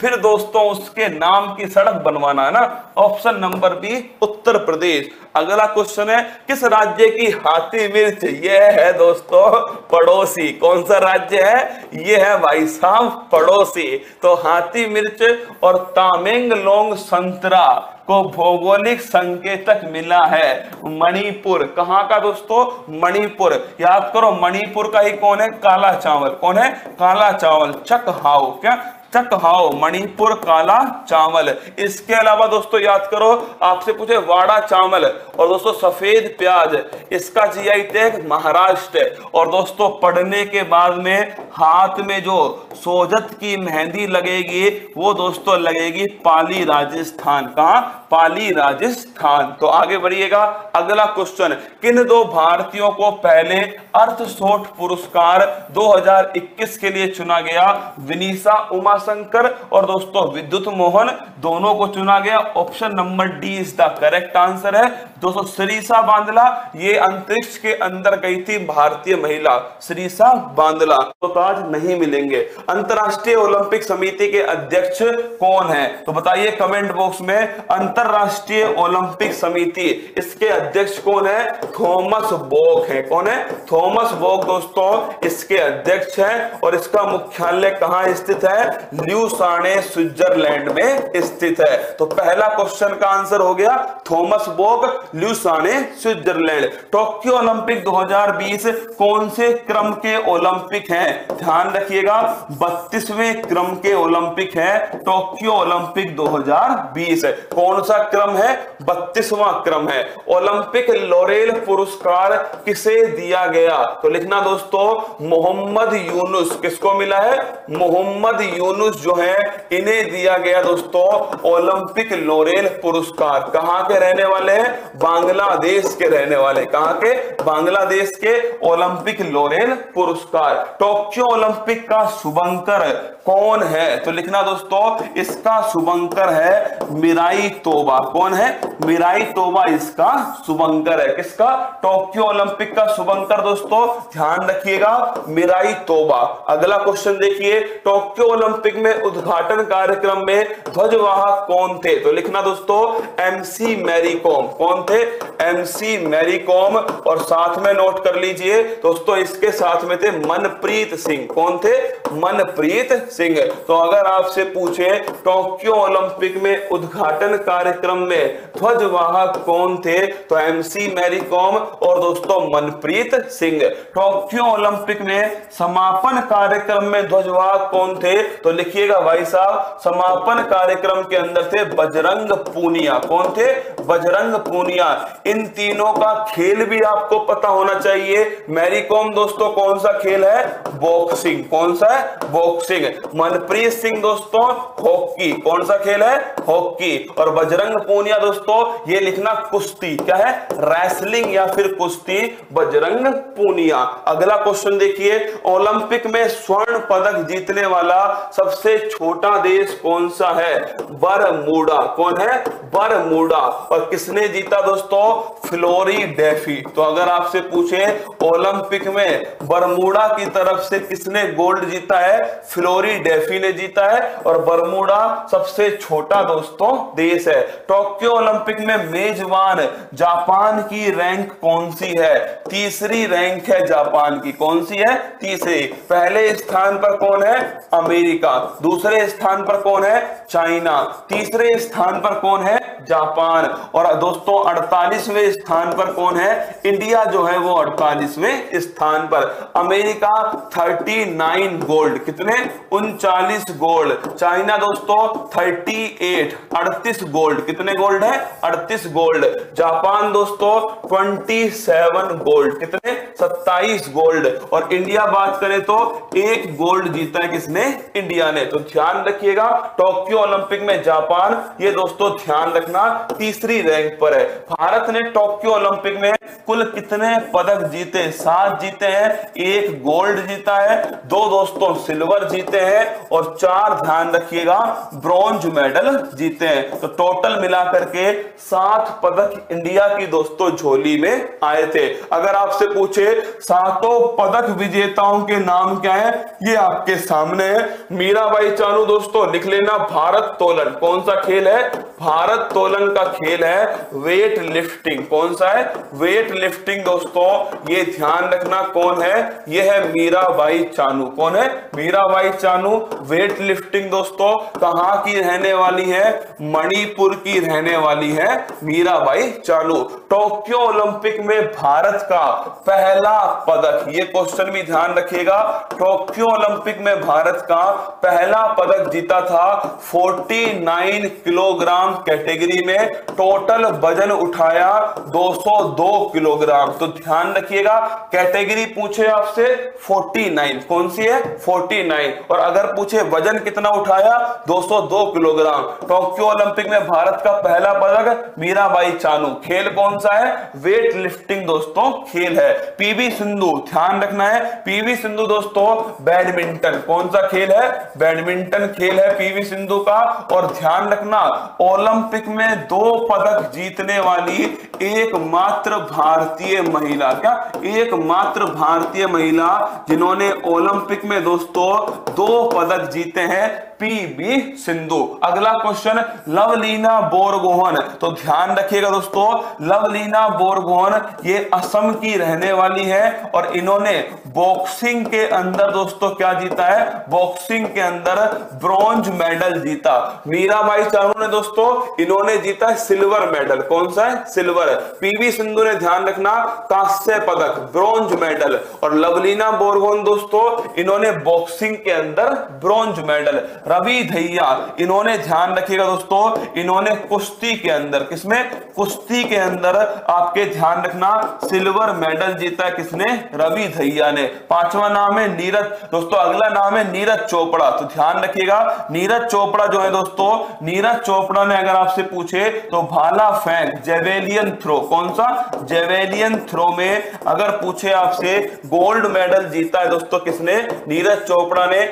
फिर दोस्तों उसके नाम की सड़क बनवाना है ना? Option number B Uttar Pradesh. अगला क्वेश्चन है, किस राज्य की हाथी मिर्च? ये है दोस्तों, पड़ोसी। कौन सा राज्य है? ये है भाई साहब पड़ोसी। तो हाथी मिर्च और तामेंग लोंग संतरा को भौगोलिक संकेतक मिला है। मणिपुर। कहाँ का दोस्तों? मणिपुर। याद करो, मणिपुर का ही कौन है? काला चावल। कौन है? काला चावल। चक हाउ क्या? चकहाओ मणिपुर काला चावल। इसके अलावा दोस्तों, याद करो, आपसे पूछे वाड़ा चावल, और दोस्तों, सफ़ेद प्याज। इसका जीआई टैग महाराष्ट्र। और दोस्तों, पढ़ने के बाद में हाथ में जो सोजत की मेहंदी लगेगी, वो दोस्तों लगेगी पाली राजस्थान। का पाली राजस्थान। तो आगे बढ़िएगा, अगला क्वेश्चन किन दो भारतीयों को पहले अर्थ सोट पुरस्कार 2021 के लिए चुना गया? विनीसा उमाशंकर और दोस्तों विद्युत मोहन, दोनों को चुना गया option number D is the correct answer है। दोस्तों श्रीसा बांदला, ये अंतरिक्ष के अंदर गई थी भारतीय महिला, श्रीसा बांदला। तो आज नहीं मिलेंगे। अंतरराष्ट्रीय ओलंपिक समिति के अध्यक्ष कौन है? तो बताइए कमेंट बॉक्स में, अंतरराष्ट्रीय ओलंपिक समिति, इसके अध्यक्ष कौन है? थॉमस बोक है। कौन है? थॉमस बोक दोस्तों, इसके अध्यक्ष है और इसका मुख्यालय कहाँ स्थित है? ल्यूसाने स्विट्जरलैंड में स्थित है। तो पहला क्वेश्चन का आंसर हो गया Thomas Bach Lausanne Switzerland. Tokyo Olympic 2020 कौन से क्रम के ओलंपिक हैं? ध्यान रखिएगा, बत्तीसवें क्रम के ओलंपिक है टोक्यो ओलंपिक 2020 कौन सा क्रम है? बत्तीसवां क्रम है। ओलंपिक लोरेल पुरस्कार किसे दिया गया? तो लिखना दोस्तों, मोहम्मद यूनुस। किसको मिला है? मोहम्मद यूनुस। जो है इन्हें दिया गया दोस्तों, ओलंपिक लोरेल पुरस्कार। कहाँ के रहने वाले हैं? बांग्लादेश के रहने वाले। कहाँ के? बांग्लादेश के ओलंपिक लोरेल पुरस्कार। टोक्यो ओलंपिक का शुभंकर कौन है? तो लिखना दोस्तों, इसका शुभंकर है मिराई तोबा कौन है? मिराई तोबा इसका शुभंकर है। किसका? टोक्यो ओलंपिक का शुभंकर दोस्तों। ध्यान रखिएगा मिराई तोबा अगला क्वेश्चन देखिए, टोक्यो ओलंपिक में उद्घाटन कार्यक्रम में ध्वजवाहक कौन थे? तो लिखना दोस्तों एमसी मैरी कॉम कौन थे? एमसी मैरी कॉम और साथ में नोट कर लीजिए, दोस्तों, इसके साथ में थे मनप्रीत सिंह। कौन थे? मनप्रीत सिंह। तो अगर आपसे पूछे, टोक्यो ओलंपिक में उद्घाटन कार्यक्रम में ध्वजवाहक कौन थे? तो एमसी मैरी कॉम और दोस्तों, मनप्रीत सिंह। टोक्यो ओलंपिक में समापन कार्यक्रम में ध्वजवाहक कौन थे? तो लिखिएगा, भाई साहब, समापन कार्यक्रम के अंदर थे बजरंग पूनिया। कौन थे? बजरंग पूनिया। इन तीनों का खेल भी आपको पता होना चाहिए। मैरी कॉम दोस्तों, कौन सा खेल है? बॉक्सिंग। कौन सा है? बॉक्सिंग। मनप्रीत सिंह दोस्तों, हॉकी। कौन सा खेल है? हॉकी। और बजरंग पूनिया दोस्तों, ये लिखना कुश्ती। क्या है? रेसलिंग या फिर कुश्ती? बजरंग पूनिया। अगला क्वेश्चन देखिए। ओलंपिक में स्वर्ण पदक जीतने वाला सबसे छोटा देश कौन सा है? बरमूडा। कौन है? बरमूडा। और किसने जीता दोस्तों? फ्लोरी डेफी तो अगर आपसे पूछे, ओलंपिक में बरमूडा की तरफ़ से किसने गोल्ड जीता है? फ्लोरी डेफी ने जीता है। और बरमूडा सबसे छोटा दोस्तों देश है। टोक्यो ओलंपिक में मेजबान जापान की रैंक कौन सी है? तीसरी रैंक है जापान की। कौन सी है? तीसरी। पहले स्थान पर कौन है? अमेरिका। दूसरे स्थान पर कौन है? चाइना। तीसरे स्थान पर कौन है? जापान। और दोस्तों, अड़तालीसवें स्थान पर कौन है? इंडिया जो है वो अड़तालीसवें स्थान पर। America 39 gold. कितने? उनचालीस गोल्ड। चाइना दोस्तों 38 38 गोल्ड। कितने गोल्ड है? 38 गोल्ड। जापान दोस्तों 27 गोल्ड। कितने? 27 गोल्ड। और इंडिया बात करें तो एक गोल्ड जीता है किसने? इंडिया ने तो ध्यान रखिएगा, टोक्यो ओलंपिक में जापान, ये दोस्तों ध्यान रखना, तीसरी रैंक पर है। भारत ने टोक्यो ओलंपिक में कुल कितने पदक जीते? सात जीते हैं, एक गोल्ड जीता है, दो दोस्तों सिल्वर जीते हैं, और चार, ध्यान रखिएगा, ब्रॉन्ज मेडल जीते हैं। तो टोटल मिलाकर के सात पदक इंडिया की दोस्तों झोली में आए थे। अगर आपसे पूछे, सातों पदक विजेताओं के नाम क्या है? ये आपके सामने है। मीराबाई चानू दोस्तों, लिख लेना भारत तोलन। कौन सा खेल है? भारत तोलन का खेल है वेट लिफ्टिंग कौन सा है? वेट लिफ्टिंग दोस्तों, ये ध्यान रखना कौन है? ये है मीराबाई चानू। कौन है? मीराबाई चानू वेट लिफ्टिंग दोस्तों, कहाँ की रहने वाली है? मणिपुर की रहने वाली है मीराबाई चानू। टोक्यो ओलंपिक में भारत का पहला पदक। ये क्वेश्चन भी ध्यान रखिएगा। टोक्यो ओलंपिक में भारत का पहला पदक जीता था 49 किलोग्राम कैटेगरी में। टोटल वज़न उठाया 202 किलोग्राम। तो ध्यान रखिएगा, कैटेगरी पूछे आपसे 49 कौन सी है? 49 और अगर पूछे वज़न कितना उठाया? 202 किलोग्राम। टोक्यो ओलंपिक में भारत का पहला पदक मीराबाई चानू। खेल कौन सा है? वेट लिफ्टिंग दोस्तों, खेल है। पीवी सिंधु, ध्यान रखना है। पीवी सिंधु दोस्तों, बैडमिंटन। कौन सा खेल है? बैडमिंटन खेल है पीवी सिंधु का, और ध्यान रखना, ओलंपिक में दो पदक जीतने वाली एकमात्र भारतीय महिला, क्या? एकमात्र भारतीय महिला जिन्होंने ओलंपिक में दोस्तों दो पदक जीते हैं पीबी सिंधु अगला क्वेश्चन लवलीना बोरगोहन. तो ध्यान रखिएगा दोस्तों, लवलीना बोरगोहन, ये असम की रहने वाली है और इन्होंने बॉक्सिंग के अंदर दोस्तों क्या जीता है? बॉक्सिंग के अंदर ब्रॉन्ज मेडल जीता। मीराबाई चानू ने दोस्तों, इन्होंने जीता सिल्वर मेडल कौन सा है? सिल्वर पीवी सिंधु ने ध्यान रखना, कांस्य पदक ब्रॉन्ज मेडल और लवलीना बोरगोहन दोस्तों, इन्होंने बॉक्सिंग के अंदर ब्रॉन्ज मेडल रवि धैया, इन्होंने ध्यान रखिएगा दोस्तों, इन्होंने कुश्ती के अंदर, किसमें? कुश्ती के अंदर आपके ध्यान रखना, सिल्वर मेडल जीता किसने? रवि धैया ने। पांचवा नाम है नीरज, दोस्तों अगला नाम है नीरज चोपड़ा तो ध्यान रखिएगा, नीरज चोपड़ा जो है दोस्तों, नीरज चोपड़ा ने अगर आपसे पूछे तो भाला फेंक, जेवेलियन थ्रो, कौन सा? जेवेलियन थ्रो में अगर पूछे आपसे, गोल्ड मेडल जीता है दोस्तों किसने? नीरज चोपड़ा ने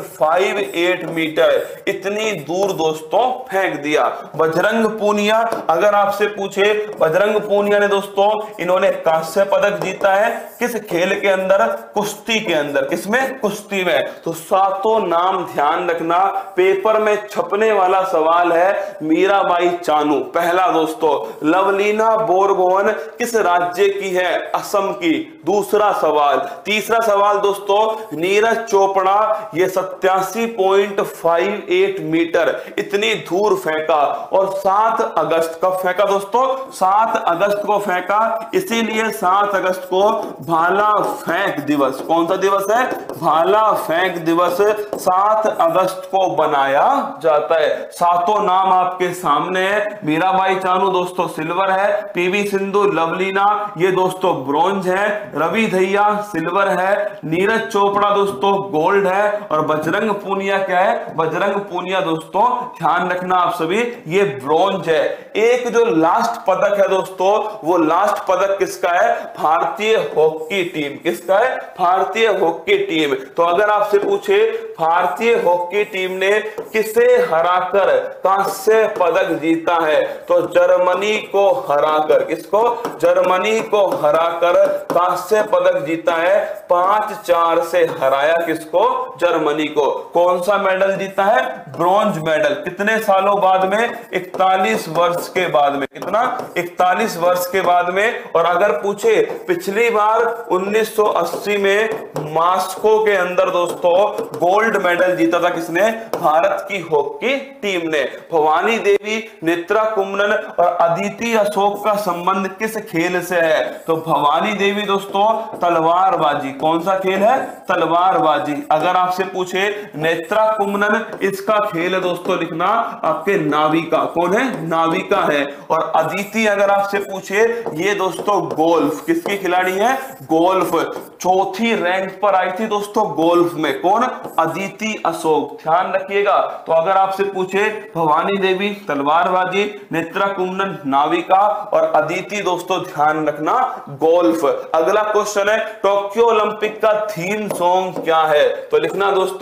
87.58 मीटर। इतनी दूर दोस्तों फेंक दिया। बजरंग पूनिया, अगर आपसे पूछे, बजरंग पूनिया ने दोस्तों, इन्होंने कांस्य पदक जीता है? किस खेल के अंदर? कुश्ती के अंदर। किसमें? कुश्ती में। तो सातों नाम ध्यान रखना। पेपर में छपने वाला सवाल है, मीराबाई चानू। पहला दोस्तों, लवलीना बोरगोहन किस राज्य की है? असम की। दूसरा सवाल। तीसरा सवाल दोस्तों, नीरज चोपड़ा, ये सत्यासी पॉइंट फाइव एट मीटर इतनी दूर फेंका और सात अगस्त कब फेंका दोस्तों? सात अगस्त को फेंका, इसीलिए सात अगस्त को भाला फेंक दिवस। कौन सा दिवस है? भाला फेंक दिवस सात अगस्त को बनाया जाता है। सातों नाम आपके सामने है। मीराबाई चानू दोस्तों, सिल्वर है। पीवी सिंधु, लवलीना, ये दोस्तों ब्रॉन्ज है। रवि धैया, सिल्वर है। नीरज चोपड़ा दोस्तों, गोल्ड है। और बजरंग पूनिया क्या है? बजरंग पूनिया दोस्तों, ध्यान रखना आप सभी, ये ब्रॉन्ज है। एक जो लास्ट पदक है दोस्तों, वो लास्ट पदक किसका है? भारतीय हॉकी टीम। किसका है? भारतीय हॉकी टीम। तो अगर आपसे पूछे, भारतीय हॉकी टीम ने किसे हराकर कांस्य पदक जीता है? तो जर्मनी को हराकर, किसको? जर्मनी को हराकर कांस्य पदक जीता है? पाँच चार से हराया किसको? जर्मनी को। कौन सा मेडल जीता है? Bronze medal. कितने सालों बाद में? 41 वर्ष के बाद में। कितना? 41 वर्ष के बाद में। और अगर पूछे, पिछली बार 1980 में मास्को के अंदर, दोस्तों, गोल्ड मेडल जीता था किसने? भारत की हॉकी टीम ने। भवानी देवी, नेत्रा कुमनन और अदिति अशोक का संबंध किस खेल से है? तो भवानी देवी, दोस्तों, तलवारबाजी। कौन सा खेल है? तलवारबाजी। अगर आपसे पूछे नेत्रा कुमनन इसका खेल है दोस्तों लिखना, आपके नाविका, कौन है? नाविका है। और अदिति अगर आपसे पूछे, ये दोस्तों गोल्फ, किसकी खिलाड़ी है? गोल्फ। चौथी रैंक पर आई थी दोस्तों गोल्फ में, कौन? अदिति अशोक। ध्यान रखिएगा तो अगर आपसे पूछे, भवानी देवी तलवारबाजी नेत्रा कुमनन नाविका और अदिति, दोस्तों ध्यान रखना, गोल्फ। अगला क्वेश्चन है, टोक्यो ओलंपिक का थीम सॉन्ग क्या है? तो लिखना दोस्तों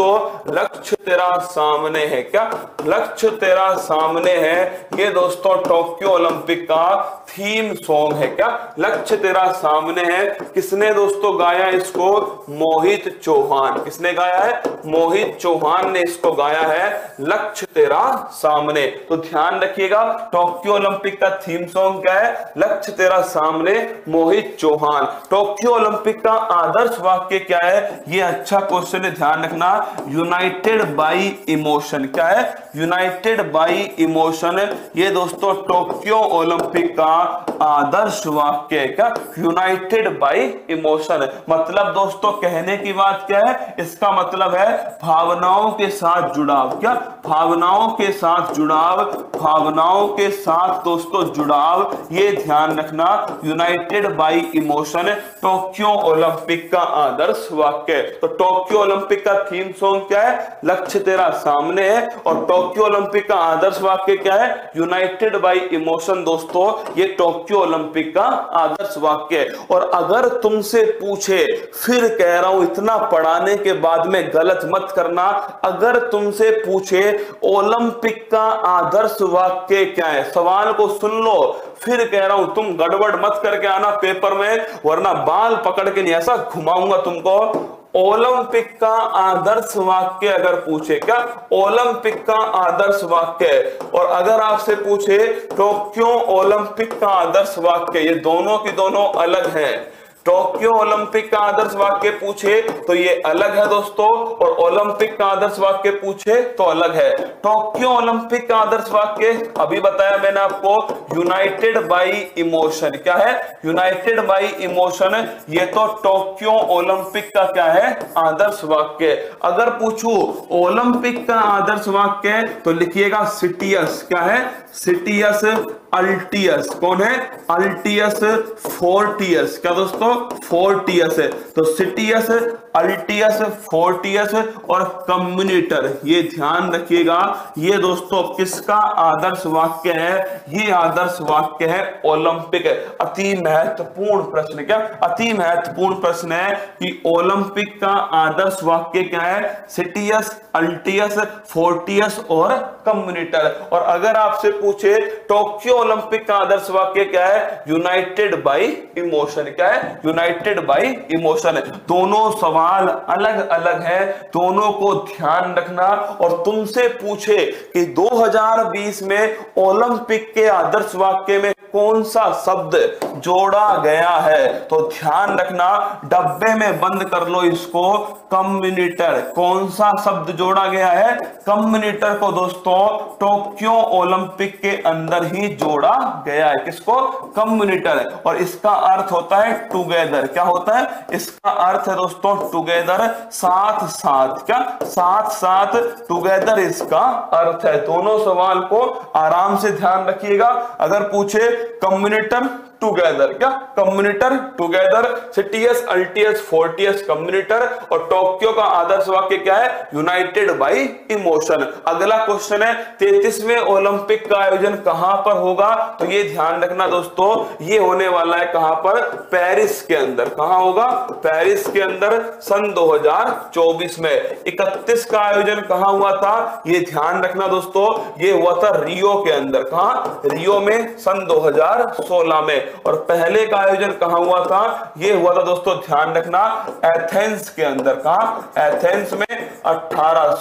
लक्ष्य तेरा सामने है। क्या? लक्ष्य तेरा सामने है। ये दोस्तों, टोक्यो ओलंपिक का थीम सॉन्ग है। क्या? लक्ष्य तेरा सामने है। किसने दोस्तों गाया इसको? मोहित चौहान। किसने गाया है? मोहित चौहान ने इसको गाया है। लक्ष्य तेरा सामने। तो ध्यान रखिएगा, टोक्यो ओलंपिक का थीम सॉन्ग क्या है? लक्ष्य तेरा सामने, मोहित चौहान। टोक्यो ओलंपिक का आदर्श वाक्य क्या है? ये अच्छा क्वेश्चन है, ध्यान रखना। United by emotion. क्या है? United by emotion. ये दोस्तों टोक्यो ओलंपिक का आदर्श वाक्य क्या? United by emotion. मतलब दोस्तों, कहने की बात क्या है? इसका मतलब है भावनाओं के साथ जुड़ाव। क्या? भावनाओं के साथ जुड़ाव, भावनाओं के साथ दोस्तों जुड़ाव, ये ध्यान रखना united by emotion Tokyo Olympic का आदर्श वाक्य तो टोक्यो ओलंपिक का थीम सॉन्ग क्या है? लक्ष्य तेरा सामने है और टोक्यो ओलंपिक का आदर्श वाक्य क्या है? यूनाइटेड बाई इमोशन दोस्तों, ये टोक्यो ओलंपिक का आदर्श वाक्य है। और अगर तुमसे पूछे, फिर कह रहा हूँ, इतना पढ़ाने के बाद में गलत मत करना। अगर तुमसे पूछे, ओलंपिक का आदर्श वाक्य क्या है? सवाल को सुन लो, फिर कह रहा हूँ, तुम गड़बड़ मत करके आना पेपर में, वरना बाल पकड़ के नहीं, ऐसा घुमाऊँगा तुमको। ओलंपिक का आदर्श वाक्य अगर पूछे, क्या ओलंपिक का आदर्श वाक्य और अगर आपसे पूछे टोक्यो ओलंपिक का आदर्श वाक्य? ये दोनों की दोनों अलग हैं। टोक्यो ओलंपिक का आदर्श वाक्य पूछे तो ये अलग है दोस्तों, और ओलंपिक का आदर्श वाक्य पूछे तो अलग है। टोक्यो ओलंपिक का आदर्श वाक्य, अभी बताया मैंने आपको यूनाइटेड बाई इमोशन क्या है? यूनाइटेड बाई इमोशन ये तो टोक्यो ओलंपिक का क्या है? आदर्श वाक्य। अगर पूछू, ओलंपिक का आदर्श वाक्य तो लिखिएगा सिटियस। क्या है? सिटियस अल्टियस कौन है? अल्टियस फोर्टियस क्या दोस्तों? फोर्टियस है तो सिटियस अल्टियस फोर्टियस और कम्युनिटर ये ध्यान रखिएगा। ये दोस्तों किसका आदर्श वाक्य है? ये आदर्श वाक्य है ओलंपिक अति महत्वपूर्ण प्रश्न। क्या अति महत्वपूर्ण प्रश्न है कि ओलंपिक का आदर्श वाक्य क्या है? सिटियस अल्टियस फोर्टियस और कम्युनिटर और अगर आपसे पूछे, टोक्यो ओलंपिक का आदर्श वाक्य क्या है? यूनाइटेड बाई इमोशन क्या है? यूनाइटेड बाई इमोशन दोनों सवाल अलग अलग है, दोनों को ध्यान रखना और तुमसे पूछे कि 2020 में ओलंपिक के आदर्श वाक्य में कौन सा शब्द जोड़ा गया है? तो ध्यान रखना, डब्बे में बंद कर लो इसको कम्युनिटर कौन सा शब्द जोड़ा गया है? कम्युनिटर को दोस्तों, टोक्यो ओलंपिक के अंदर ही जोड़ा गया है। किसको? कम्युनिटर है। और इसका अर्थ होता है टुगेदर क्या होता है? इसका अर्थ है दोस्तों टुगेदर साथ साथ। क्या? साथ साथ टुगेदर इसका अर्थ है। दोनों सवाल को आराम से ध्यान रखिएगा। अगर पूछे कम्युनिटर टुगेदर क्या? कम्युनिटर टुगेदर सिटीएस अल्टीएस फोर्टियस कम्युनिटर और टोक्यो का आदर्श वाक्य क्या है? यूनाइटेड बाई इमोशन अगला क्वेश्चन है, तैतीसवें ओलंपिक का आयोजन कहाँ पर होगा? तो ये ध्यान रखना दोस्तों, ये होने वाला है कहाँ पर? पेरिस के अंदर. कहाँ होगा? पेरिस के अंदर सन 2024 में. 31 का आयोजन कहाँ हुआ था? ये ध्यान रखना दोस्तों, ये हुआ था रियो के अंदर. कहा? रियो में सन 2016 में. और पहले का आयोजन कहा हुआ था? ये हुआ था दोस्तों, ध्यान रखना, एथेंस के अंदर कहा एथेंस में अठारह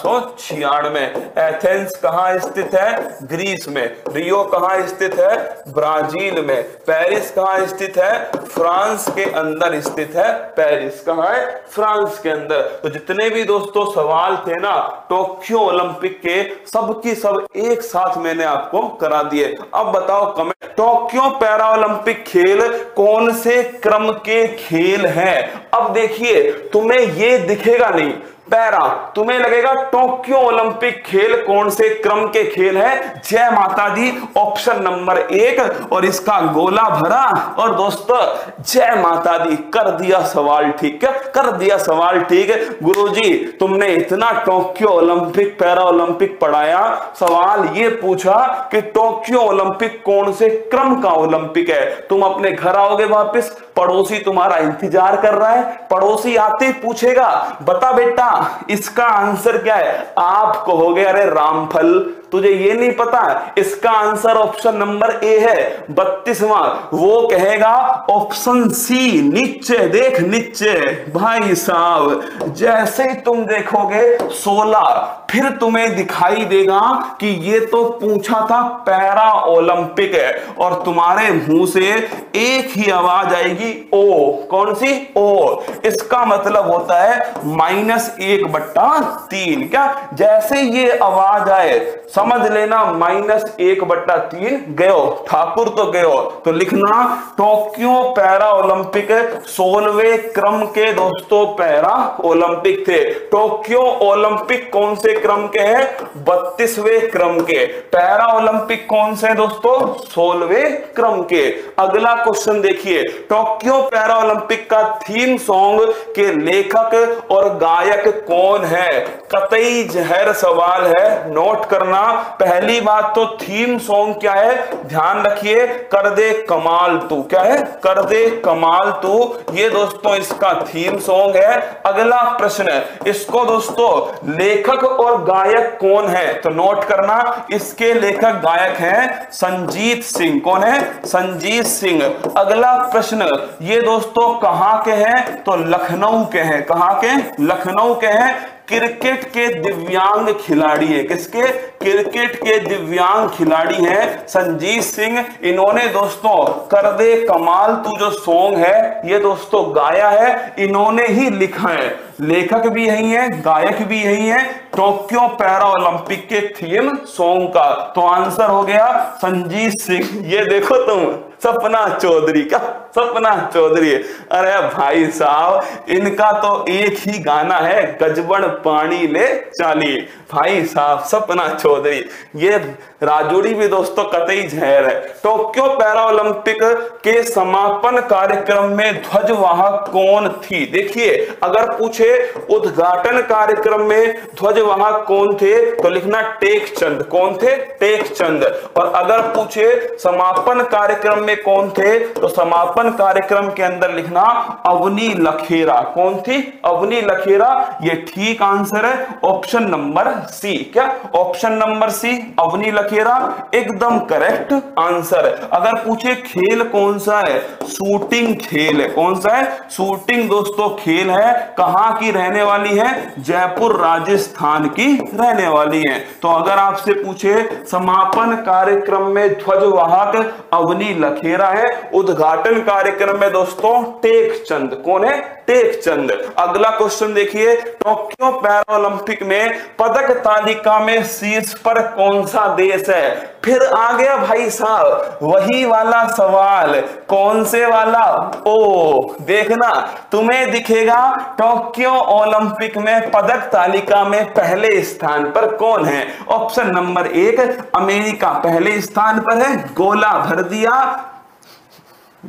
एथेंस कहाँ स्थित है? ग्रीस में। रियो कहाँ स्थित है? ब्राज़ील में। पेरिस कहाँ स्थित है? फ्रांस के अंदर स्थित है। पेरिस कहाँ है? फ्रांस के अंदर। तो जितने भी दोस्तों सवाल थे ना, टोक्यो ओलंपिक के, सब की सब एक साथ मैंने आपको करा दिए। अब बताओ कमेंट टोक्यो पैरा ओलंपिक खेल कौन से क्रम के खेल हैं? अब देखिए तुम्हें यह दिखेगा नहीं। पैरा तुम्हें लगेगा टोक्यो ओलंपिक खेल कौन से क्रम के खेल है? जय माता दी ऑप्शन नंबर एक, और इसका गोला भरा। और दोस्तों, जय माता दी कर दिया सवाल ठीक है कर दिया सवाल ठीक। है गुरुजी, तुमने इतना टोक्यो ओलंपिक, पैरा ओलंपिक पढ़ाया। सवाल ये पूछा कि टोक्यो ओलंपिक कौन से क्रम का ओलंपिक है? तुम अपने घर आओगे वापस, पड़ोसी तुम्हारा इंतज़ार कर रहा है, पड़ोसी आते पूछेगा, बता बेटा इसका आंसर क्या है? आप कहोगे अरे रामफल तुझे ये नहीं पता, इसका आंसर ऑप्शन नंबर ए है, बत्तीसवा। वो कहेगा, ऑप्शन सी, नीचे, देख नीचे। भाई साहब, जैसे ही तुम देखोगे, सोलह, फिर तुम्हें दिखाई देगा कि ये तो पूछा था पैरा ओलंपिक है, और तुम्हारे मुँह से एक ही आवाज़ आएगी, ओ। कौन सी? ओ। इसका मतलब होता है, माइनस एक बट्टा तीन। क्या? जैसे ये आवाज़ आए समझ लेना, माइनस एक बट्टा तीन, गयो। ठाकुर तो गयो। तो लिखना, टोक्यो पैरा ओलंपिक, सोलवे क्रम के दोस्तों पैरा ओलंपिक थे। टोक्यो ओलंपिक कौन से क्रम के हैं? बत्तीसवे क्रम के। पैरा ओलंपिक कौन से हैं दोस्तों? सोलवे क्रम के। अगला क्वेश्चन देखिए। टोक्यो पैरा ओलंपिक का थीम सॉन्ग के लेखक और गायक कौन है? कतई जहर सवाल है, नोट करना। पहली बात तो थीम सॉन्ग क्या है? ध्यान रखिए, कर दे कमाल तू। क्या है? कर दे कमाल तू। ये दोस्तों इसका थीम सॉन्ग है। अगला प्रश्न इसको दोस्तों, लेखक और गायक कौन है? तो नोट करना, इसके लेखक गायक हैं संजीत सिंह। कौन है? संजीत सिंह। अगला प्रश्न, ये दोस्तों कहाँ के हैं? तो लखनऊ के हैं। कहाँ के? लखनऊ के हैं। क्रिकेट के दिव्यांग खिलाड़ी है। किसके? क्रिकेट के दिव्यांग खिलाड़ी हैं संजीत सिंह। इन्होंने दोस्तों, कर दे कमाल, तू जो सॉन्ग है, ये दोस्तों गाया है, इन्होंने ही लिखा है। लेखक भी यही है, गायक भी यही है। टोक्यो पैरा ओलंपिक के थीम सॉन्ग का। तो आंसर हो गया संजीत सिंह। ये देखो तुम, सपना चौधरी का। सपना चौधरी। अरे भाई साहब, इनका तो एक ही गाना है, गजबन पानी ले चाली। भाई साहब, सपना चौधरी, ये राजूड़ी भी दोस्तों कतई जहर है। टोक्यो पैरा ओलंपिक के समापन कार्यक्रम में ध्वजवाहक कौन थी? देखिए, अगर पूछे उद्घाटन कार्यक्रम में ध्वजवाहक कौन थे तो लिखना टेक चंद कौन थे? टेक चंद और अगर पूछे समापन कार्यक्रम में कौन थे तो समापन कार्यक्रम के अंदर लिखना अवनी लखेरा। कौन थी? अवनी लखेरा, ये ठीक आंसर है ऑप्शन नंबर सी क्या? Option number C Avani Lekhara, एकदम करेक्ट आंसर है। अगर पूछे खेल कौन सा है? शूटिंग खेल है। कौन सा है? शूटिंग दोस्तों, खेल है। कहाँ की रहने वाली है? जयपुर, राजस्थान की रहने वाली है। तो अगर आपसे पूछे, समापन कार्यक्रम में ध्वजवाहक अवनी लखेरा है, उद्घाटन कार्यक्रम में दोस्तों टेक चंद कौन है? टेक चंद अगला क्वेश्चन देखिए, टोक्यो पैरा ओलंपिक में पदक तालिका में शीर्ष पर कौन सा देश है? फिर आ गया भाई साहब, वही वाला सवाल, कौन से वाला? ओ, देखना, तुम्हें दिखेगा, टोक्यो ओलंपिक में पदक तालिका में पहले स्थान पर कौन है? ऑप्शन नंबर एक, अमेरिका पहले स्थान पर है, गोला भर दिया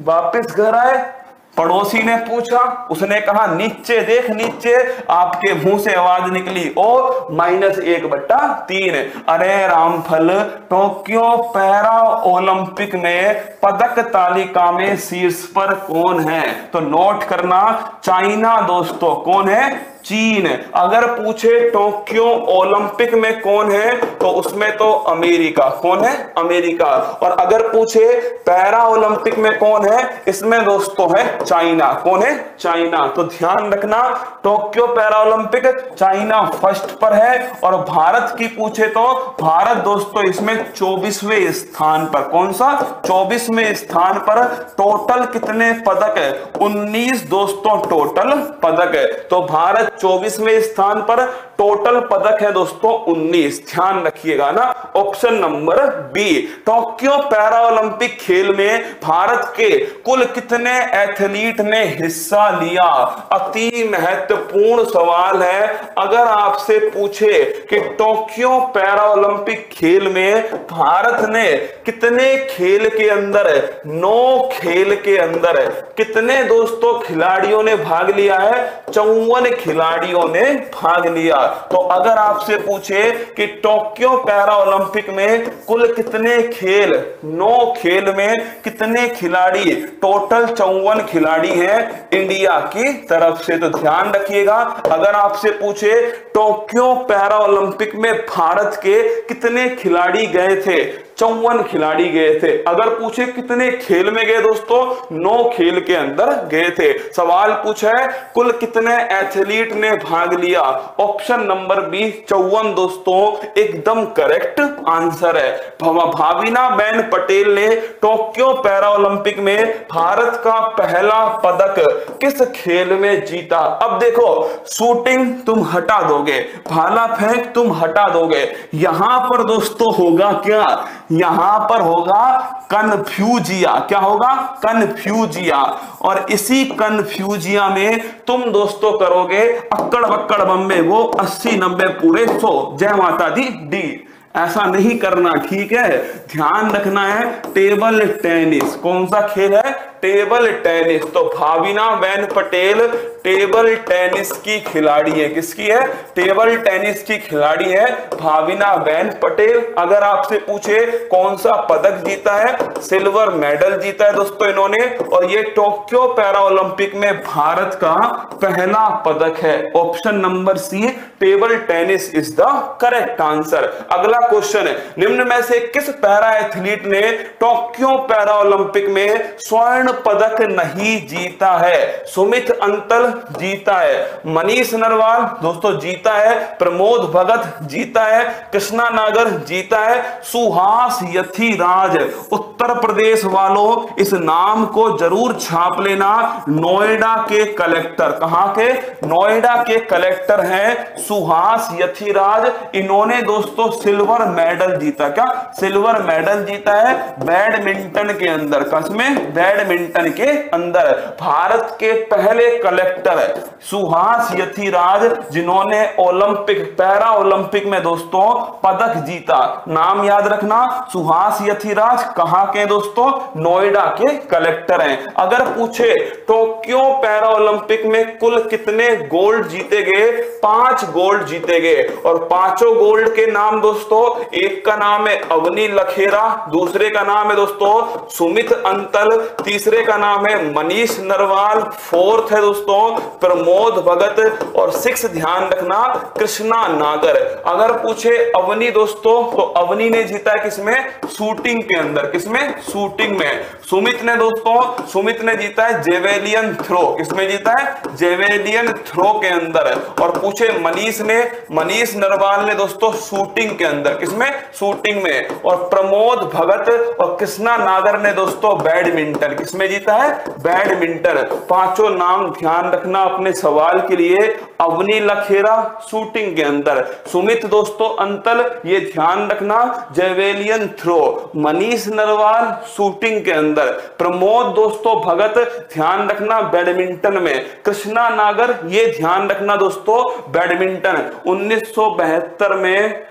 वापस घर आए, पड़ोसी ने पूछा, उसने कहा, नीचे देख, नीचे। आपके मुँह से आवाज़ निकली, ओ, माइनस एक बट्टा तीन। अरे रामफल, टोक्यो पैरा ओलंपिक में पदक तालिका में शीर्ष पर कौन है? तो नोट करना, चाइना दोस्तों, कौन है? चीन अगर पूछे टोक्यो ओलंपिक में कौन है तो उसमें तो अमेरिका। कौन है? अमेरिका। और अगर पूछे पैरा ओलंपिक में कौन है, इसमें दोस्तों है चाइना। कौन है? चाइना। तो ध्यान रखना, Tokyo para Olympic, China first पर है। और भारत की पूछे तो भारत दोस्तों इसमें चौबीसवें स्थान पर। कौन सा? चौबीसवें स्थान पर टोटल कितने पदक है? उन्नीस दोस्तों टोटल पदक है। तो भारत चौबीसवें स्थान पर टोटल पदक है दोस्तों 19 ध्यान रखिएगा ना। Option number B Tokyo para Olympic खेल में भारत के कुल कितने एथलीट ने हिस्सा लिया? अति महत्वपूर्ण सवाल है। अगर आपसे पूछे कि टोक्यो पैरा ओलंपिक खेल में भारत ने कितने खेल के अंदर, नौ खेल के अंदर, कितने दोस्तों खिलाड़ियों ने भाग लिया है? चौवन खिलाड़ियों ने भाग लिया। तो अगर आपसे पूछे कि टोक्यो पैरा ओलंपिक में कुल कितने खेल, नौ खेल में कितने खिलाड़ी, टोटल चौवन खिलाड़ी हैं इंडिया की तरफ़ से तो ध्यान रखिएगा। अगर आपसे पूछे टोक्यो पैरा ओलंपिक में भारत के कितने खिलाड़ी गए थे चौवन खिलाड़ी गए थे। अगर पूछे कितने खेल में गए दोस्तों, नौ खेल के अंदर गए थे। सवाल पूछा है कुल कितने एथलीट ने भाग लिया? ऑप्शन नंबर बी, चौवन दोस्तों, एकदम करेक्ट आंसर है। भाविना बेन पटेल ने टोक्यो पैरा ओलंपिक में भारत का पहला पदक किस खेल में जीता? अब देखो, शूटिंग तुम हटा दोगे, भाला फेंक तुम हटा दोगे। यहाँ पर दोस्तों होगा क्या? यहाँ पर होगा कन्फ्यूजिया। क्या होगा? कन्फ्यूजिया। और इसी कन्फ्यूजिया में तुम दोस्तों करोगे अक्कड़ बक्कड़ बम्बे, वो 80 नब्बे पूरे सो। जय माता दी, डी। ऐसा नहीं करना, ठीक है? ध्यान रखना है, टेबल टेनिस, कौन सा खेल है? Table tennis. तो भाविना बेन पटेल, टेबल टेनिस की खिलाड़ी है। किसकी है? टेबल टेनिस की खिलाड़ी है भाविना बेन पटेल। अगर आपसे पूछे कौन सा पदक जीता है, सिल्वर मेडल जीता है दोस्तों इन्होंने, और ये टोक्यो पैरा ओलंपिक में भारत का पहला पदक है। Option number C, table tennis is the correct answer अगला क्वेश्चन है, निम्न में से किस पैरा एथलीट ने टोक्यो पैरा ओलंपिक में स्वर्ण पदक नहीं जीता है, सुमित अंतल जीता है, मनीष नरवाल दोस्तों जीता है, प्रमोद भगत जीता है, कृष्णा नागर जीता है, सुहास यथीराज, उत्तर प्रदेश वालों इस नाम को ज़रूर छाप लेना, नोएडा के कलेक्टर, कहाँ के? नोएडा के कलेक्टर हैं सुहास यथीराज, इन्होंने दोस्तों सिल्वर मेडल जीता, क्या? सिल्वर मेडल जीता है बैडमिंटन के अंदर, कसमें बैडमिंटन के अंदर, भारत के पहले कलेक्टर कलेक्टर सुहास यथीराज, जिन्होंने ओलंपिक पैरा ओलंपिक में दोस्तों, पदक जीता। नाम याद रखना, सुहास यथीराज कहाँ के दोस्तों? नोएडा के कलेक्टर हैं। अगर पूछे, टोक्यो पैरा ओलंपिक में कुल कितने गोल्ड जीते गए? पाँच गोल्ड जीते गए। और पाँचों गोल्ड के नाम दोस्तों, एक का नाम है अवनी लखेरा, दूसरे का नाम है दोस्तों, सुमित अंतल, तीसरे का नाम है मनीष नरवाल, फोर्थ है दोस्तों प्रमोद भगत और सिक्स ध्यान रखना कृष्णा नागर। अगर पूछे अवनी दोस्तों तो अवनी ने जीता है किसमें? शूटिंग के अंदर। किसमें? शूटिंग में। सुमित ने दोस्तों, सुमित ने जीता है जेवेलियन थ्रो। किसमें जीता है? जेवेलियन थ्रो के अंदर। और पूछे मनीष ने, मनीष नरवाल ने दोस्तों, शूटिंग के अंदर। किसमें? शूटिंग में। और प्रमोद भगत और कृष्णा नागर ने दोस्तों, बैडमिंटन। किसमें? जीता है। बैडमिंटन, पाँचों नाम ध्यान रखना रखना अपने सवाल के लिए। अवनी लखेरा शूटिंग के अंदर। सुमित दोस्तों, अंतल, ये ध्यान रखना। Javelin throw. Manish Narwal shooting के अंदर। प्रमोद दोस्तों, भगत, ध्यान रखना बैडमिंटन में। कृष्णा नागर, ये ध्यान रखना दोस्तों, बैडमिंटन। उन्नीस सौ बहत्तर में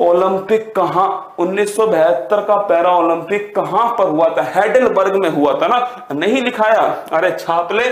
ओलंपिक कहाँ, उन्नीस सौ बहत्तर का पैरा ओलंपिक कहाँ पर हुआ था? हेडलबर्ग में हुआ था ना? नहीं लिखाया। अरे छापले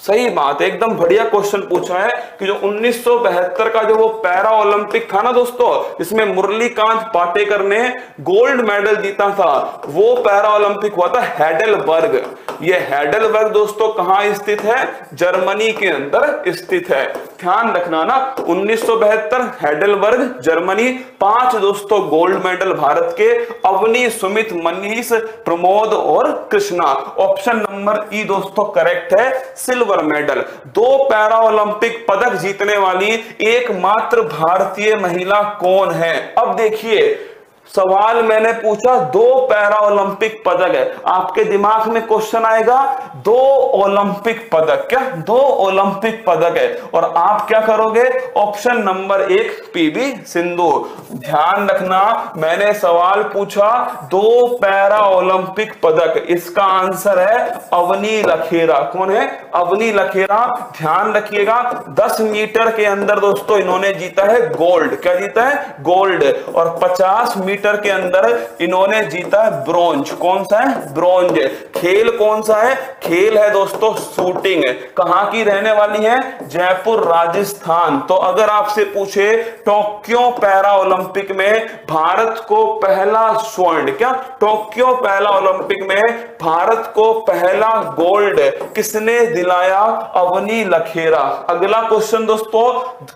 सही बात है, एकदम बढ़िया क्वेश्चन पूछा है कि जो 1972 का जो वो पैरा ओलंपिक था ना दोस्तों इसमें मुरलीकांत पाटेकर ने गोल्ड मेडल जीता था, वो पैरा ओलंपिक हुआ था हेडलबर्ग। ये हेडलबर्ग दोस्तों कहाँ स्थित है? जर्मनी के अंदर स्थित है। ध्यान रखना ना 1972 हेडलबर्ग, जर्मनी, पाँच दोस्तों गोल्ड मेडल भारत के, अवनी, सुमित, मनीष, प्रमोद और कृष्णा। ऑप्शन नंबर ई दोस्तों करेक्ट है, सिल्वर। मेडल दो पैरा ओलंपिक पदक जीतने वाली एकमात्र भारतीय महिला कौन है? अब देखिए सवाल मैंने पूछा, दो पैरा ओलंपिक पदक है। आपके दिमाग में क्वेश्चन आएगा, दो ओलंपिक पदक, क्या? दो ओलंपिक पदक है। और आप क्या करोगे? ऑप्शन नंबर एक पीवी सिंधु। ध्यान रखना, मैंने सवाल पूछा, दो पैरा ओलंपिक पदक। इसका आंसर है अवनी लखेरा। कौन है? अवनी लखेरा। ध्यान रखिएगा 10 मीटर के अंदर दोस्तों इन्होंने जीता है गोल्ड। क्या जीता है? गोल्ड। और 50 मीटर मीटर के अंदर इन्होंने जीता है ब्रॉन्ज। कौन सा है? ब्रॉन्ज खेल कौन सा है? खेल है दोस्तों, शूटिंग कहाँ की रहने वाली है? जयपुर, राजस्थान। तो अगर आपसे पूछे, टोक्यो पैरा ओलंपिक में भारत को पहला स्वर्ण, क्या? टोक्यो पहला ओलंपिक में भारत को पहला गोल्ड। किसने दिलाया? अवनी लखेरा। अगला क्वेश्चन दोस्तों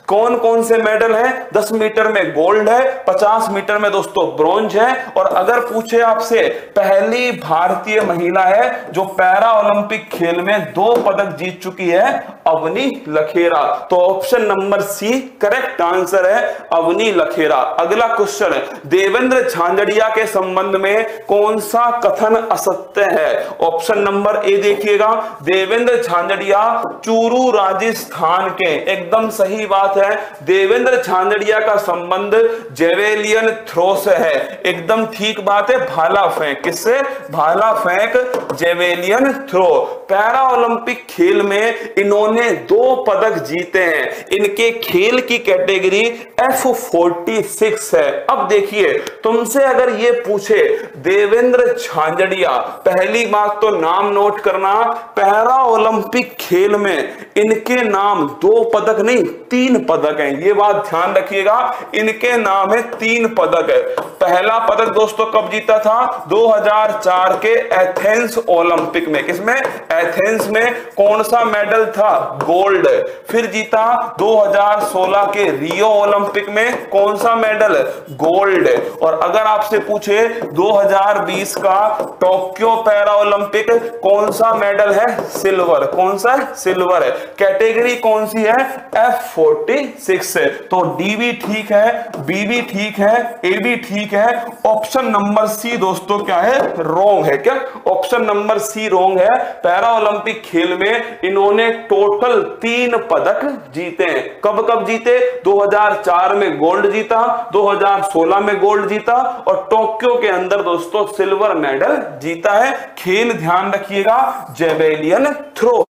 कौन कौन से मेडल है? 10 मीटर में गोल्ड है 50 मीटर में दोस्तों ब्रॉन्ज है। और अगर पूछे आपसे, पहली भारतीय महिला है जो पैरा ओलंपिक खेल में दो पदक जीत चुकी है, अवनी लखेरा। तो option number C correct answer है, अवनी लखेरा। अगला क्वेश्चन देवेंद्र झांझड़िया के संबंध में कौन सा कथन असत्य है? ऑप्शन नंबर ए देखिएगा, देवेंद्र झांझड़िया चूरू राजस्थान के। एकदम सही बात है, देवेंद्र झांझड़िया का संबंध जेवेलियन थ्रो से है। एकदम ठीक बात है, भाला फेंक। किससे? भाला फेंक जेवेलियन थ्रो। पैरा ओलंपिक खेल में इन्होंने दो पदक जीते हैं। इनके खेल की कैटेगरी एफ़ फोर्टी सिक्स है। अब देखिए, तुमसे अगर ये पूछे, देवेंद्र झांझड़िया, पहली बात तो नाम नोट करना पैरा ओलंपिक खेल में इनके नाम दो पदक नहीं, तीन पदक हैं। ये बात ध्यान रखिएगा, इनके नाम है तीन पदक। है पहला पदक दोस्तों कब जीता था? 2004 के एथेंस ओलंपिक में। किसमें? एथेंस में कौन सा मेडल था? गोल्ड। फिर जीता 2016 के रियो ओलंपिक में कौन सा मेडल? गोल्ड। और अगर आपसे पूछे 2020 का टोक्यो पैरा ओलंपिक कौन सा मेडल है? सिल्वर। कौन सा? सिल्वर। कैटेगरी कौन सी है? F forty six. तो डी भी ठीक है बी भी ठीक है ए भी ठीक है? ऑप्शन नंबर सी दोस्तों, क्या है? रोंग है क्या? ऑप्शन नंबर सी रोंग है। पैरा ओलंपिक खेल में इन्होंने टोटल तीन पदक जीते हैं। कब कब जीते? 2004 में गोल्ड जीता 2016 में गोल्ड जीता और टोक्यो के अंदर, दोस्तों सिल्वर मेडल जीता है। खेल ध्यान रखिएगा। Javelin throw